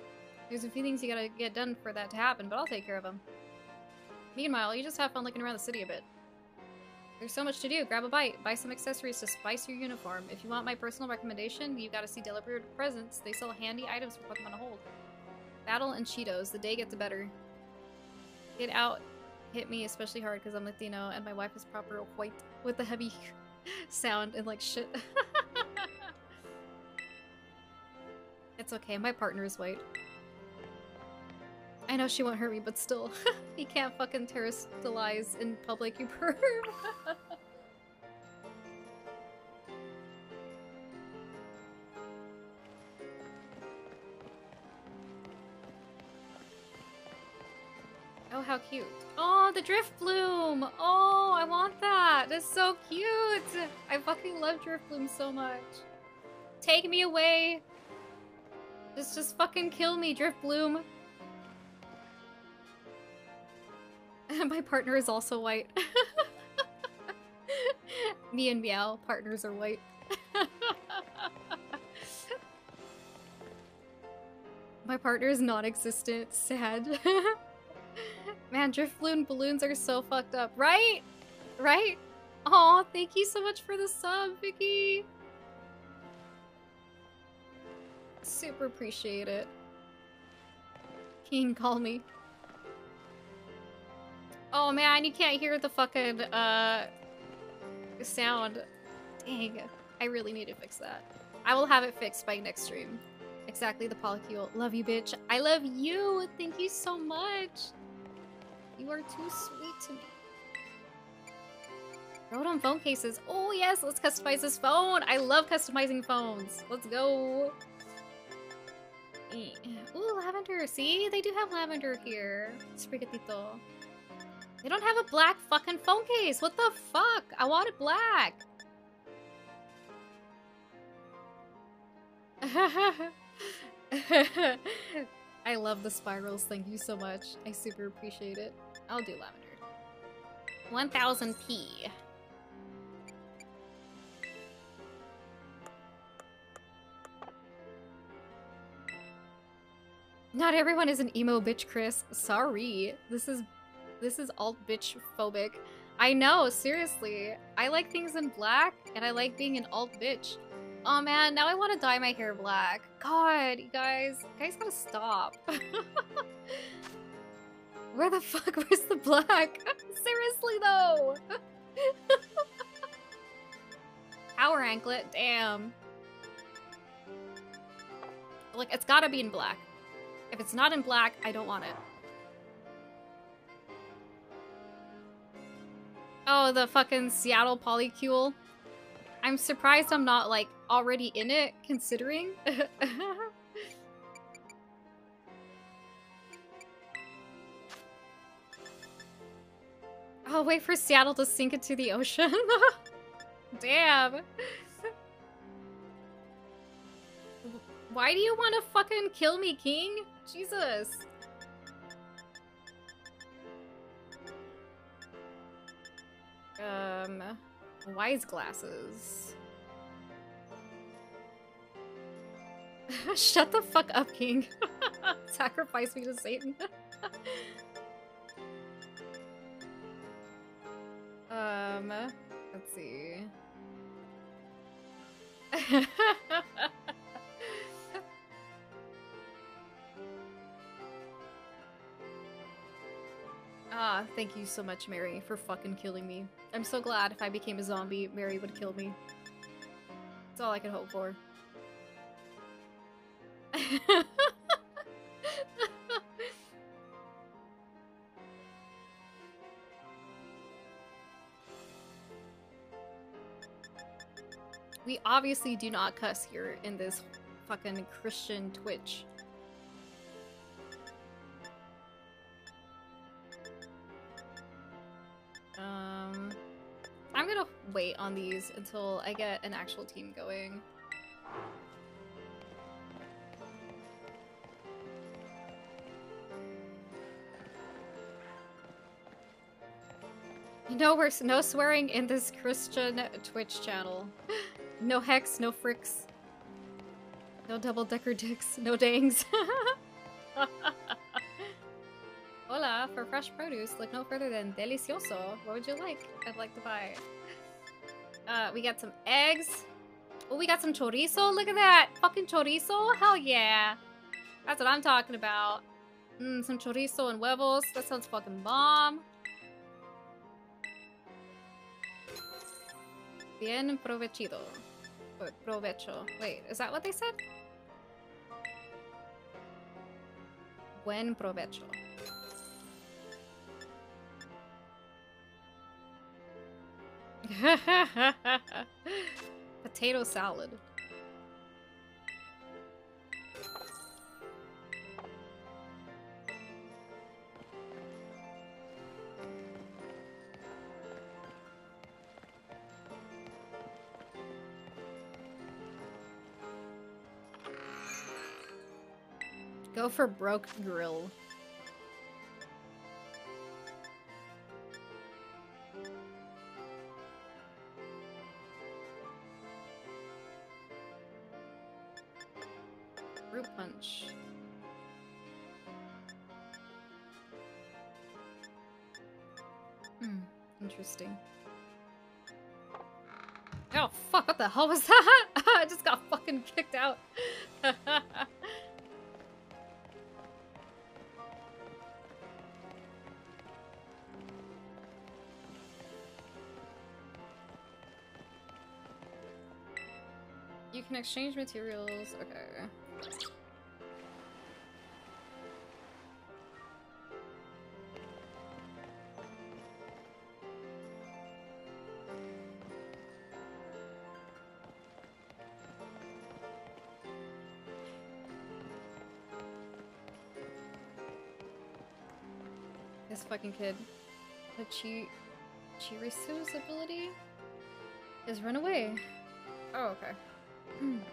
There's a few things you gotta get done for that to happen, but I'll take care of them. Meanwhile, you just have fun looking around the city a bit. There's so much to do. Grab a bite. Buy some accessories to spice your uniform. If you want my personal recommendation, you gotta see Delibird Presents. They sell handy items for Pokemon to hold. Battle and Cheetos. The day gets better. Get out. Hit me especially hard because I'm Latino and my wife is proper white with the heavy sound and like shit. It's okay, my partner is white. I know she won't hurt me, but still. you can't fucking terrestrialize in public, you perv. Cute. Oh, the Drifblim! Oh, I want that! That's so cute! I fucking love Drifblim so much. Take me away! Just, just fucking kill me, Drifblim. My partner is also white. Me and Meow, partners are white. My partner is non-existent. Sad. Man, Drifloon balloons are so fucked up. Right? Right? Oh, thank you so much for the sub, Vicky. Super appreciate it. King, call me. Oh man, you can't hear the fucking, uh, sound. Dang, I really need to fix that. I will have it fixed by next stream. Exactly, the polycule. Love you, bitch. I love you! Thank you so much! You are too sweet to me. on phone cases. Oh yes, let's customize this phone! I love customizing phones. Let's go! Eh, ooh, lavender. See? They do have lavender here. Sprigatito. They don't have a black fucking phone case. What the fuck? I want it black. I love the spirals. Thank you so much. I super appreciate it. I'll do lavender. 1000p. Not everyone is an emo bitch, Chris. Sorry. This is this is alt bitch phobic. I know, seriously. I like things in black and I like being an alt bitch. Oh man, now I want to dye my hair black. God, you guys, you guys gotta stop. Where the fuck was the black? seriously though. Power anklet, damn. Like, it's gotta be in black. If it's not in black, I don't want it. Oh, the fucking Seattle polycule. I'm surprised I'm not, like, already in it, considering. Oh, wait for Seattle to sink into the ocean. Damn. Why do you want to fucking kill me, King? Jesus. Um, wise glasses. Shut the fuck up, King. Sacrifice me to Satan. Um, let's see. Ah, thank you so much, Mary, for fucking killing me. I'm so glad if I became a zombie, Mary would kill me. That's all I could hope for. obviously do not cuss here in this fucking Christian Twitch. Um, I'm gonna wait on these until I get an actual team going. No, we're no swearing in this Christian Twitch channel. No hex, no fricks. No double-decker dicks, no dangs. Hola, for fresh produce, look no further than Delicioso. What would you like? I'd like to buy. Uh, we got some eggs. Oh, we got some chorizo. Look at that. Fucking chorizo. Hell yeah. That's what I'm talking about. Mmm, some chorizo and huevos. That sounds fucking bomb. Bien provechido. Provecho. Wait, is that what they said? Buen provecho. Potato salad. Go for broke grill. Root punch. Hmm, interesting. Oh, fuck, what the hell was that? I just got fucking kicked out. Exchange materials. Okay. This fucking kid. The Chi Chirisu's ability is run away. Oh, okay. Um...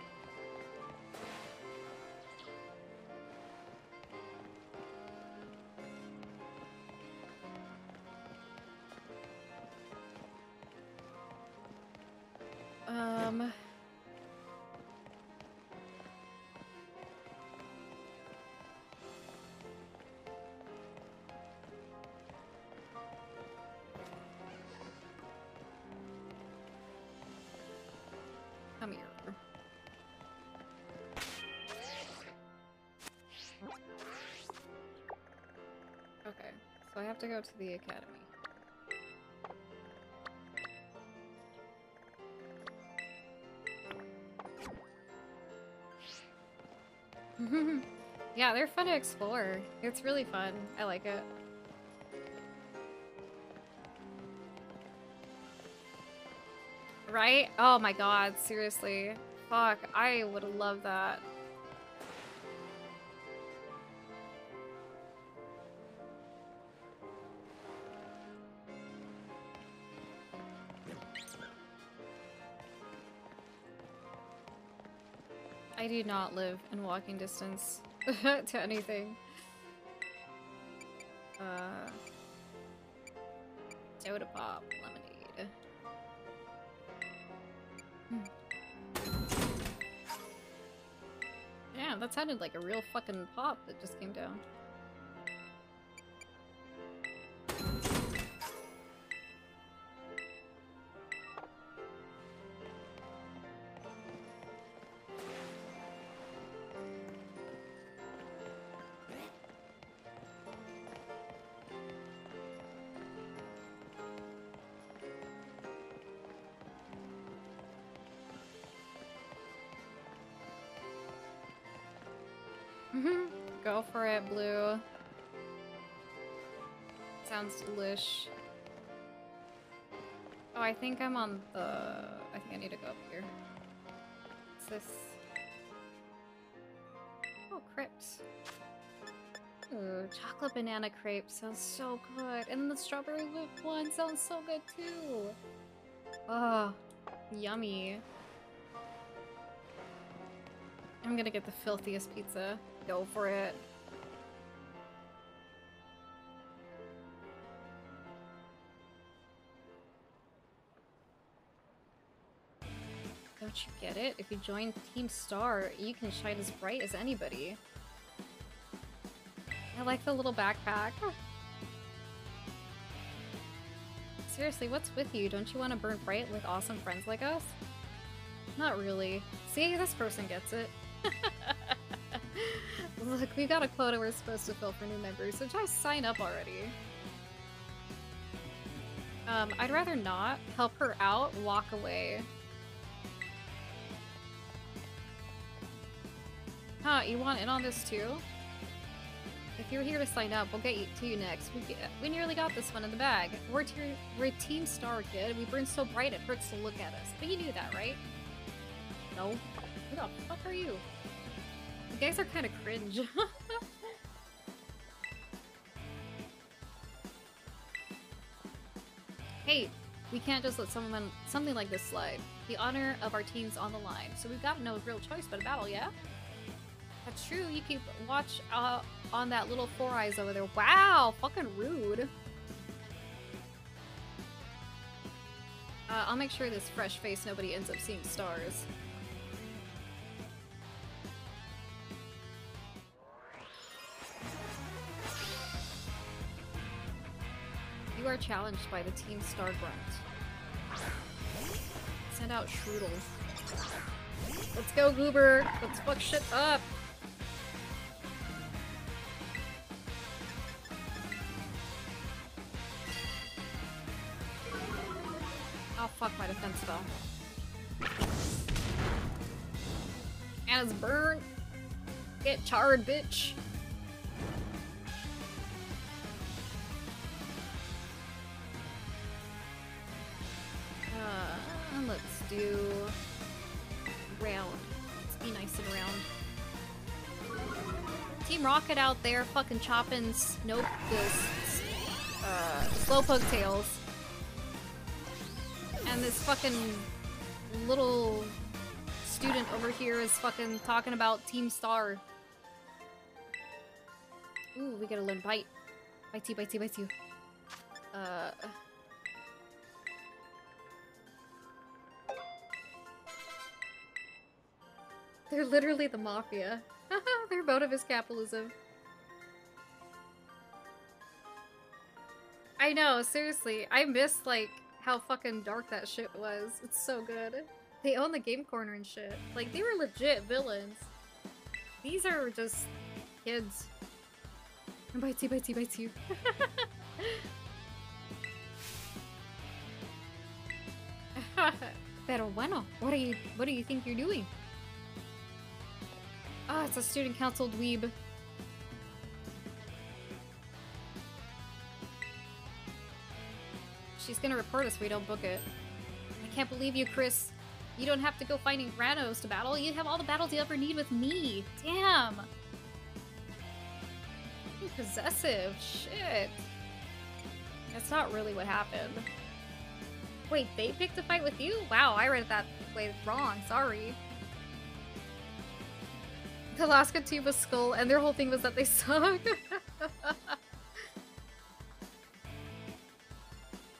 I have to go to the academy. yeah, they're fun to explore. It's really fun. I like it. Right? Oh my god, seriously. Fuck, I would love that. I do not live in walking distance to anything. Uh, soda pop, lemonade. Yeah, that sounded like a real fucking pop that just came down. Blue. Sounds delish. Oh, I think I'm on the... I think I need to go up here. What's this? Oh, crepes. Ooh, chocolate banana crepe sounds so good. And the strawberry whip one sounds so good too. Oh, yummy. I'm gonna get the filthiest pizza. Go for it. You get it? If you join Team Star, you can shine as bright as anybody. I like the little backpack. Seriously, what's with you? Don't you want to burn bright with awesome friends like us? Not really. See, this person gets it. Look, we got a quota we're supposed to fill for new members, so just sign up already. Um, I'd rather not. Help her out, walk away. Huh, you want in on this too? If you're here to sign up, we'll get you to you next. We, get, we nearly got this one in the bag. We're, we're Team Star, kid. We burn so bright it hurts to look at us. But you knew that, right? No. Who the fuck are you? You guys are kind of cringe. hey, we can't just let someone something like this slide. The honor of our team's on the line, so we've got no real choice but a battle, yeah? True, you keep watch uh, on that little four eyes over there. Wow, fucking rude. Uh, I'll make sure this fresh face nobody ends up seeing stars. You are challenged by the Team Star Grunt. Send out Shroodle. Let's go, Goober! Let's fuck shit up! Charred, bitch! Uh, let's do round. Let's be nice and round. Team Rocket out there fucking chopping Snope this uh, slowpoke tails. And this fucking little student over here is fucking talking about Team Star. Ooh, we gotta learn bite. Bite you, bite you, bite you. Uh. They're literally the mafia. Their motive is capitalism. I know, seriously. I miss, like, how fucking dark that shit was. It's so good. They own the game corner and shit. Like, they were legit villains. These are just kids. Bites you, bites you, bites you. Pero bueno, what do you what do you think you're doing? Ah, oh, it's a student council dweeb. She's gonna report us if we don't book it. I can't believe you, Chris. You don't have to go fighting Granos to battle. You have all the battles you ever need with me. Damn. Possessive. Shit. That's not really what happened. Wait, they picked a fight with you? Wow, I read that way wrong. Sorry. The Alaska Tuba Skull, and their whole thing was that they suck.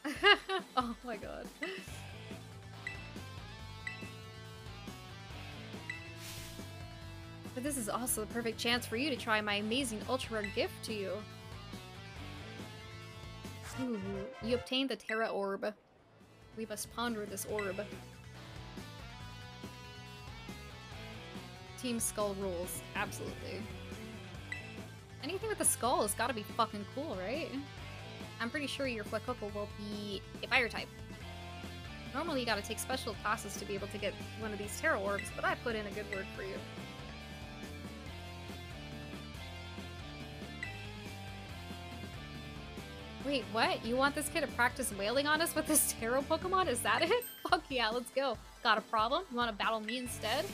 oh my god. But this is also the perfect chance for you to try my amazing ultra rare gift to you. Ooh, you obtained the Tera Orb. We must ponder this orb. Team Skull rules. Absolutely. Anything with a skull has gotta be fucking cool, right? I'm pretty sure your Fuecoco will be a fire type. Normally you gotta take special classes to be able to get one of these Tera Orbs, but I put in a good word for you. Wait, what? You want this kid to practice wailing on us with this Tera Pokemon? Is that it? Fuck yeah, let's go. Got a problem? You want to battle me instead?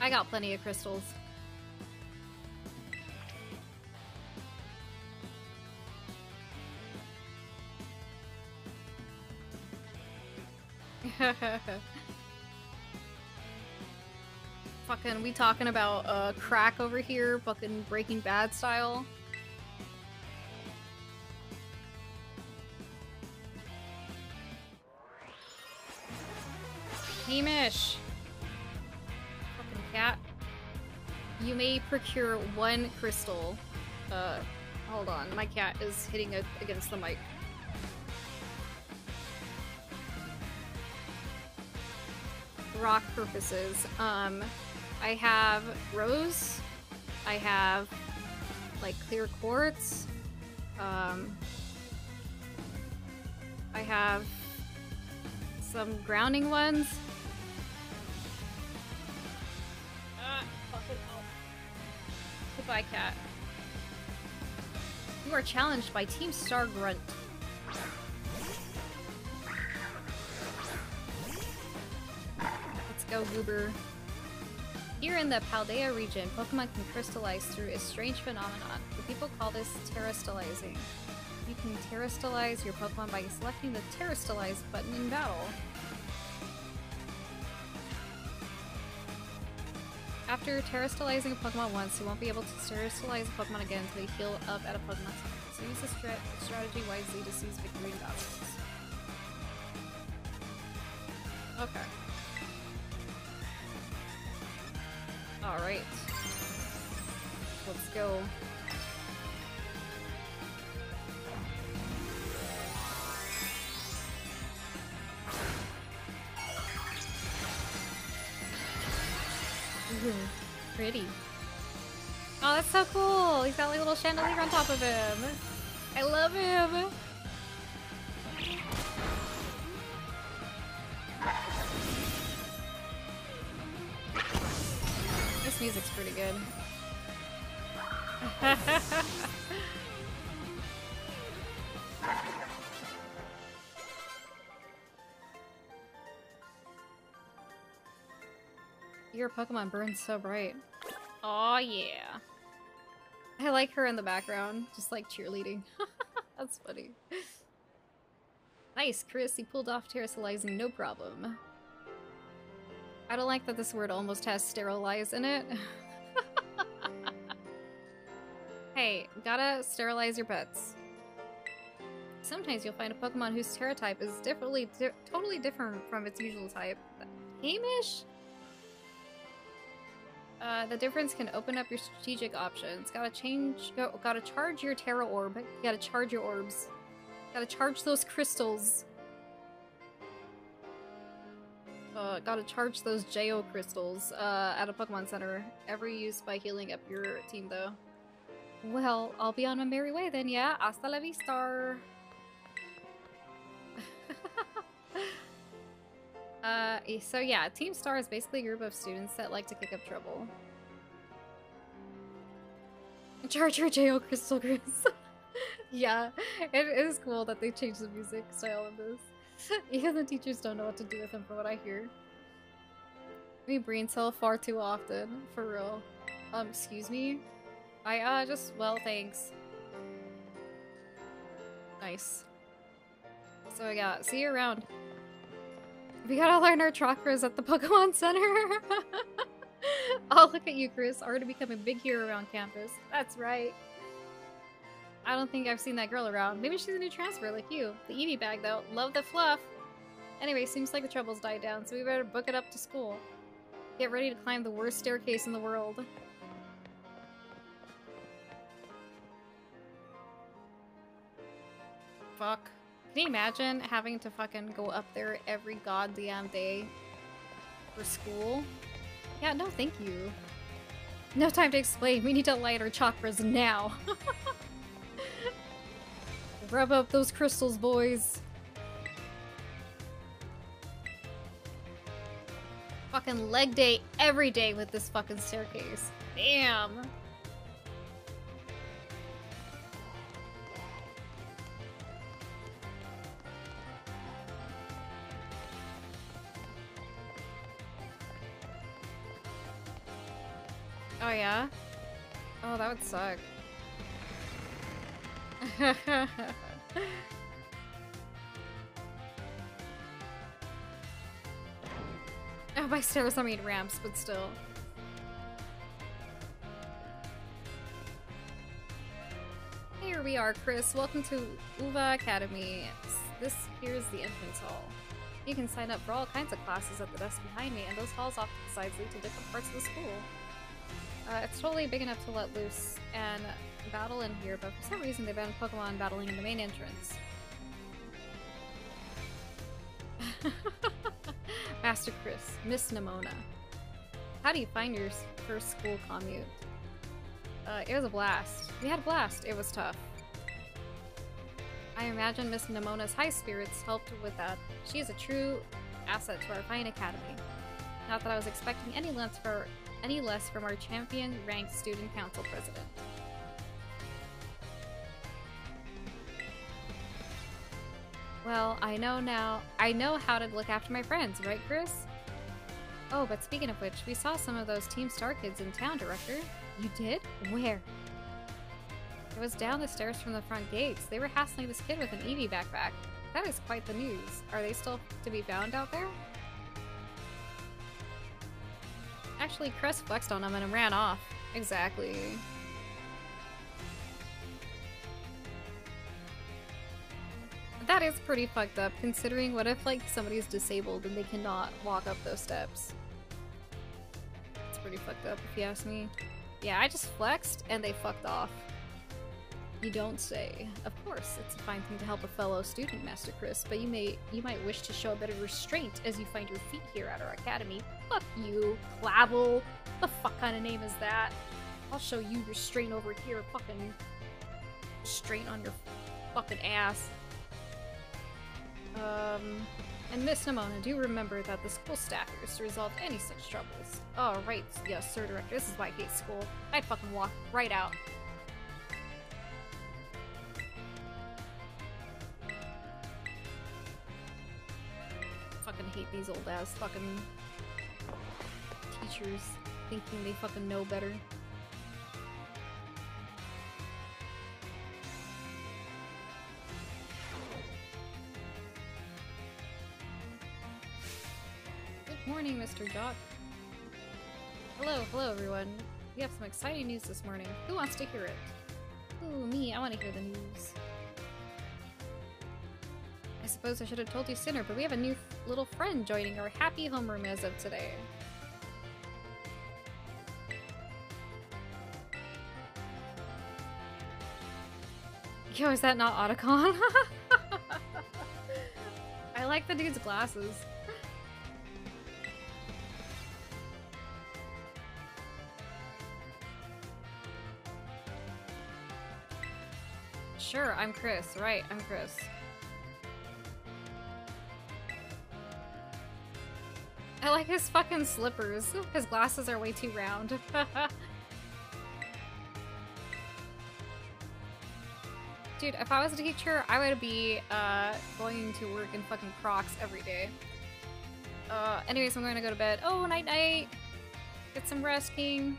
I got plenty of crystals. fucking, we talking about uh, crack over here, fucking Breaking Bad style. Hamish! Fucking cat. You may procure one crystal. Uh, hold on, my cat is hitting it against the mic. rock purposes. Um, I have rose. I have like clear quartz. Um, I have some grounding ones. Ah, Goodbye, cat. You are challenged by Team Star Grunt. Let's go, Goober. Here in the Paldea region, Pokemon can crystallize through a strange phenomenon. The people call this terastallizing. You can terastallize your Pokemon by selecting the terastallize button in battle. After terastallizing a Pokemon once, you won't be able to terastallize a Pokemon again until you heal up at a Pokemon Center. So use this stra strategy wisely to seize victory in battles. Chandelier on top of him. I love him! This music's pretty good. Your Pokemon burns so bright. Oh yeah. I like her in the background, just like cheerleading. That's funny. Nice, Chris. You pulled off terrestrializing, no problem. I don't like that this word almost has sterilize in it. hey, gotta sterilize your pets. Sometimes you'll find a Pokemon whose Tera type is differently, di totally different from its usual type. Hamish? Uh, the difference can open up your strategic options. Gotta change, go, gotta charge your Tera Orb. Gotta charge your orbs. Gotta charge those crystals. Uh, gotta charge those Jo crystals uh, at a Pokemon Center. Every use by healing up your team, though. Well, I'll be on my merry way then, yeah? Hasta la vista! Uh, so yeah, Team Star is basically a group of students that like to kick up trouble. Charger Jo Crystal Gris. yeah, it is cool that they changed the music style of this. Even the teachers don't know what to do with them from what I hear. We brain cell far too often, for real. Um, excuse me? I, uh, just, well, thanks. Nice. So I got, see you around. We gotta learn our chakras at the Pokemon Center. oh, look at you, Chris. Already becoming a big hero around campus. That's right. I don't think I've seen that girl around. Maybe she's a new transfer like you. The Eevee bag, though. Love the fluff. Anyway, seems like the troubles died down, so we better book it up to school. Get ready to climb the worst staircase in the world. Fuck. Can you imagine having to fucking go up there every goddamn day for school? Yeah, no thank you. No time to explain. We need to light our chakras now. Rub up those crystals, boys. Fucking leg day every day with this fucking staircase. Damn. Oh yeah? Oh, that would suck. oh, by stairs I mean ramps, but still. Here we are, Chris. Welcome to Uva Academy. This here's the entrance hall. You can sign up for all kinds of classes at the desk behind me, and those halls off to the sides lead to different parts of the school. Uh, it's totally big enough to let loose and battle in here, but for some reason they banned Pokemon battling in the main entrance. Master Chris, Miss Nemona. How do you find your first school commute? Uh, it was a blast. We had a blast. It was tough. I imagine Miss Nemona's high spirits helped with that. She is a true asset to our fine academy. Not that I was expecting any for any less from our champion ranked student council president. Well, I know now. I know how to look after my friends, right, Chris? Oh, but speaking of which, we saw some of those Team Star kids in town, Director. You did? Where? It was down the stairs from the front gates. They were hassling this kid with an Eevee backpack. That is quite the news. Are they still to be found out there? Actually, Chris flexed on him and ran off. Exactly. That is pretty fucked up, considering what if, like, somebody's disabled and they cannot walk up those steps. It's pretty fucked up, if you ask me. Yeah, I just flexed and they fucked off. You don't say. Of course, it's a fine thing to help a fellow student, Master Chris, but you may you might wish to show a bit of restraint as you find your feet here at our academy. Fuck you, Clavel. What the fuck kind of name is that? I'll show you restraint over here, fucking restraint on your fucking ass. Um, and Miss Nemona, do you remember that the school staff is to resolve any such troubles. Oh, right, yes, Sir Director, this is why I hate school. I'd fucking walk right out. Fucking hate these old ass fucking teachers thinking they fucking know better. Good morning, Mr. Jacques. Hello, hello everyone. We have some exciting news this morning. Who wants to hear it? Ooh, me, I want to hear the news. Suppose I should have told you sooner, but we have a new little friend joining our happy homeroom as of today. Yo, is that not Otacon? I like the dude's glasses. Sure, I'm Chris. Right, I'm Chris. I like his fucking slippers. His glasses are way too round. Dude, if I was a teacher, I would be uh, going to work in fucking Crocs every day. Uh, anyways, I'm going to go to bed. Oh, night night. Get some rest, King.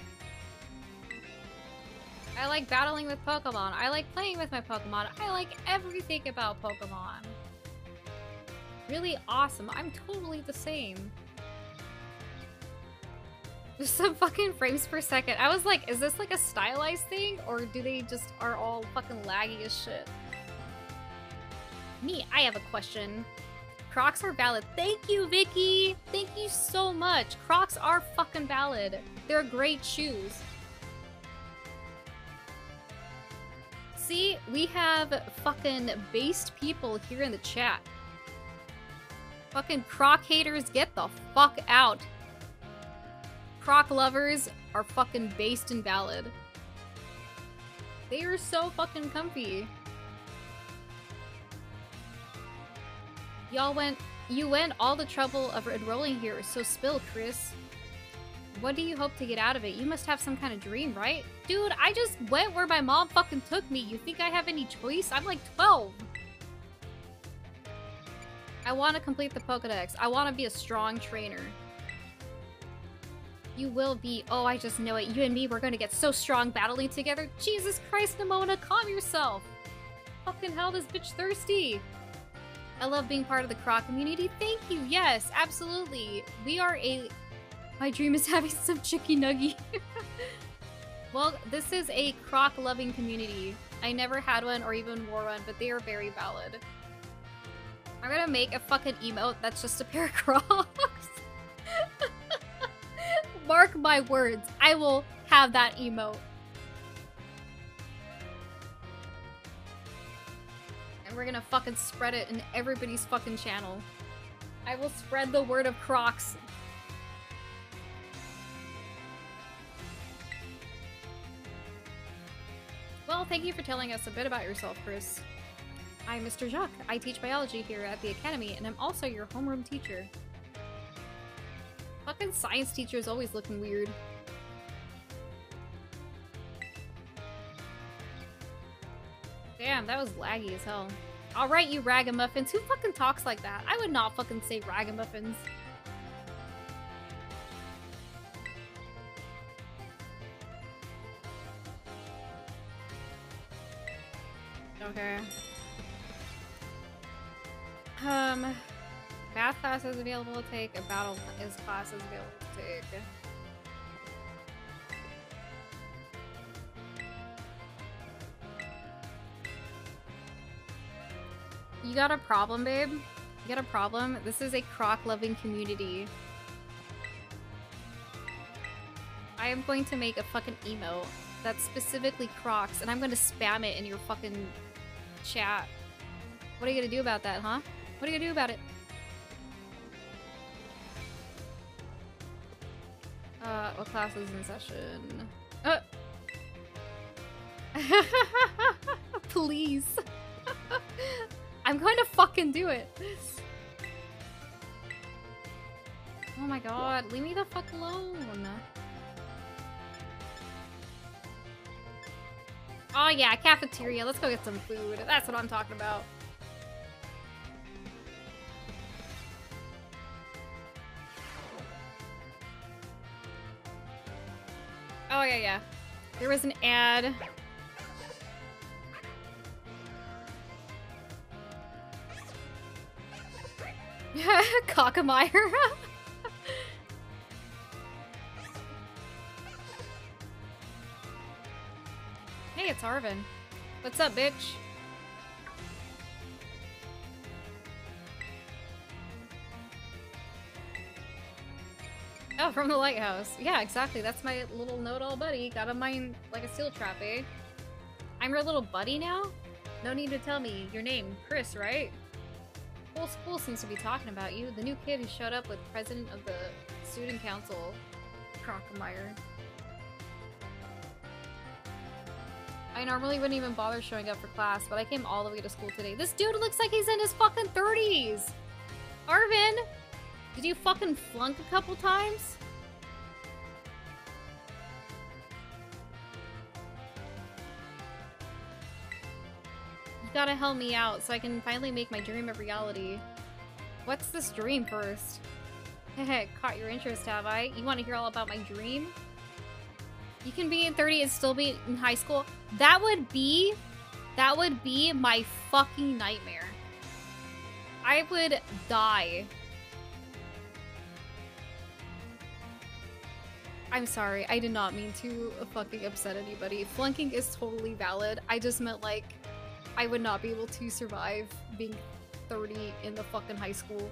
I like battling with Pokemon. I like playing with my Pokemon. I like everything about Pokemon. Really awesome. I'm totally the same. Some fucking frames per second. I was like, is this like a stylized thing? Or do they just are all fucking laggy as shit? Me, I have a question. Crocs are valid. Thank you, Vicky! Thank you so much. Crocs are fucking valid. They're great shoes. See, we have fucking based people here in the chat. Fucking croc haters, get the fuck out. Croc lovers are fucking based and valid. They are so fucking comfy. Y'all went- you went all the trouble of enrolling here, so spill, Chris. What do you hope to get out of it? You must have some kind of dream, right? Dude, I just went where my mom fucking took me. You think I have any choice? I'm like 12. I want to complete the Pokedex. I want to be a strong trainer. You will be. Oh, I just know it. You and me, we're to get so strong battling together. Jesus Christ, Nemona, calm yourself. Fucking hell, this bitch thirsty. I love being part of the Croc community. Thank you. Yes, absolutely. We are a... My dream is having some chicky nuggy. well, this is a Croc-loving community. I never had one or even wore one, but they are very valid. I'm gonna make a fucking emote that's just a pair of Crocs. Mark my words. I will have that emote. And we're gonna fucking spread it in everybody's fucking channel. I will spread the word of Crocs. Well, thank you for telling us a bit about yourself, Chris. I'm Mr. Jacques. I teach biology here at the Academy, and I'm also your homeroom teacher. Fucking science teacher is always looking weird. Damn, that was laggy as hell. Alright, you ragamuffins. Who fucking talks like that? I would not fucking say ragamuffins. Okay. Um, math class is available to take. A battle is class is available to take. You got a problem, babe? You got a problem? This is a croc-loving community. I am going to make a fucking emote that's specifically Crocs, and I'm going to spam it in your fucking chat. What are you going to do about that, huh? What are you going to do about it? Uh, what class is in session? Uh. Please. I'm going to fucking do it. Oh my god, leave me the fuck alone. Oh yeah, cafeteria. Let's go get some food. That's what I'm talking about. Oh yeah, yeah. There was an ad. Cockemeyer. hey, it's Arven. What's up, bitch? Oh, from the lighthouse. Yeah, exactly. That's my little know-it-all buddy. Got a mind like a steel trap, eh? I'm your little buddy now? No need to tell me your name. Chris, right? Whole school seems to be talking about you. The new kid who showed up with president of the student council, Crockemeyer. I normally wouldn't even bother showing up for class, but I came all the way to school today. This dude looks like he's in his fucking 30s! Arven! Did you fucking flunk a couple times? You gotta help me out so I can finally make my dream a reality. What's this dream first? Hehe, caught your interest, have I? You want to hear all about my dream? You can be in 30 and still be in high school? That would be... That would be my fucking nightmare. I would die I'm sorry, I did not mean to fucking upset anybody. Flunking is totally valid. I just meant like, I would not be able to survive being 30 in the fucking high school.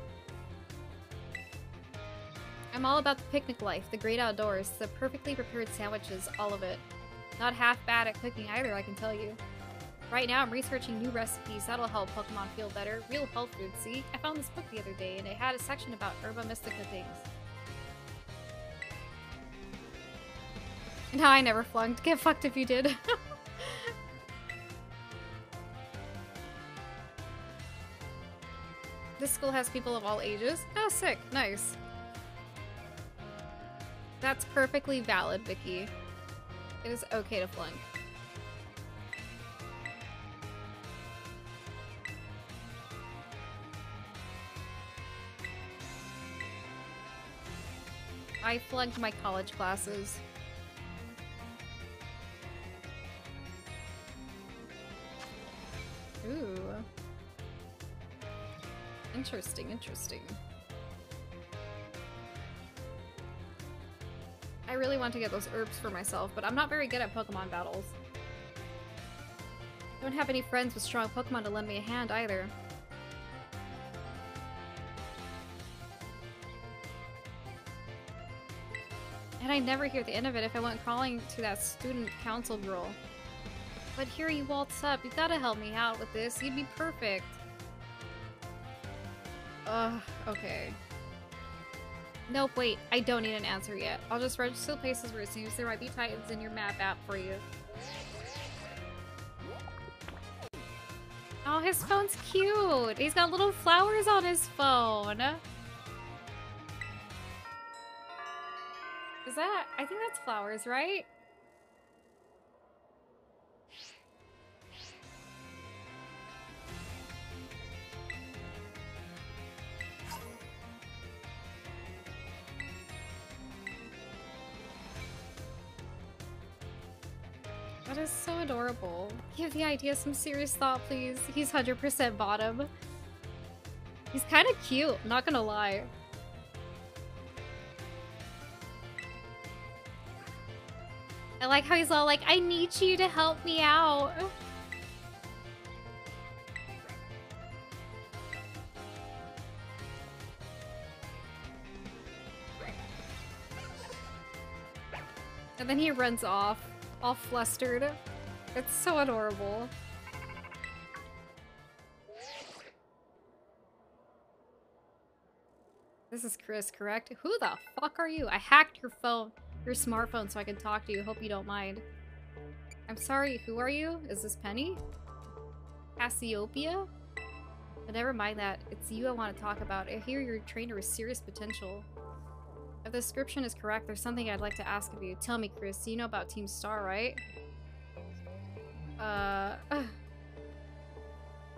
I'm all about the picnic life, the great outdoors, the perfectly prepared sandwiches, all of it. Not half bad at cooking either, I can tell you. Right now, I'm researching new recipes that'll help Pokemon feel better. Real health food, see? I found this book the other day, and it had a section about Herba Mystica things. No, I never flunked. Get fucked if you did. this school has people of all ages. Oh, sick. Nice. That's perfectly valid, Vicky. It is okay to flunk. I flunked my college classes. Ooh. Interesting, interesting. I really want to get those herbs for myself, but I'm not very good at Pokemon battles. Don't have any friends with strong Pokemon to lend me a hand either. And I'd never hear the end of it if I went crawling to that student council girl. But here you waltz up. You gotta help me out with this. You'd be perfect. Ugh, okay. Nope, wait. I don't need an answer yet. I'll just register the places where it seems there might be titans in your map app for you. Oh, his phone's cute. He's got little flowers on his phone. Is that? I think that's flowers, right? That is so adorable. Give the idea some serious thought, please. He's 100% bottom. He's kind of cute, not gonna lie. I like how he's all like, I need you to help me out. And then he runs off, all flustered. It's so adorable. This is Chris, correct? Who the fuck are you? I hacked your phone, your smartphone so I can talk to you. Hope you don't mind. I'm sorry, who are you? Is this Penny? Cassiopeia? But never mind that. It's you I want to talk about. I hear your trainer has serious potential. If the description is correct, there's something I'd like to ask of you. Tell me, Chris, you know about Team Star, right? Uh...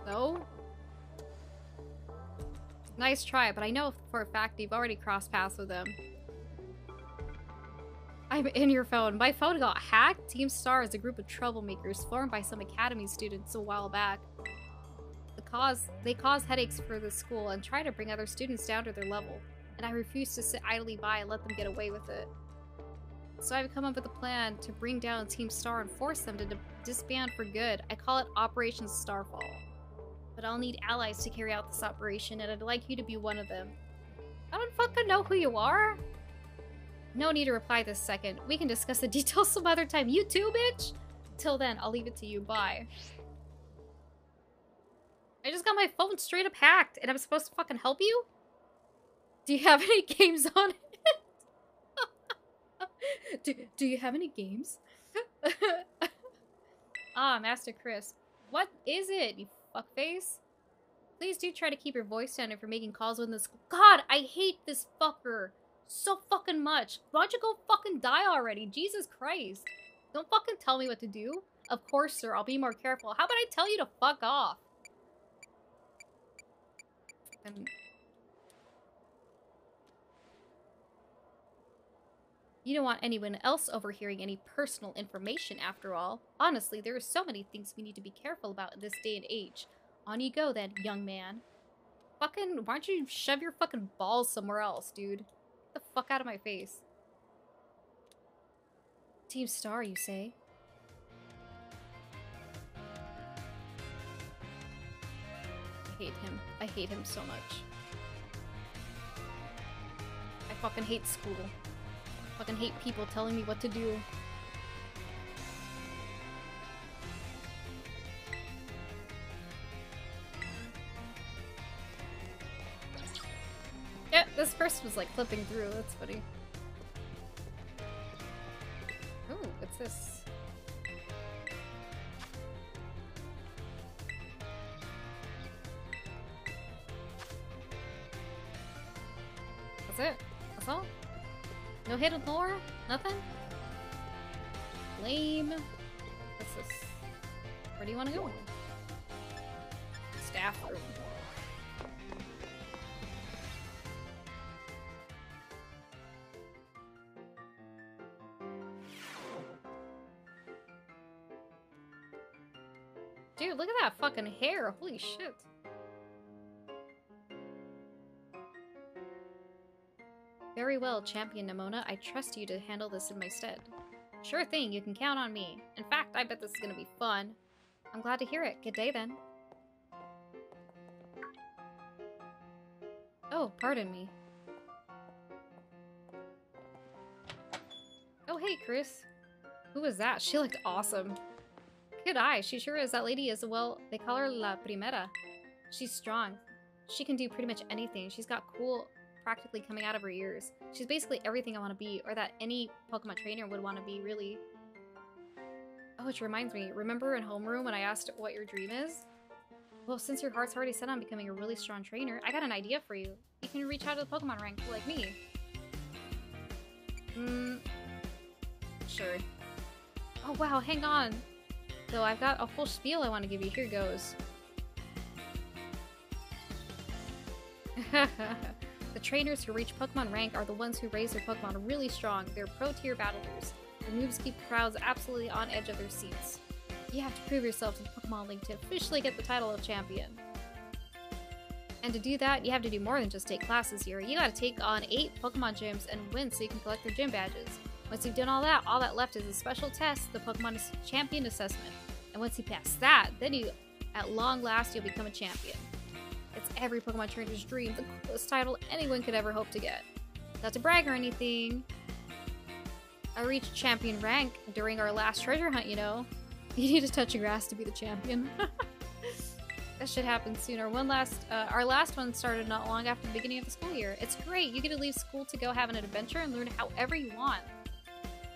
no? Nice try, but I know for a fact you've already crossed paths with them. I'm in your phone. My phone got hacked? Team Star is a group of troublemakers formed by some academy students a while back. The cause they cause headaches for the school and try to bring other students down to their level, and I refuse to sit idly by and let them get away with it. So I've come up with a plan to bring down Team Star and force them to disband for good. I call it Operation Starfall but I'll need allies to carry out this operation, and I'd like you to be one of them. I don't fucking know who you are. No need to reply this second. We can discuss the details some other time. You too, bitch? Till then, I'll leave it to you. Bye. I just got my phone straight up hacked, and I'm supposed to fucking help you? Do you have any games on it? do, do you have any games? ah, Master Chris. What is it, you fuckface. Please do try to keep your voice down if you're making calls with this- God, I hate this fucker so fucking much. Why don't you go fucking die already? Jesus Christ. Don't fucking tell me what to do. Of course, sir. I'll be more careful. How about I tell you to fuck off? You don't want anyone else overhearing any personal information, after all. Honestly, there are so many things we need to be careful about in this day and age. On you go, then, young man. Fucking, why don't you shove your fucking balls somewhere else, dude? Get the fuck out of my face. Team Star, you say? I hate him. I hate him so much. I fucking hate school. Fucking hate people telling me what to do. Yeah, this first was like flipping through. That's funny. Ooh, what's this? Hidden lore? Nothing? Lame. What's this? Where do you want to go? Staff room. Dude, look at that fucking hair. Holy shit. Well, Champion Nemona. I trust you to handle this in my stead. Sure thing, you can count on me. In fact, I bet this is gonna be fun. I'm glad to hear it. Good day, then. Oh, pardon me. Oh, hey, Chris. Who was that? She looked awesome. Good eye. She sure is. That lady is, well, they call her La Primera. She's strong. She can do pretty much anything. She's got cool practically coming out of her ears. She's basically everything I want to be, or that any Pokemon trainer would want to be, really. Oh, which reminds me, remember in homeroom when I asked what your dream is? Well, since your heart's already set on becoming a really strong trainer, I got an idea for you. You can reach out to the Pokemon rank like me. Hmm. Sure. Oh wow, hang on. Though I've got a full spiel I want to give you. Here goes. Trainers who reach Pokemon rank are the ones who raise their Pokemon really strong. They're pro-tier battlers. The moves keep crowds absolutely on edge of their seats. You have to prove yourself to the Pokemon League to officially get the title of champion. And to do that, you have to do more than just take classes here. You gotta take on 8 Pokemon gyms and win so you can collect their gym badges. Once you've done all that, all that left is a special test, the Pokemon Champion Assessment. And once you pass that, then you, at long last, you'll become a champion. Every Pokemon trainer's dream, the coolest title anyone could ever hope to get. Not to brag or anything, I reached champion rank during our last treasure hunt, you know. You need to touch grass to be the champion. that should happen sooner. One last, uh, our last one started not long after the beginning of the school year. It's great. You get to leave school to go have an adventure and learn however you want.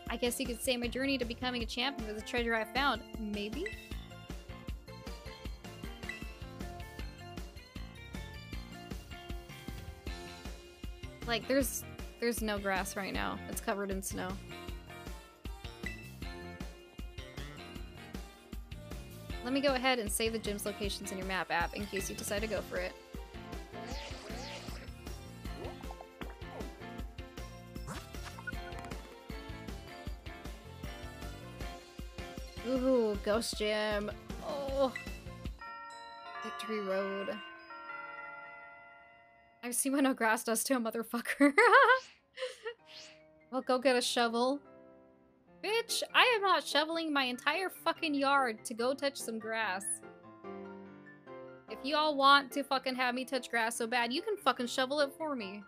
I guess you could say my journey to becoming a champion was a treasure I found. Maybe? Like, there's there's no grass right now. It's covered in snow. Let me go ahead and save the gym's locations in your map app in case you decide to go for it. Ooh, Ghost Gym. Oh. Victory Road. I've seen what no grass does to a motherfucker. well, go get a shovel. Bitch, I am not shoveling my entire fucking yard to go touch some grass. If you all want to fucking have me touch grass so bad, you can fucking shovel it for me.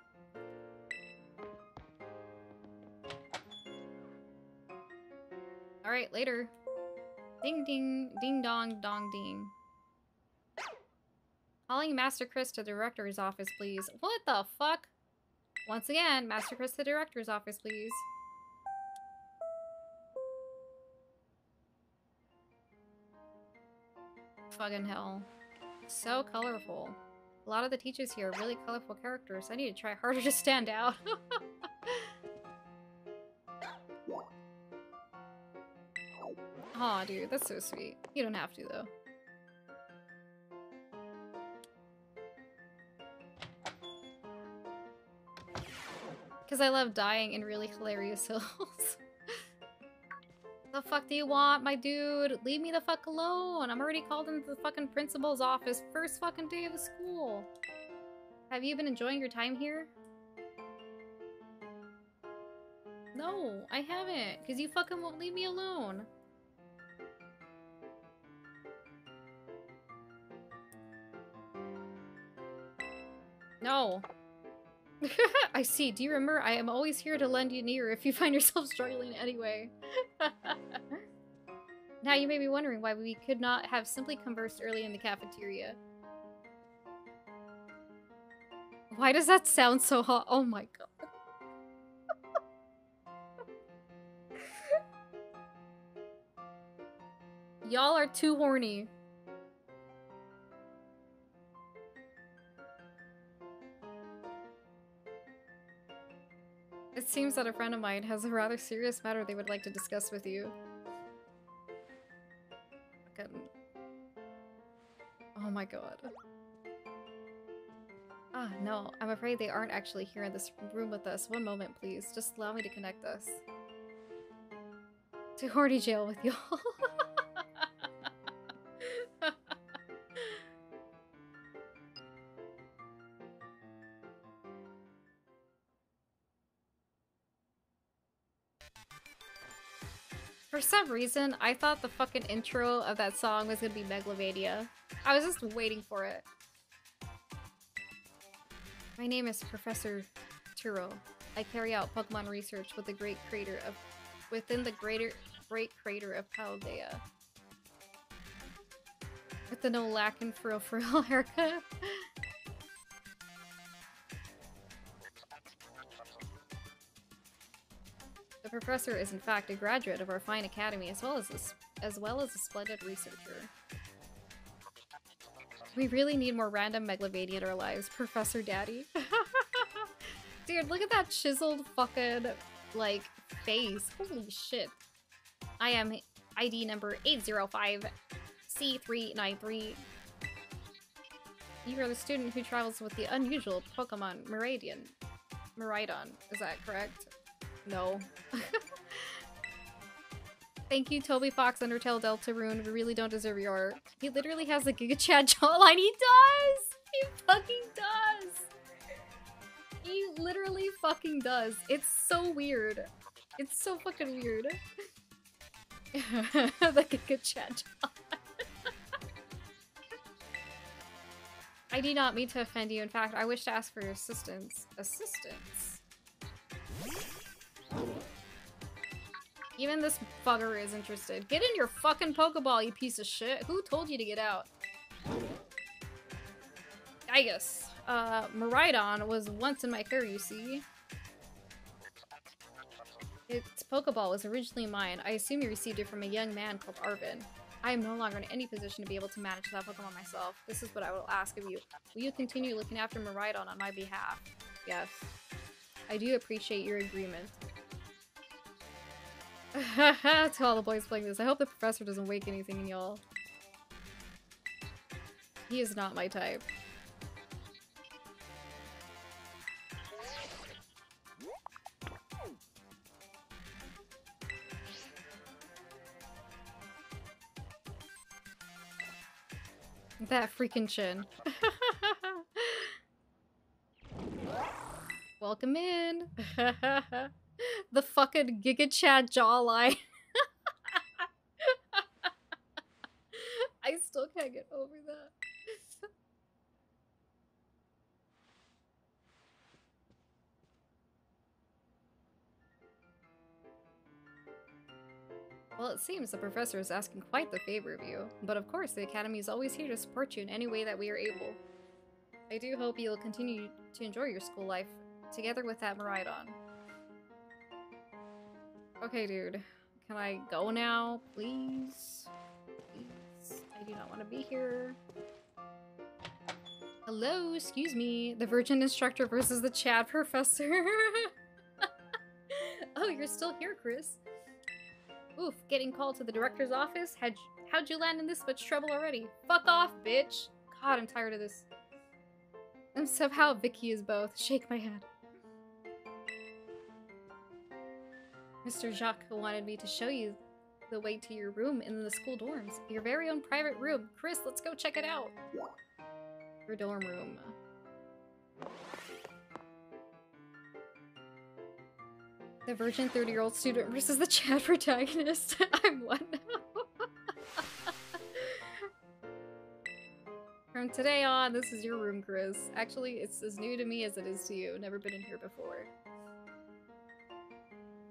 Alright, later. Ding ding, ding dong, dong ding. Calling Master Chris to the director's office, please. What the fuck? Once again, Master Chris to the director's office, please. Fucking hell. So colorful. A lot of the teachers here are really colorful characters. I need to try harder to stand out. Aw, dude, that's so sweet. You don't have to, though. Because I love dying in really hilarious hills. the fuck do you want, my dude? Leave me the fuck alone. I'm already called into the fucking principal's office first fucking day of the school. Have you been enjoying your time here? No, I haven't. Because you fucking won't leave me alone. No. I see. Do you remember? I am always here to lend you an ear if you find yourself struggling anyway. now you may be wondering why we could not have simply conversed early in the cafeteria. Why does that sound so hot? Oh my god. Y'all are too horny. It seems that a friend of mine has a rather serious matter they would like to discuss with you. Oh my god. Ah, no. I'm afraid they aren't actually here in this room with us. One moment, please. Just allow me to connect us. To Horny Jail with y'all. some reason, I thought the fucking intro of that song was gonna be Megalovania. I was just waiting for it. My name is Professor Turo. I carry out Pokemon research with the great of within the greater great crater of Paldea. With the no lacking frill frill haircut. The professor is in fact a graduate of our fine academy as well as a, as well as a splendid researcher. We really need more random Megalovania in our lives, Professor Daddy. Dude, look at that chiseled fucking, like, face. Holy shit. I am ID number 805C393. You are the student who travels with the unusual Pokemon Meridian. Meridon, is that correct? No. Thank you, Toby Fox, Undertale Deltarune. We really don't deserve your art. He literally has a Giga Chad jawline. He does! He fucking does! He literally fucking does. It's so weird. It's so fucking weird. the Giga Chad. I do not mean to offend you. In fact, I wish to ask for your assistance. Assistance? Even this fucker is interested. Get in your fucking Pokeball, you piece of shit. Who told you to get out? I guess. Uh, Miraidon was once in my care, you see. Its Pokeball was originally mine. I assume you received it from a young man called Arven. I am no longer in any position to be able to manage that Pokemon myself. This is what I will ask of you. Will you continue looking after Miraidon on my behalf? Yes. I do appreciate your agreement. to all the boys playing this, I hope the professor doesn't wake anything in y'all. He is not my type. That freaking chin. Welcome in. the fucking Giga Chad jawline. I still can't get over that. Well, it seems the professor is asking quite the favor of you, but of course the Academy is always here to support you in any way that we are able. I do hope you'll continue to enjoy your school life, together with that Miraidon. Okay, dude. Can I go now, please? Please. I do not want to be here. Hello, excuse me. The Virgin Instructor versus the Chad Professor. oh, you're still here, Chris. Oof, getting called to the director's office? How'd, how'd you land in this much trouble already? Fuck off, bitch! God, I'm tired of this. And somehow Vicky is both. Shake my head. Mr. Jacques wanted me to show you the way to your room in the school dorms. Your very own private room. Chris, let's go check it out. Your dorm room. The virgin 30-year-old student versus the Chad protagonist. I'm one now. From today on, this is your room, Chris. Actually, it's as new to me as it is to you. Never been in here before.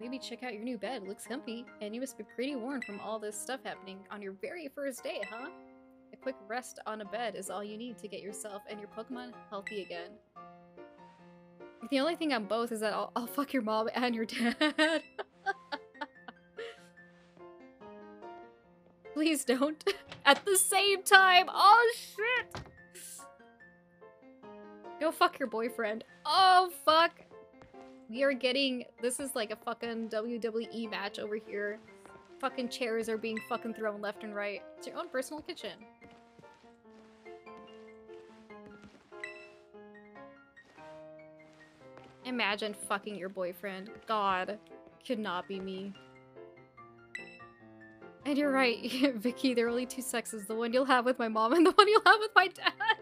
Maybe check out your new bed. Looks comfy. And you must be pretty worn from all this stuff happening on your very first day, huh? A quick rest on a bed is all you need to get yourself and your Pokemon healthy again. The only thing on both is that I'll, I'll fuck your mom and your dad. Please don't. At the same time. Oh, shit. Go fuck your boyfriend. Oh, fuck. We are getting... This is like a fucking WWE match over here. Fucking chairs are being fucking thrown left and right. It's your own personal kitchen. Imagine fucking your boyfriend. God, could not be me. And you're right, Vicky, there are only two sexes. The one you'll have with my mom and the one you'll have with my dad.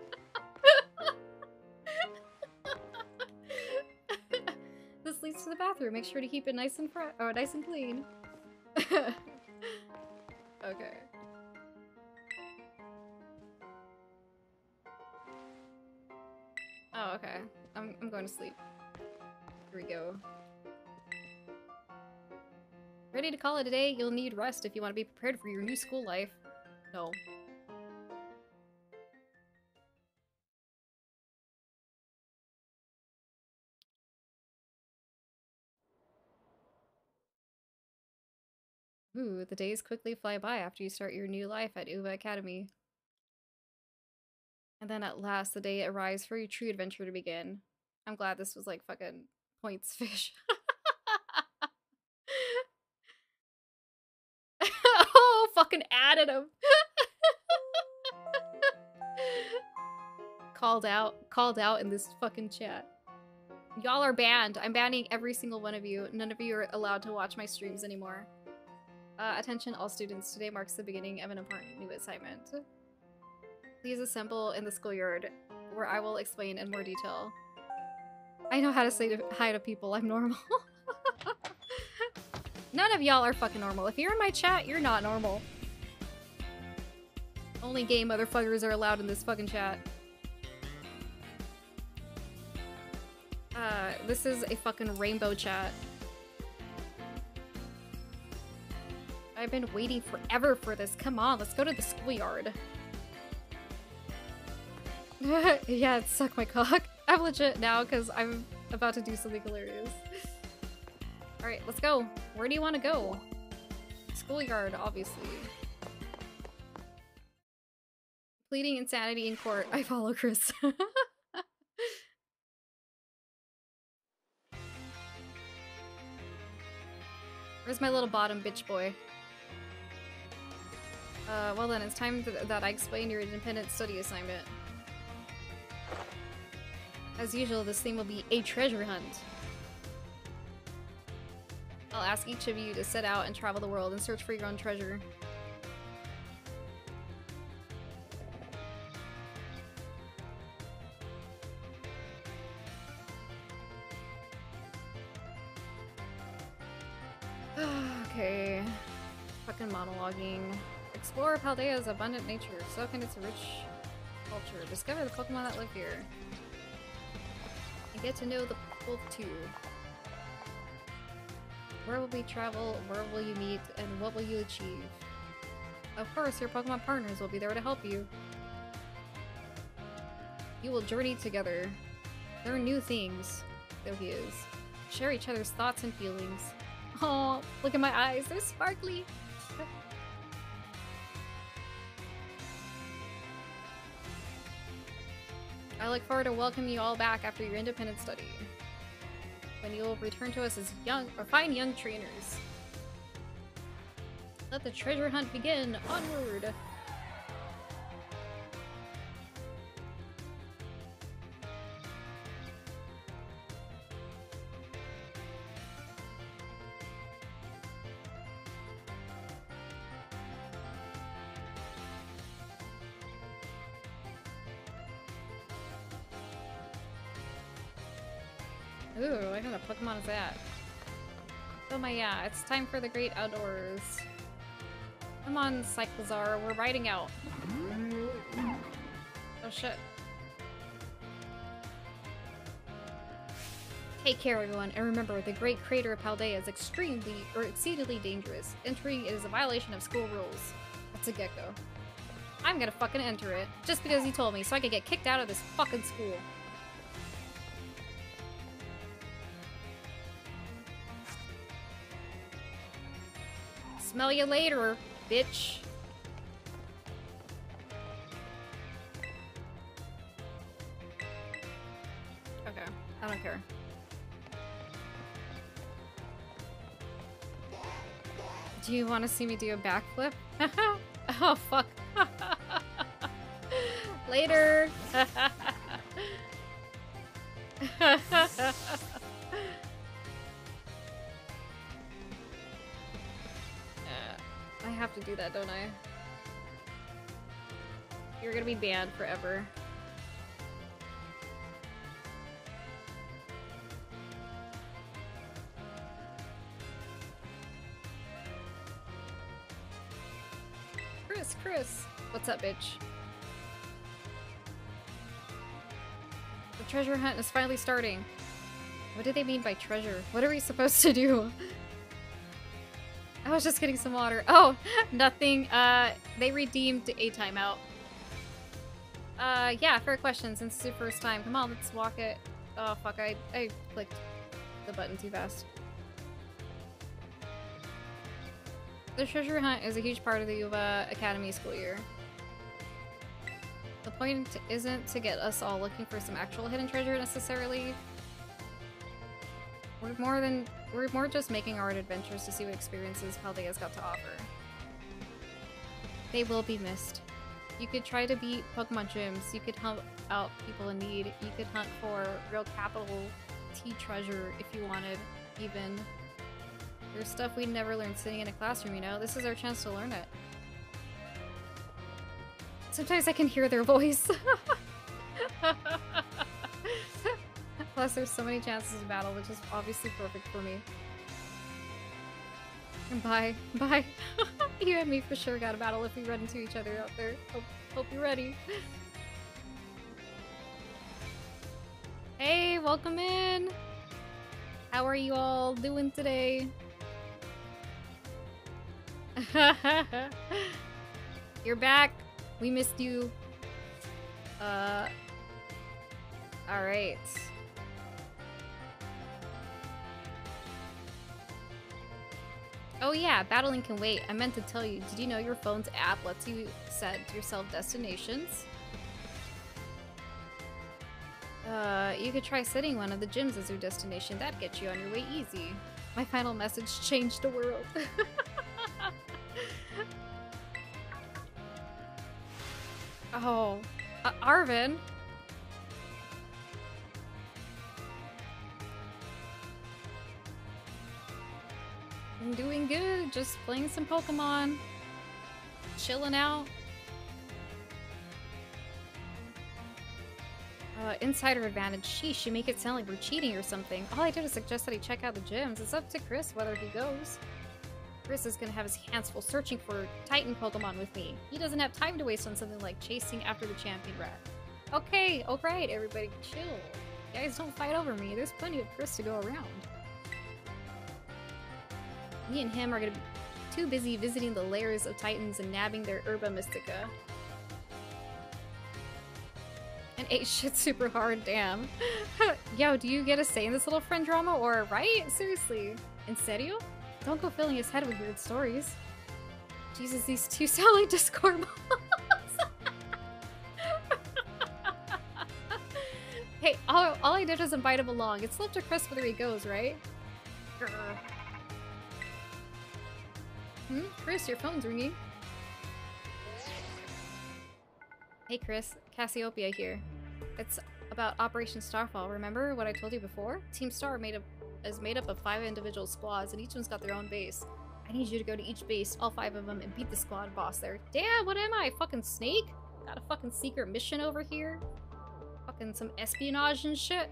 To the bathroom. Make sure to keep it nice and fresh uh, or nice and clean. okay. Oh, okay. I'm, I'm going to sleep. Here we go. Ready to call it a day? You'll need rest if you want to be prepared for your new school life. No. Ooh, the days quickly fly by after you start your new life at Uva Academy. And then at last, the day arrives for your true adventure to begin. I'm glad this was like fucking points fish. oh, fucking added him. called out, called out in this fucking chat. Y'all are banned. I'm banning every single one of you. None of you are allowed to watch my streams anymore. Uh, attention all students. Today marks the beginning of an important new assignment. Please assemble in the schoolyard, where I will explain in more detail. I know how to say to, hi to people. I'm normal. None of y'all are fucking normal. If you're in my chat, you're not normal. Only gay motherfuckers are allowed in this fucking chat. Uh, this is a fucking rainbow chat. I've been waiting forever for this. Come on, let's go to the schoolyard. yeah, suck my cock. I'm legit now because I'm about to do something hilarious. Alright, let's go. Where do you want to go? Schoolyard, obviously. Pleading insanity in court. I follow Chris. Where's my little bottom bitch boy? Uh, well then, it's time th that I explain your independent study assignment. As usual, this theme will be a treasure hunt. I'll ask each of you to set out and travel the world and search for your own treasure. Explore Paldea's abundant nature, soak in its rich culture, discover the Pokemon that live here, and get to know the people too. Where will we travel, where will you meet, and what will you achieve? Of course, your Pokemon partners will be there to help you. You will journey together. Learn new things, though he is. Share each other's thoughts and feelings. Oh, look at my eyes, they're sparkly! I look forward to welcoming you all back after your independent study. When you will return to us as young or fine young trainers. Let the treasure hunt begin! Onward! That? Oh my yeah, it's time for the great outdoors. Come on, Cyclizar, we're riding out. Oh shit. Take care, everyone, and remember, the Great Crater of Paldea is extremely, or exceedingly dangerous. Entering it is a violation of school rules. That's a gecko. I'm gonna fucking enter it, just because he told me, so I can get kicked out of this fucking school. Smell you later, bitch. Okay, I don't care. Do you want to see me do a backflip? oh, fuck. Later! to do that, don't I? You're gonna be banned forever. Chris, Chris! What's up, bitch? The treasure hunt is finally starting. What do they mean by treasure? What are we supposed to do? I was just getting some water. Oh, nothing. Uh, they redeemed a timeout. Uh, yeah, fair question, since it's your first time. Come on, let's walk it. Oh, fuck, I, I clicked the button too fast. The treasure hunt is a huge part of the Uva Academy school year. The point isn't to get us all looking for some actual hidden treasure necessarily. We're more than we're more just making our own adventures to see what experiences Paldea's got to offer. They will be missed. You could try to beat Pokemon gyms, you could help out people in need, you could hunt for real capital T treasure if you wanted, even. There's stuff we never learned sitting in a classroom, you know? This is our chance to learn it. Sometimes I can hear their voice. Plus, there's so many chances of battle, which is obviously perfect for me. Bye. Bye. you and me for sure got a battle if we run into each other out there. Hope, hope you're ready. Hey, welcome in! How are you all doing today? You're back. We missed you. Uh. Alright. Oh yeah, battling can wait. I meant to tell you, did you know your phone's app lets you set yourself destinations? Uh, you could try setting one of the gyms as your destination. That'd get you on your way easy. My final message changed the world. oh, uh, Arven. I'm doing good, just playing some Pokemon. Chilling out. Uh, insider advantage. Sheesh, you make it sound like we're cheating or something. All I did is suggest that he check out the gyms. It's up to Chris whether he goes. Chris is gonna have his hands full searching for Titan Pokemon with me. He doesn't have time to waste on something like chasing after the champion rat. Okay, alright, everybody, chill. Guys, don't fight over me. There's plenty of Chris to go around. Me and him are gonna be too busy visiting the lairs of Titans and nabbing their Herba Mystica. And ate shit super hard, damn. Yo, do you get a say in this little friend drama or, right? Seriously. In serio? Don't go filling his head with weird stories. Jesus, these two sound like Discord moms. hey, all, all I did was invite him along. It's left to Chris whether he goes, right? Grr. Hmm? Chris, your phone's ringing. Hey Chris, Cassiopeia here. It's about Operation Starfall. Remember what I told you before? Team Star made up is made up of five individual squads, and each one's got their own base. I need you to go to each base, all five of them, and beat the squad boss there. Damn, what am I? Fucking snake? Got a fucking secret mission over here? Fucking some espionage and shit?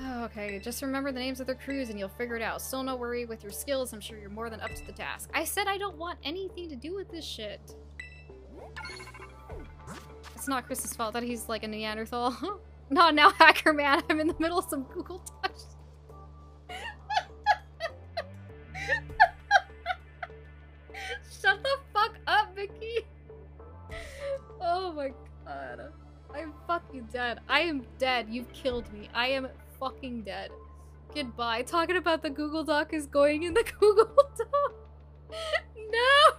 Oh, okay, just remember the names of their crews and you'll figure it out. Still no worry with your skills, I'm sure you're more than up to the task. I said I don't want anything to do with this shit. It's not Chris's fault that he's like a Neanderthal. not now, hacker man. I'm in the middle of some Google Docs. Shut the fuck up, Vicky. Oh my god. I'm fucking dead. I am dead. You've killed me. I am fucking dead. Goodbye. Talking about the Google Doc is going in the Google Doc. no!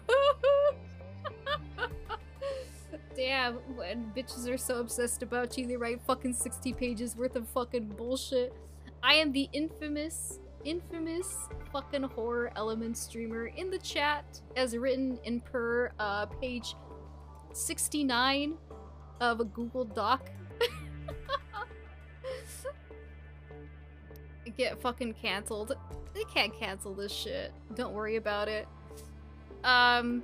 Damn, when bitches are so obsessed about you, they write fucking 60 pages worth of fucking bullshit. I am the infamous, infamous fucking horror element streamer in the chat as written in per uh, page 69 of a Google Doc. Get fucking cancelled. They can't cancel this shit. Don't worry about it. Um,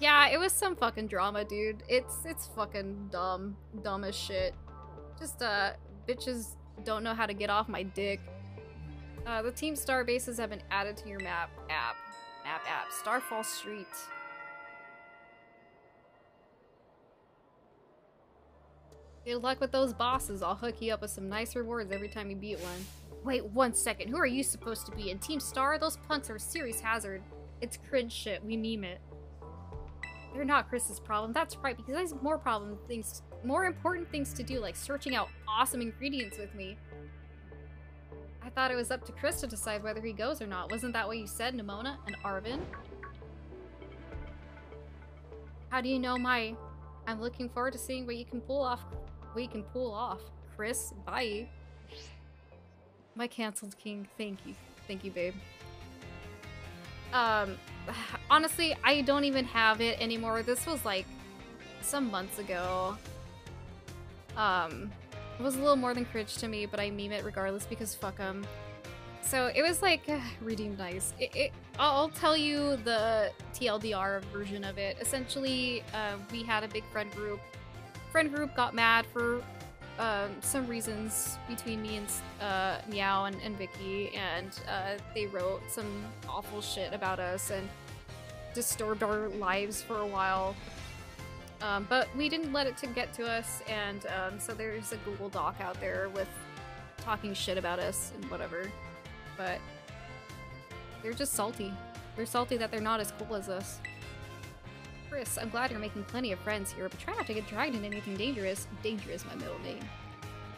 yeah, it was some fucking drama, dude. It's it's fucking dumb, dumb as shit. Just uh, bitches don't know how to get off my dick. Uh, the Team Star bases have been added to your map app. Map app. Starfall Street. Good luck with those bosses. I'll hook you up with some nice rewards every time you beat one. Wait one second. Who are you supposed to be? In Team Star? Those punks are a serious hazard. It's cringe shit. We meme it. They're not Chris's problem. That's right, because he has more problem things, more important things to do, like searching out awesome ingredients with me. I thought it was up to Chris to decide whether he goes or not. Wasn't that what you said, Nemona and Arven? How do you know my... I'm looking forward to seeing what you can pull off. What you can pull off. Chris, bye. My canceled king. Thank you. Thank you, babe. Um, honestly, I don't even have it anymore. This was like some months ago. Um, it was a little more than cringe to me, but I meme it regardless because fuck them. So it was like redeemed nice. It, it, I'll tell you the TLDR version of it. Essentially, uh, we had a big friend group. Friend group got mad for um, some reasons between me and uh, Meow and, and Vicky, and uh, they wrote some awful shit about us and disturbed our lives for a while. Um, but we didn't let it to get to us, and um, so there's a Google Doc out there with talking shit about us and whatever. But they're just salty. They're salty that they're not as cool as us. Chris, I'm glad you're making plenty of friends here, but try not to get dragged into anything dangerous. Dangerous, is my middle name.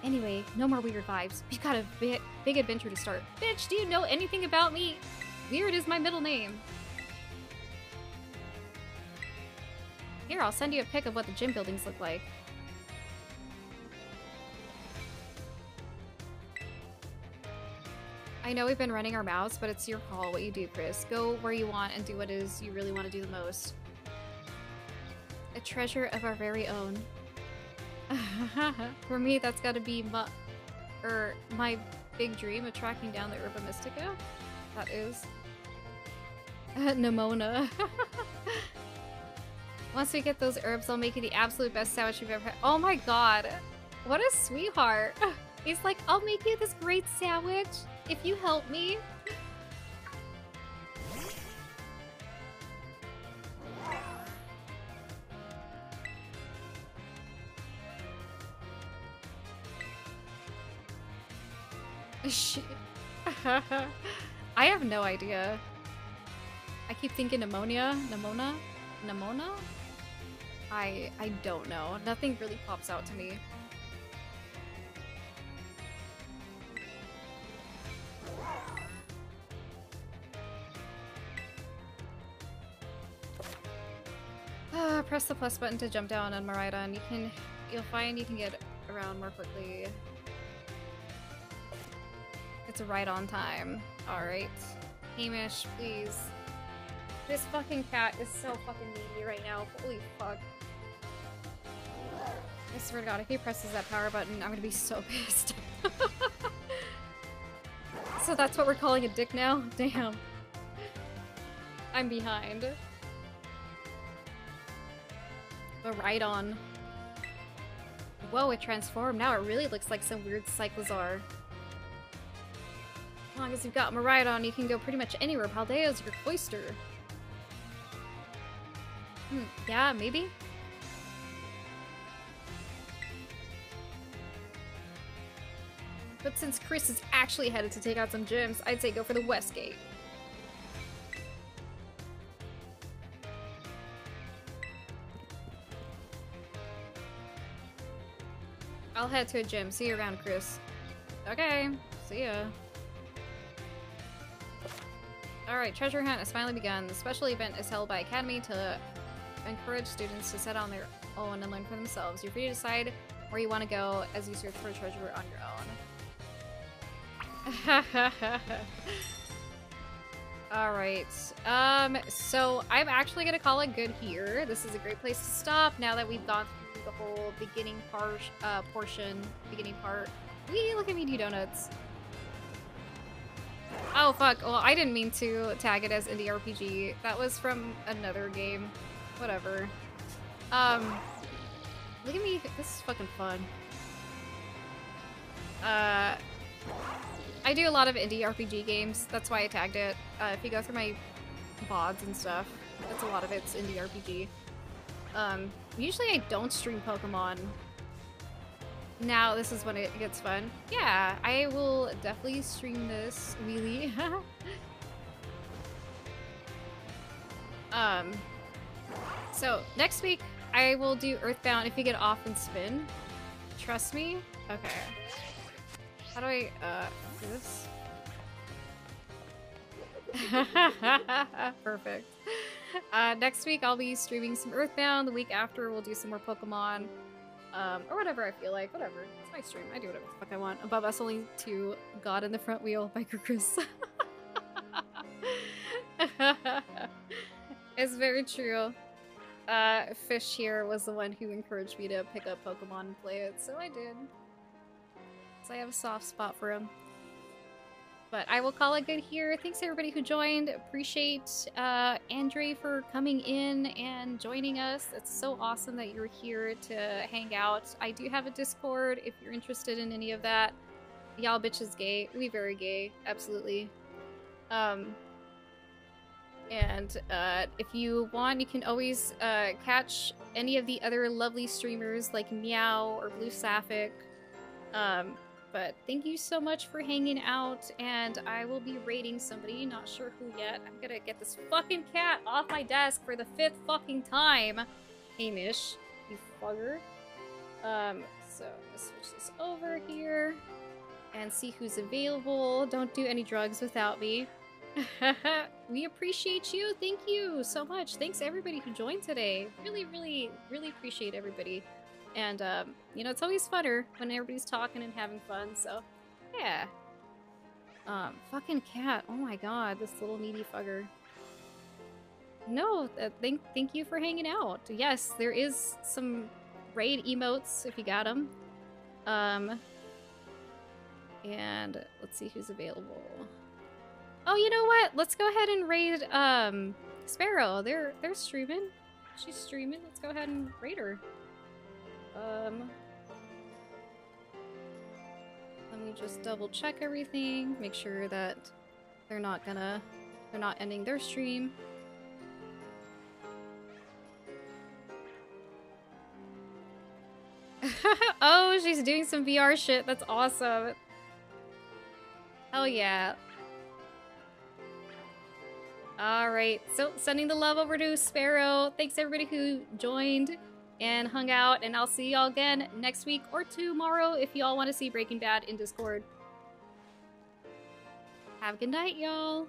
Anyway, no more weird vibes. We've got a big, big adventure to start. Bitch, do you know anything about me? Weird is my middle name. Here, I'll send you a pic of what the gym buildings look like. I know we've been running our mouths, but it's your call what you do, Chris. Go where you want and do what it is you really want to do the most. Treasure of our very own. For me, that's gotta be my, er, my big dream of tracking down the Herba Mystica. That is. Nemona. Once we get those herbs, I'll make you the absolute best sandwich you've ever had. Oh my god. What a sweetheart. He's like, I'll make you this great sandwich if you help me. I have no idea. I keep thinking pneumonia, pneumona, pneumona. I I don't know. Nothing really pops out to me. Uh, press the plus button to jump down on Miraidon. You can, you'll find you can get around more quickly. It's right on time. Alright. Hamish, please. This fucking cat is so fucking needy right now. Holy fuck. I swear to god, if he presses that power button, I'm gonna be so pissed. so that's what we're calling a dick now? Damn. I'm behind. The on. Whoa, it transformed. Now it really looks like some weird Cyclizar. As long as you've got Miraidon, you can go pretty much anywhere. Paldea's your cloister. Hmm, yeah, maybe? But since Chris is actually headed to take out some gyms, I'd say go for the West Gate. I'll head to a gym. See you around, Chris. Okay, see ya. Alright, treasure hunt has finally begun. The special event is held by Academy to encourage students to set on their own and learn for themselves. You're free to decide where you want to go as you search for treasure on your own. Alright, um, so I'm actually gonna call it good here. This is a great place to stop now that we've gone through the whole beginning part, uh, portion, beginning part. Wee, look at me do donuts. Oh, fuck. Well, I didn't mean to tag it as indie RPG. That was from another game. Whatever. Um, look at me. This is fucking fun. Uh, I do a lot of indie RPG games. That's why I tagged it. Uh, if you go through my VODs and stuff, that's a lot of it's indie RPG. Um, usually I don't stream Pokemon now this is when it gets fun. Yeah, I will definitely stream this wheelie. um, so next week I will do Earthbound if you get off and spin. Trust me. Okay. How do I uh do this? Perfect. Uh, next week I'll be streaming some Earthbound. The week after we'll do some more Pokemon. Um, or whatever I feel like. Whatever. It's my stream. I do whatever the fuck I want. Above us only to God in the Front Wheel, Biker Chris. it's very true. Uh, Fish here was the one who encouraged me to pick up Pokemon and play it, so I did. So I have a soft spot for him. But I will call it good here. Thanks everybody who joined. Appreciate uh, Andre for coming in and joining us. It's so awesome that you're here to hang out. I do have a Discord if you're interested in any of that. Y'all bitches gay. We very gay. Absolutely. Um, and uh, if you want, you can always uh, catch any of the other lovely streamers like Meow or Blue Sapphic. Um, but thank you so much for hanging out, and I will be raiding somebody, not sure who yet. I'm gonna get this fucking cat off my desk for the fifth fucking time. Hamish, you fugger. Um, so let's switch this over here and see who's available. Don't do any drugs without me. we appreciate you. Thank you so much. Thanks everybody who joined today. Really, really, really appreciate everybody. And, um, you know, it's always funner when everybody's talking and having fun, so, yeah. Um, fucking cat. Oh my god, this little needy fugger. No, uh, thank, thank you for hanging out. Yes, there is some raid emotes if you got them. Um, and let's see who's available. Oh, you know what? Let's go ahead and raid um Sparrow. They're they're streaming. She's streaming. Let's go ahead and raid her. Um let me just double check everything, make sure that they're not gonna they're not ending their stream. oh, she's doing some VR shit. That's awesome. Hell yeah. Alright, so sending the love over to Sparrow. Thanks everybody who joined and hung out, and I'll see y'all again next week or tomorrow if y'all want to see Breaking Bad in Discord. Have a good night, y'all.